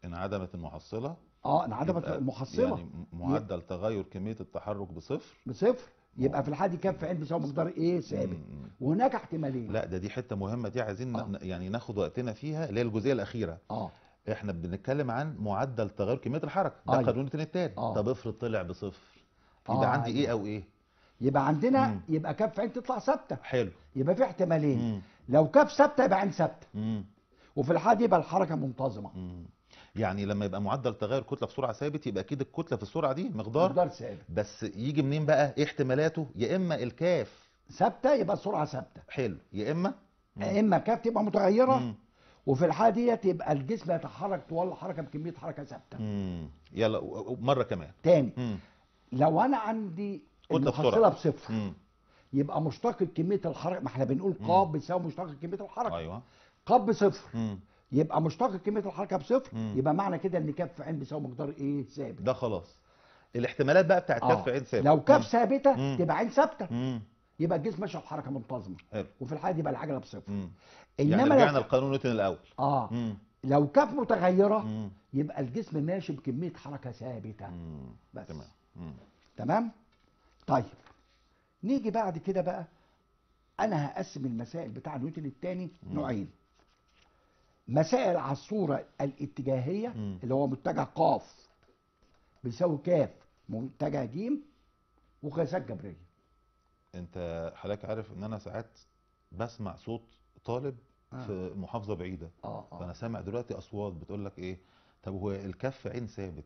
S1: انعدمت المحصلة؟
S2: آه انعدمت
S1: يبقى
S2: المحصلة.
S1: يعني معدل تغير كمية التحرك بصفر؟
S2: بصفر. يبقى في الحاله دي كف عين بيساوي مقدار إيه؟ ثابت. وهناك احتمالين.
S1: لا ده دي حتة مهمة دي عايزين
S2: آه.
S1: يعني ناخد وقتنا فيها اللي هي الجزئية الأخيرة.
S2: آه.
S1: إحنا بنتكلم عن معدل تغير كمية الحركة. ده
S2: أيوة.
S1: قانون التاني.
S2: آه.
S1: طب افرض طلع بصفر.
S2: آه،
S1: يبقى عندي
S2: أيوة.
S1: إيه أو إيه؟
S2: يبقى عندنا
S1: مم.
S2: يبقى كف عين تطلع ثابتة.
S1: حلو.
S2: يبقى في احتمالين.
S1: مم.
S2: لو كف ثابتة يبقى عين
S1: ثابتة.
S2: وفي الحالة دي يبقى الحركة منتظمة.
S1: مم. يعني لما يبقى معدل تغير كتله في سرعه ثابت يبقى أكيد الكتلة في السرعة دي مقدار
S2: مقدار ثابت.
S1: بس يجي منين بقى؟ إيه احتمالاته؟ يا إما الكاف.
S2: ثابتة يبقى السرعة ثابتة.
S1: حلو. يا إما؟
S2: يا إما كاف تبقى متغيرة.
S1: مم.
S2: وفي الحاله ديت يبقى الجسم يتحرك طوال الحركه بكميه حركه ثابته.
S1: يلا مرة كمان
S2: تاني
S1: مم.
S2: لو أنا عندي
S1: المحصلة.
S2: بصفر
S1: مم.
S2: يبقى مشتق كمية الحركة ما إحنا بنقول ق بيساوي مشتق كمية الحركة
S1: أيوه
S2: ق بصفر
S1: مم.
S2: يبقى مشتق كمية الحركة بصفر
S1: مم.
S2: يبقى معنى كده إن كف عين بيساوي مقدار إيه ثابت
S1: ده خلاص الاحتمالات بقى بتاعت
S2: آه.
S1: كف عين ثابت
S2: لو كف.
S1: ثابتة.
S2: تبقى عين
S1: ثابتة.
S2: يبقى الجسم ماشي في حركة منتظمة
S1: حلو
S2: وفي الحالة دي يبقى العجلة بصفر
S1: مم.
S2: إنما
S1: يعني رجعنا لقانون نيوتن الأول
S2: آه
S1: مم.
S2: لو كف متغيرة
S1: مم.
S2: يبقى الجسم ماشي بكمية حركة ثابتة
S1: مم.
S2: بس.
S1: تمام مم.
S2: تمام طيب نيجي بعد كده بقى أنا هقسم المسائل بتاع نيوتن الثاني نوعين مسائل على الصورة الاتجاهية
S1: مم.
S2: اللي هو متجه قاف بيساوي كاف متجه جيم وقياسات جبرية
S1: انت حضرتك عارف ان أنا ساعات بسمع صوت طالب
S2: آه.
S1: في محافظة بعيدة.
S2: آه
S1: فأنا
S2: آه
S1: سامع دلوقتي أصوات بتقول لك إيه؟ طب هو الكف عين ثابت؟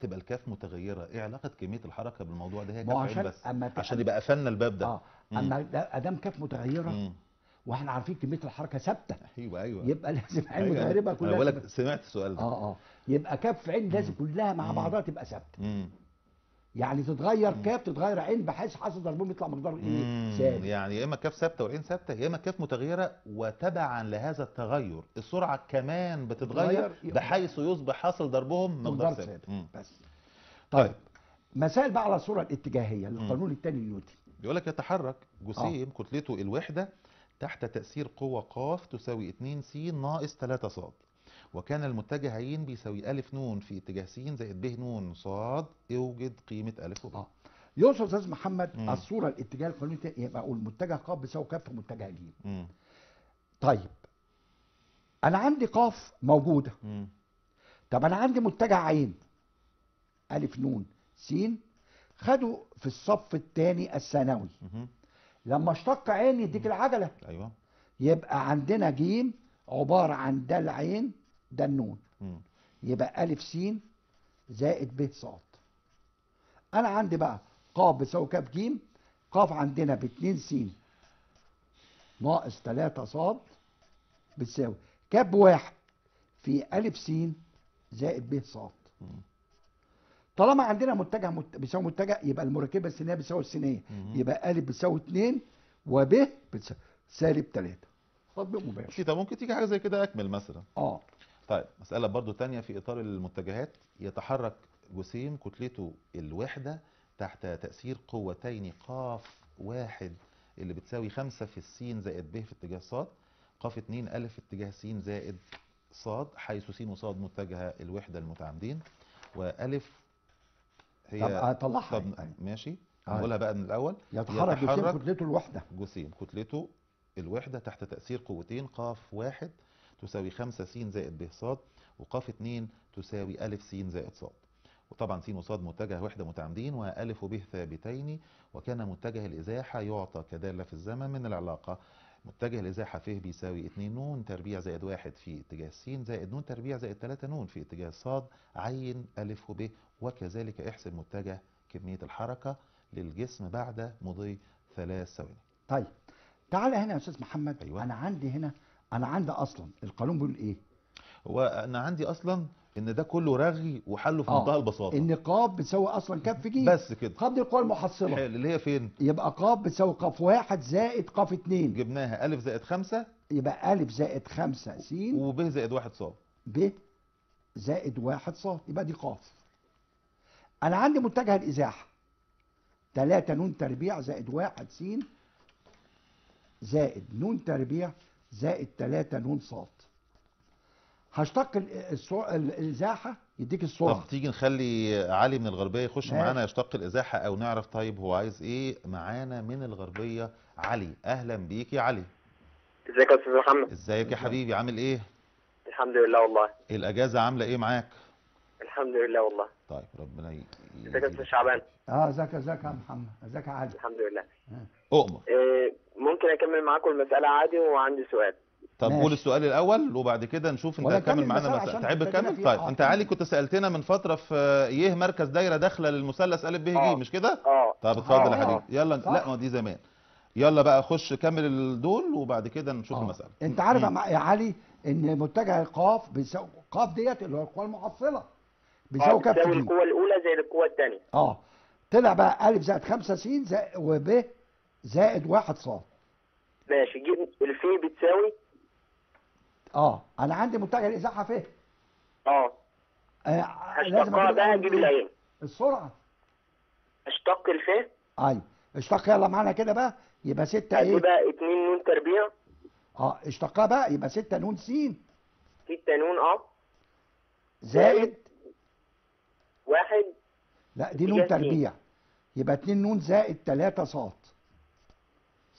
S1: تبقى الكاف متغيرة. إيه علاقة كمية الحركة بالموضوع ده؟ هي كف عين
S2: عشان
S1: بس.
S2: أما
S1: عشان يبقى قفلنا الباب ده.
S2: آه.
S1: مم.
S2: أما أدام كاف متغيرة
S1: مم.
S2: وإحنا عارفين كمية الحركة ثابتة.
S1: أيوه أيوه.
S2: يبقى لازم عين
S1: أيوة.
S2: متغيرة
S1: أنا
S2: كلها
S1: بقول لك سمعت السؤال ده.
S2: آه آه. يبقى كاف عين لازم كلها مع. بعضها تبقى
S1: ثابتة.
S2: يعني تتغير كاف تتغير عين بحيث حاصل ضربهم يطلع مقدار
S1: إيه.
S2: ثابت.
S1: يعني يا إما كاف ثابتة والعين ثابتة يا إما كاف متغيرة وتبعا لهذا التغير السرعة كمان بتتغير
S2: تتغير،
S1: بحيث يصبح حاصل ضربهم مقدار ثابت.
S2: بس. طيب مسائل بقى على الصورة الاتجاهية للقانون الثاني نيوتن
S1: بيقول لك يتحرك جسيم كتلته الوحدة تحت تأثير قوة ق تساوي 2 س ناقص 3 ص وكان المتجه ع بيساوي أ ن في اتجاه س زائد ب ن ص اوجد قيمة أ وب.
S2: آه. يوصف أستاذ محمد
S1: مم.
S2: الصورة الاتجاه القانوني يبقى أقول متجه ق بيساوي كاف متجه ج. طيب. أنا عندي قاف موجودة.
S1: مم.
S2: طب أنا عندي متجه عين. ألف نون س. خدوا في الصف الثاني الثانوي. لما اشتق عين يديك العجلة.
S1: أيوه.
S2: يبقى عندنا ج عبارة عن د العين د النون. يبقى ألف س زائد ب ص أنا عندي بقى ق بيساوي ك ج ق عندنا ب 2 س ناقص 3 ص بتساوي. ك بواحد في ألف س زائد ب صاد. طالما عندنا متجه مت... بيساوي متجه يبقى المركبة السينية بتساوي
S1: السينية.
S2: يبقى ا بتساوي 2 وب بتساوي سالب 3 تطبيق مباشر.
S1: طب ممكن تيجي حاجة زي كده أكمل مثلا.
S2: آه.
S1: طيب مسألة برضو تانية في إطار المتجهات. يتحرك جسيم كتلته الوحدة تحت تأثير قوتين قاف واحد اللي بتساوي خمسة في السين زائد ب في اتجاه صاد. قاف اتنين ألف في اتجاه س زائد صاد حيث س وصاد متجهة الوحدة المتعامدين. وألف هي
S2: طب
S1: طب
S2: أيوة.
S1: ماشي.
S2: آه.
S1: نقولها بقى من الأول.
S2: يتحرك جسيم كتلته الوحدة.
S1: جسيم كتلته الوحدة تحت تأثير قوتين قاف واحد. تساوي خمسة س زائد ب ص وقاف اتنين تساوي ألف س زائد ص. وطبعا س وصاد متجه وحدة متعامدين وألف وب ثابتين وكان متجه الإزاحة يعطى كدالة في الزمن من العلاقة. متجه الإزاحة ف بيساوي 2 نون تربيع زائد واحد في اتجاه س زائد نون تربيع زائد 3 نون في اتجاه صاد عين ألف وب وكذلك احسب متجه كمية الحركة للجسم بعد مضي ثلاث ثواني.
S2: طيب تعالى هنا يا أستاذ محمد.
S1: أيوة.
S2: أنا عندي هنا أنا عندي أصلا القانون بيقول إيه؟
S1: هو أنا عندي أصلا إن ده كله رغي وحله في منتهى البساطة.
S2: ان ق بتساوي أصلا كف ج
S1: بس كده.
S2: قاب دي القوى المحصلة.
S1: حلو اللي هي فين؟
S2: يبقى ق بتساوي ق واحد زائد ق اتنين.
S1: جبناها ألف زائد خمسة.
S2: يبقى ا زائد خمسة س
S1: وب زائد واحد صاد.
S2: ب زائد واحد ص يبقى دي ق أنا عندي متجه الإزاحة. 3 نون تربيع زائد واحد س زائد نون تربيع زائد 3 نون ص هشتق الإزاحة يديك
S1: طب
S2: السرعه
S1: تيجي نخلي علي من الغربية يخش
S2: ماشي.
S1: معانا يشتق الإزاحة أو نعرف طيب هو عايز إيه. معانا من الغربية علي. أهلا بيك يا علي.
S5: إزيك يا أستاذ محمد؟
S1: إزيك يا حبيبي عامل إيه؟
S5: الحمد لله والله.
S1: الأجازة عاملة إيه معاك؟
S5: الحمد لله والله.
S1: طيب ربنا ي...
S5: إزيك يا أستاذ شعبان؟
S2: آه ازيك إزيك يا محمد. إزيك يا علي؟
S5: الحمد لله.
S1: أؤمر.
S5: إيه ممكن أكمل معاكم المسألة عادي وعندي سؤال
S1: طب. قول السؤال الأول وبعد كده نشوف
S2: أنت
S1: هتكمل
S2: كمل
S1: معانا
S2: عشان
S1: تعب
S2: فيه.
S1: طيب
S2: آه، أنت.
S1: علي كنت سألتنا من فترة في يه مركز دايرة داخلة للمثلث ا ب ج
S5: آه.
S1: مش كده
S5: آه
S1: طب اتفضل يا
S2: آه.
S1: حبيبي يلا
S2: صح.
S1: لا ما دي زمان يلا بقى خش كمل دول وبعد كده نشوف
S2: آه.
S1: المسألة
S2: أنت عارف يا علي إن متجه القاف بيساوي قاف ديت اللي هو القوى المحصلة
S5: آه
S2: بيساوي ج
S5: القوة الأولى زي القوة الثانية
S2: آه طلع بقى ا زائد 5 س زائد وب زائد 1 ص
S5: ماشي جيب الفي بتساوي؟
S2: آه أنا عندي متجه الازاحه فين
S5: آه.
S2: آه لازم
S5: هشتقها
S2: أجيب
S5: بقى
S2: أجيب؟
S5: العين.
S2: السرعة.
S5: أشتق الفي
S2: أيوه. اشتق يلا معانا كده بقى. يبقى 6 إيه؟
S5: هتبقى 2 نون تربيع.
S2: آه اشتقها بقى. يبقى 6 نون س.
S5: 6 نون آه
S2: زائد
S5: واحد.
S2: لا دي نون. تربيع. يبقى 2 نون زائد 3 ص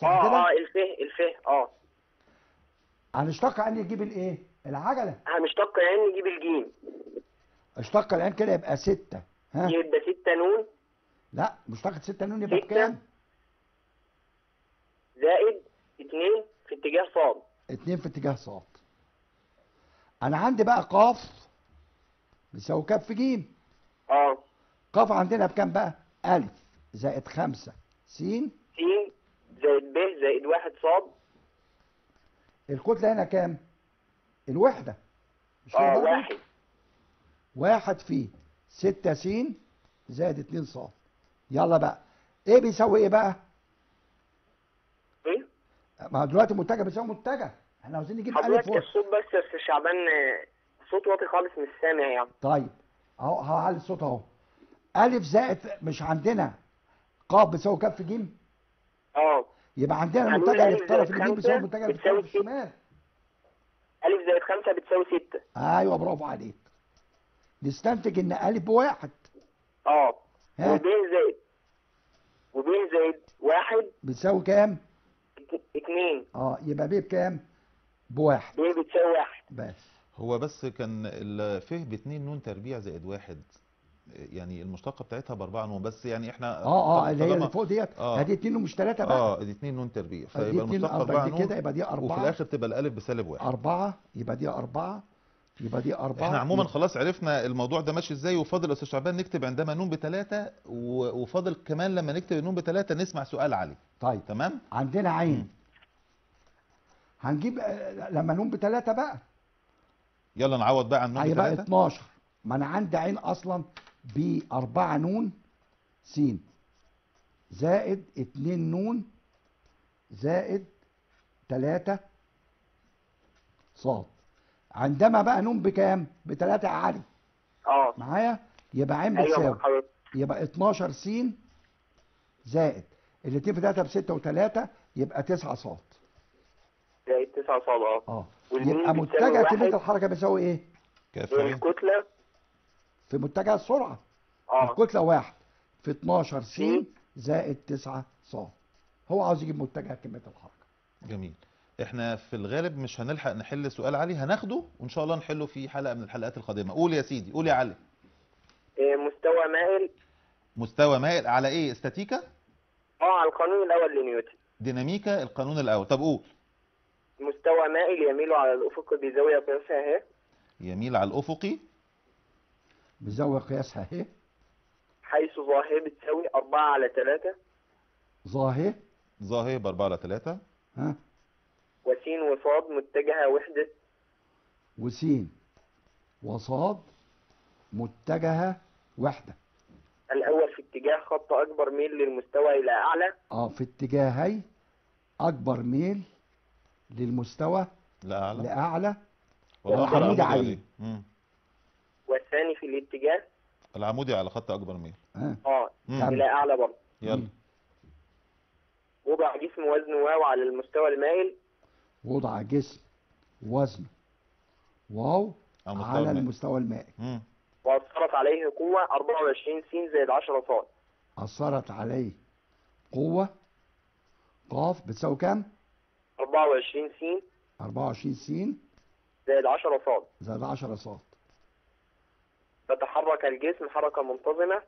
S5: آه
S2: كده؟
S5: آه الفي الفي آه.
S2: هنشتق عن نجيب الإيه؟ العجلة.
S5: هنشتق العين نجيب الجيم.
S2: اشتق الان كده يبقى 6 ها؟
S5: يبقى 6 نون.
S2: لا مشتقة 6 نون يبقى
S5: ستة.
S2: بكام؟
S5: زائد 2 في اتجاه صاد.
S2: 2 في اتجاه ص أنا عندي بقى قاف بيساوي كف ج
S5: آه.
S2: قاف عندنا بكام بقى؟ ألف زائد 5 س
S5: س زائد ب زائد واحد صاد.
S2: الكتلة هنا كام؟ الوحدة. مش آه؟
S5: واحد.
S2: واحد في 6 س زائد 2 ص يلا بقى. إيه بيساوي إيه بقى؟
S5: إيه؟
S2: ما هو دلوقتي متجه بيساوي متجه إحنا عاوزين نجيب ألف
S5: حضرتك
S2: و...
S5: الصوت بس يا أستاذ شعبان صوت واطي خالص مش سامع يعني.
S2: طيب. اهو هعلي الصوت اهو. ألف زائد مش عندنا. قاف بيساوي كف ج
S5: آه.
S2: يبقى عندنا
S5: هنقول
S2: المتجه اللي
S5: ألف
S2: في الطرف اليمين بيساوي المتجه اللي في الطرف. الشمال.
S5: ألف زائد خمسة بتساوي ستة.
S2: أيوه برافو عليك. نستنتج إن ألف بواحد. آه.
S5: وب زائد. وب زائد واحد.
S2: بتساوي كام؟
S5: ات- اتنين.
S2: آه يبقى ب بكام؟ بواحد.
S5: ب بتساوي واحد.
S2: بس.
S1: هو بس كان الفه باتنين نون تربيع زائد واحد. يعني المشتقة بتاعتها بأربعة نون بس يعني
S2: إحنا آه
S1: آه
S2: اللي هي اللي فوق ديت
S1: آه.
S2: ادي اتنين ومش ثلاثة بقى.
S1: آه دي اتنين نون تربيع. فيبقى المشتقة
S2: أربعة، أربعة
S1: نون
S2: كده يبقى دي
S1: وفي
S2: أربعة.
S1: الآخر تبقى الألف بسالب واحد.
S2: أربعة يبقى دي أربعة يبقى دي أربعة.
S1: إحنا عموما خلاص عرفنا الموضوع ده ماشي إزاي وفاضل أستاذ شعبان نكتب عندما نون بثلاثه و- وفاضل كمان لما نكتب النون بثلاثه نسمع سؤال علي.
S2: طيب.
S1: تمام؟
S2: عندنا عين. هنجيب آه، لما نون بثلاثة بقى.
S1: يلا نعوض بقى عن نون
S2: هيبقى
S1: بثلاثه
S2: 12 ما أنا عندي عين أصلا بأربعة نون س زائد اتنين نون زائد تلاتة صاد. عندما بقى نون بكام؟ بتلاتة يا علي.
S3: آه.
S2: معايا؟ يبقى عين
S3: أيوه
S2: بتساوي. يبقى 12 س زائد. الاتنين في تلاتة بستة وتلاتة يبقى تسعة صاد.
S3: زائد 9 صاد
S2: آه.
S3: آه.
S2: يبقى متجه
S3: واحد.
S2: كمية الحركة بيساوي إيه؟
S1: كافيين
S3: الكتلة
S2: في متجه السرعة
S3: آه.
S2: الكتلة واحد في 12 س. زائد 9 ص. هو عاوز يجيب متجه كمية الحركة.
S1: جميل. إحنا في الغالب مش هنلحق نحل سؤال علي هناخده وإن شاء الله نحله في حلقة من الحلقات القادمة. قول يا سيدي قول يا علي.
S3: إيه، مستوى مائل؟
S1: مستوى مائل على إيه؟ استاتيكا؟
S3: آه على القانون الأول لنيوتن.
S1: ديناميكا القانون الأول. طب قول.
S3: مستوى مائل يميل على الأفق بزاوية قياسها اهي
S1: يميل على الأفقي.
S2: بزاوية قياسها اهي.
S3: حيث ظاهرة بتساوي 4 على 3
S2: ظاهر.
S1: ظاهر ب 4 على 3
S2: ها؟
S3: وسين وصاد متجهة وحدة.
S2: وس وصاد متجهة وحدة.
S3: الأول في اتجاه خط أكبر ميل للمستوى إلى أعلى.
S2: آه في اتجاهي أكبر ميل للمستوى
S1: والآخر
S2: العمودي
S1: عمودي
S2: عليه.
S3: والثاني في الاتجاه
S1: العمودي على خط أكبر ميل
S3: آه
S1: مم.
S3: إلى أعلى برضه
S1: يلا.
S3: وضع جسم وزنه واو على المستوى المائل
S2: وضع جسم وزن واو
S1: على المستوى
S2: على
S1: المائل.
S2: المستوى المائي
S1: مم.
S3: وأثرت عليه قوة 24 س زائد 10 صاد
S2: أثرت عليه قوة قاف بتساوي كام؟
S3: 24 س
S2: 24 س
S3: زائد 10 صاد
S2: زائد 10 صاد
S3: فتحرك الجسم حركة منتظمة.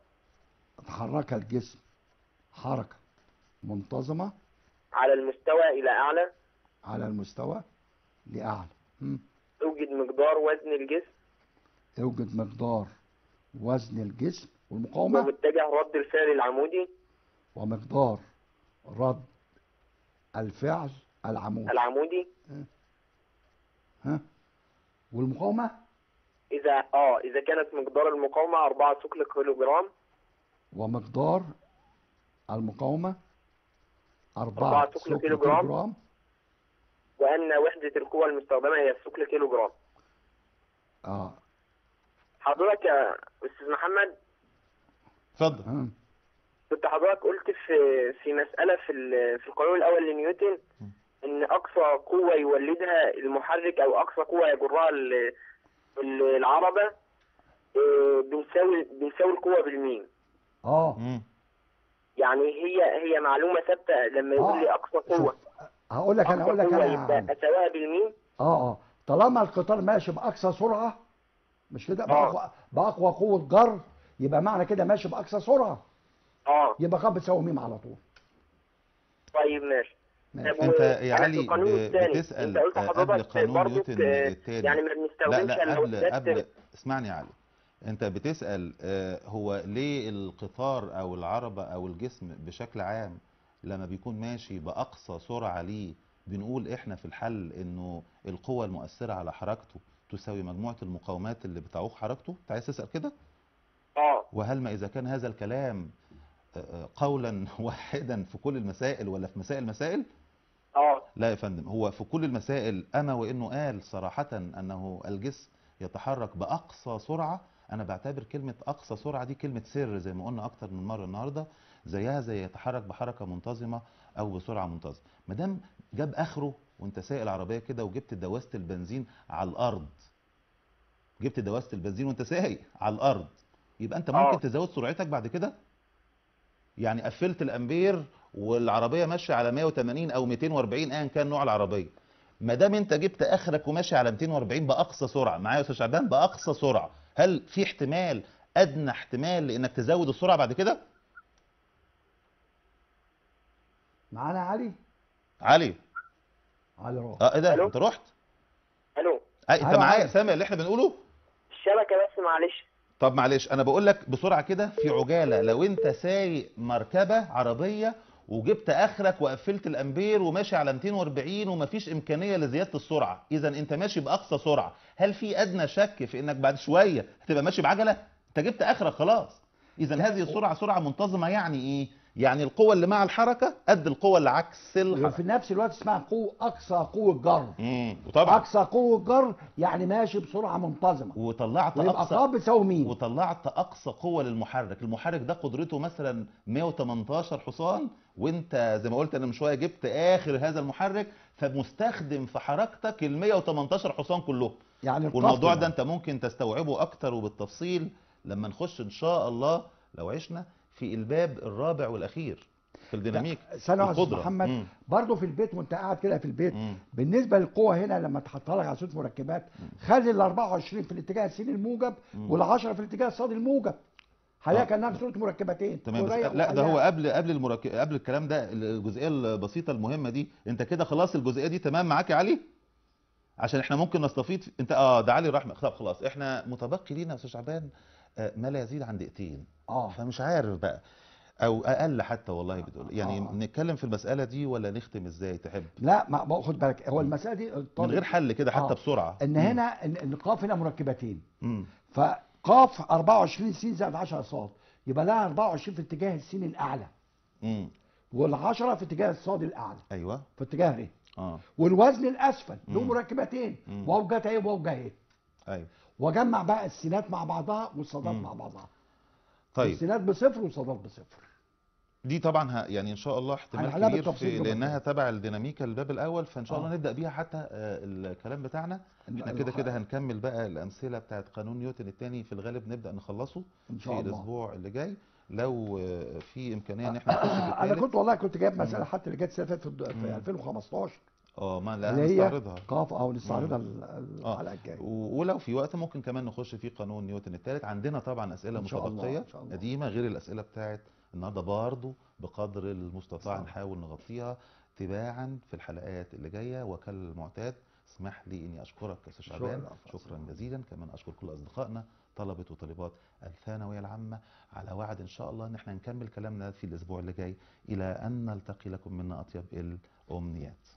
S2: تحرك الجسم حركة منتظمة.
S3: على المستوى إلى أعلى.
S2: على المستوى لأعلى.
S3: توجد مقدار وزن الجسم.
S2: يوجد مقدار وزن الجسم والمقاومة.
S3: ومتجه رد الفعل العمودي.
S2: ومقدار رد الفعل العمودي.
S3: العمودي.
S2: ها. والمقاومة.
S3: إذا آه إذا كانت مقدار المقاومة 4 ثقل كيلو جرام
S2: ومقدار المقاومة
S3: أربعة
S2: أربعة
S3: ثقل
S2: ثقل
S3: كيلو جرام.
S2: جرام
S3: وأن وحدة القوة المستخدمة هي الثقل كيلو جرام
S2: آه.
S3: حضرتك يا أستاذ محمد؟
S1: اتفضل.
S3: كنت حضرتك قلت في في مسألة في ال- في القانون الأول لنيوتن إن أقصى قوة يولدها المحرك أو أقصى قوة يجرها ال- ال- العربة آه، بنساوي بنساوي القوة بالميم.
S1: آه.
S3: يعني هي هي معلومة ثابتة لما يقول لي أقصى قوة.
S2: شوف هقول لك أنا هقول لك أنا.
S3: أساويها بالميم؟
S2: آه آه. طالما القطار ماشي بأقصى سرعة مش كده؟
S3: آه.
S2: باقوى بأقوى قوة جر يبقى معنى كده ماشي بأقصى سرعة.
S3: آه.
S2: يبقى خط بتساوي ميم على طول.
S3: طيب ماشي. أنت
S1: يا علي
S3: بتسأل
S1: قبل قانون نيوتن الثاني
S3: يعني ما
S1: لا
S3: بنستخدمش
S1: لا قبل قبل. اسمعني يا علي. أنت بتسأل آه، هو ليه القطار أو العربة أو الجسم بشكل عام لما بيكون ماشي بأقصى سرعة ليه بنقول إحنا في الحل إنه القوة المؤثرة على حركته تساوي مجموعة المقاومات اللي بتعوق حركته؟ أنت عايز تسأل كده؟
S3: آه.
S1: وهل ما إذا كان هذا الكلام آه، آه، قولا *laughs* واحدا في كل المسائل ولا في مسائل مسائل لا يا فندم هو في كل المسائل اما وإنه قال صراحة أنه الجسم يتحرك بأقصى سرعة. أنا بعتبر كلمة أقصى سرعة دي كلمة سر زي ما قلنا أكتر من مرة النهاردة زيها زي يتحرك بحركة منتظمة أو بسرعة منتظمة. ما دام جاب آخره وأنت سايق العربية كده وجبت دواسة البنزين على الأرض جبت دواسة البنزين وأنت سايق على الأرض يبقى أنت ممكن
S3: آه.
S1: تزود سرعتك بعد كده؟ يعني قفلت الأمبير والعربية ماشية على 180 أو 240 ايا كان نوع العربية. ما دام أنت جبت آخرك وماشي على 240 بأقصى سرعة. معايا يا أستاذ شعبان؟ بأقصى سرعة. هل في احتمال أدنى احتمال لإنك تزود السرعة بعد كده؟
S2: معانا علي؟
S1: علي.
S2: علي راح
S1: آه إيه ده؟ أنت رحت؟ ألو؟ أنت
S2: أيوة،
S1: معايا. سامع اللي إحنا بنقوله؟
S3: الشبكة بس معلش.
S1: طب معلش أنا بقول لك بسرعة كده في عجالة لو أنت سايق مركبة عربية وجبت آخرك وقفلت الأمبير وماشي على 240 ومفيش إمكانية لزيادة السرعة اذا أنت ماشي بأقصى سرعة هل في أدنى شك في إنك بعد شوية هتبقى ماشي بعجلة؟ أنت جبت آخرك خلاص. اذا هذه السرعة سرعة منتظمة يعني إيه؟ يعني القوة اللي مع الحركة قد القوة اللي عكس الحركه
S2: وفي نفس الوقت اسمها قوة أقصى قوة جر.
S1: وطبعا.
S2: أقصى قوة جر يعني ماشي بسرعة منتظمة.
S1: وطلعت اقصى
S2: قاب مين؟
S1: وطلعت أقصى قوة للمحرك. المحرك ده قدرته مثلا 118 حصان وانت زي ما قلت أنا من شوية جبت آخر هذا المحرك فمستخدم في حركتك ال 118 حصان كلهم.
S2: يعني
S1: والموضوع ده أنت ممكن تستوعبه أكتر وبالتفصيل لما نخش إن شاء الله لو عشنا. في الباب الرابع والأخير في الديناميك القدرة.
S2: محمد
S1: مم.
S2: برضه في البيت وأنت قاعد كده في البيت
S1: مم.
S2: بالنسبة للقوة هنا لما تحط لك عصير مركبات خلي ال 24 في الاتجاه السين الموجب وال 10 في الاتجاه الصاد الموجب هلاقي
S1: آه.
S2: كأنها صورة مركبتين
S1: تمام بس لا ده. هو قبل قبل المرك... قبل الكلام ده الجزئية البسيطة المهمة دي أنت كده خلاص الجزئية دي تمام معاك يا علي عشان إحنا ممكن نستفيد في... أنت آه ده علي رحمة طب خلاص إحنا متبقي لينا يا أستاذ شعبان ما لا يزيد عن دقيقتين.
S2: آه.
S1: فمش عارف بقى. أو أقل حتى والله بتقول. يعني
S2: آه.
S1: نتكلم في المسألة دي ولا نختم إزاي؟ تحب؟
S2: لا ما خد بالك. هو المسألة دي
S1: من غير حل كده حتى
S2: آه.
S1: بسرعة.
S2: إن هنا ان قاف هنا مركبتين.
S1: مم.
S2: فقاف 24 س زائد 10 صاد. يبقى لها 24 في اتجاه السين الأعلى.
S1: مم.
S2: وال10 في اتجاه الصاد الأعلى.
S1: أيوه.
S2: في اتجاه ر
S1: آه.
S2: والوزن الأسفل. له. مركبتين.
S1: مم.
S2: واو جت اهي وواو جه اهي
S1: أيوه.
S2: واجمع بقى السينات مع بعضها والصادات. مع بعضها
S1: طيب
S2: السينات بصفر والصادات بصفر
S1: دي طبعا. يعني إن شاء الله احتمال كبير في
S2: لأنها.
S1: تبع الديناميكا الباب الأول فإن شاء الله
S2: آه.
S1: نبدأ بيها حتى آه، الكلام بتاعنا
S2: إحنا
S1: كده كده هنكمل بقى الأمثلة بتاعت قانون نيوتن الثاني في الغالب نبدأ نخلصه
S2: إن شاء
S1: في
S2: الله
S1: الأسبوع اللي جاي لو آه، في إمكانية إن إحنا نخش أنا
S2: كنت والله كنت جايب مسألة حتى اللي جت
S1: مم.
S2: في 2015
S1: آه ما لا
S2: اللي هي قاف أو نستعرضها ال-
S1: آه.
S2: الحلقة الجايه
S1: ولو في وقت ممكن كمان نخش في قانون نيوتن الثالث عندنا طبعا
S2: أسئلة
S1: متبقيه. قديمة غير الأسئلة بتاعت النهارده برضه بقدر المستطاع. نحاول نغطيها تباعا في الحلقات اللي جاية. وكالمعتاد اسمح لي إني أشكرك يا
S2: أستاذ
S1: شعبان. شكرا جزيلا. كمان أشكر كل أصدقائنا طلبة وطالبات الثانوية العامة. على وعد إن شاء الله ان إحنا نكمل كلامنا في الأسبوع اللي جاي. إلى أن نلتقي لكم منا أطيب الأمنيات.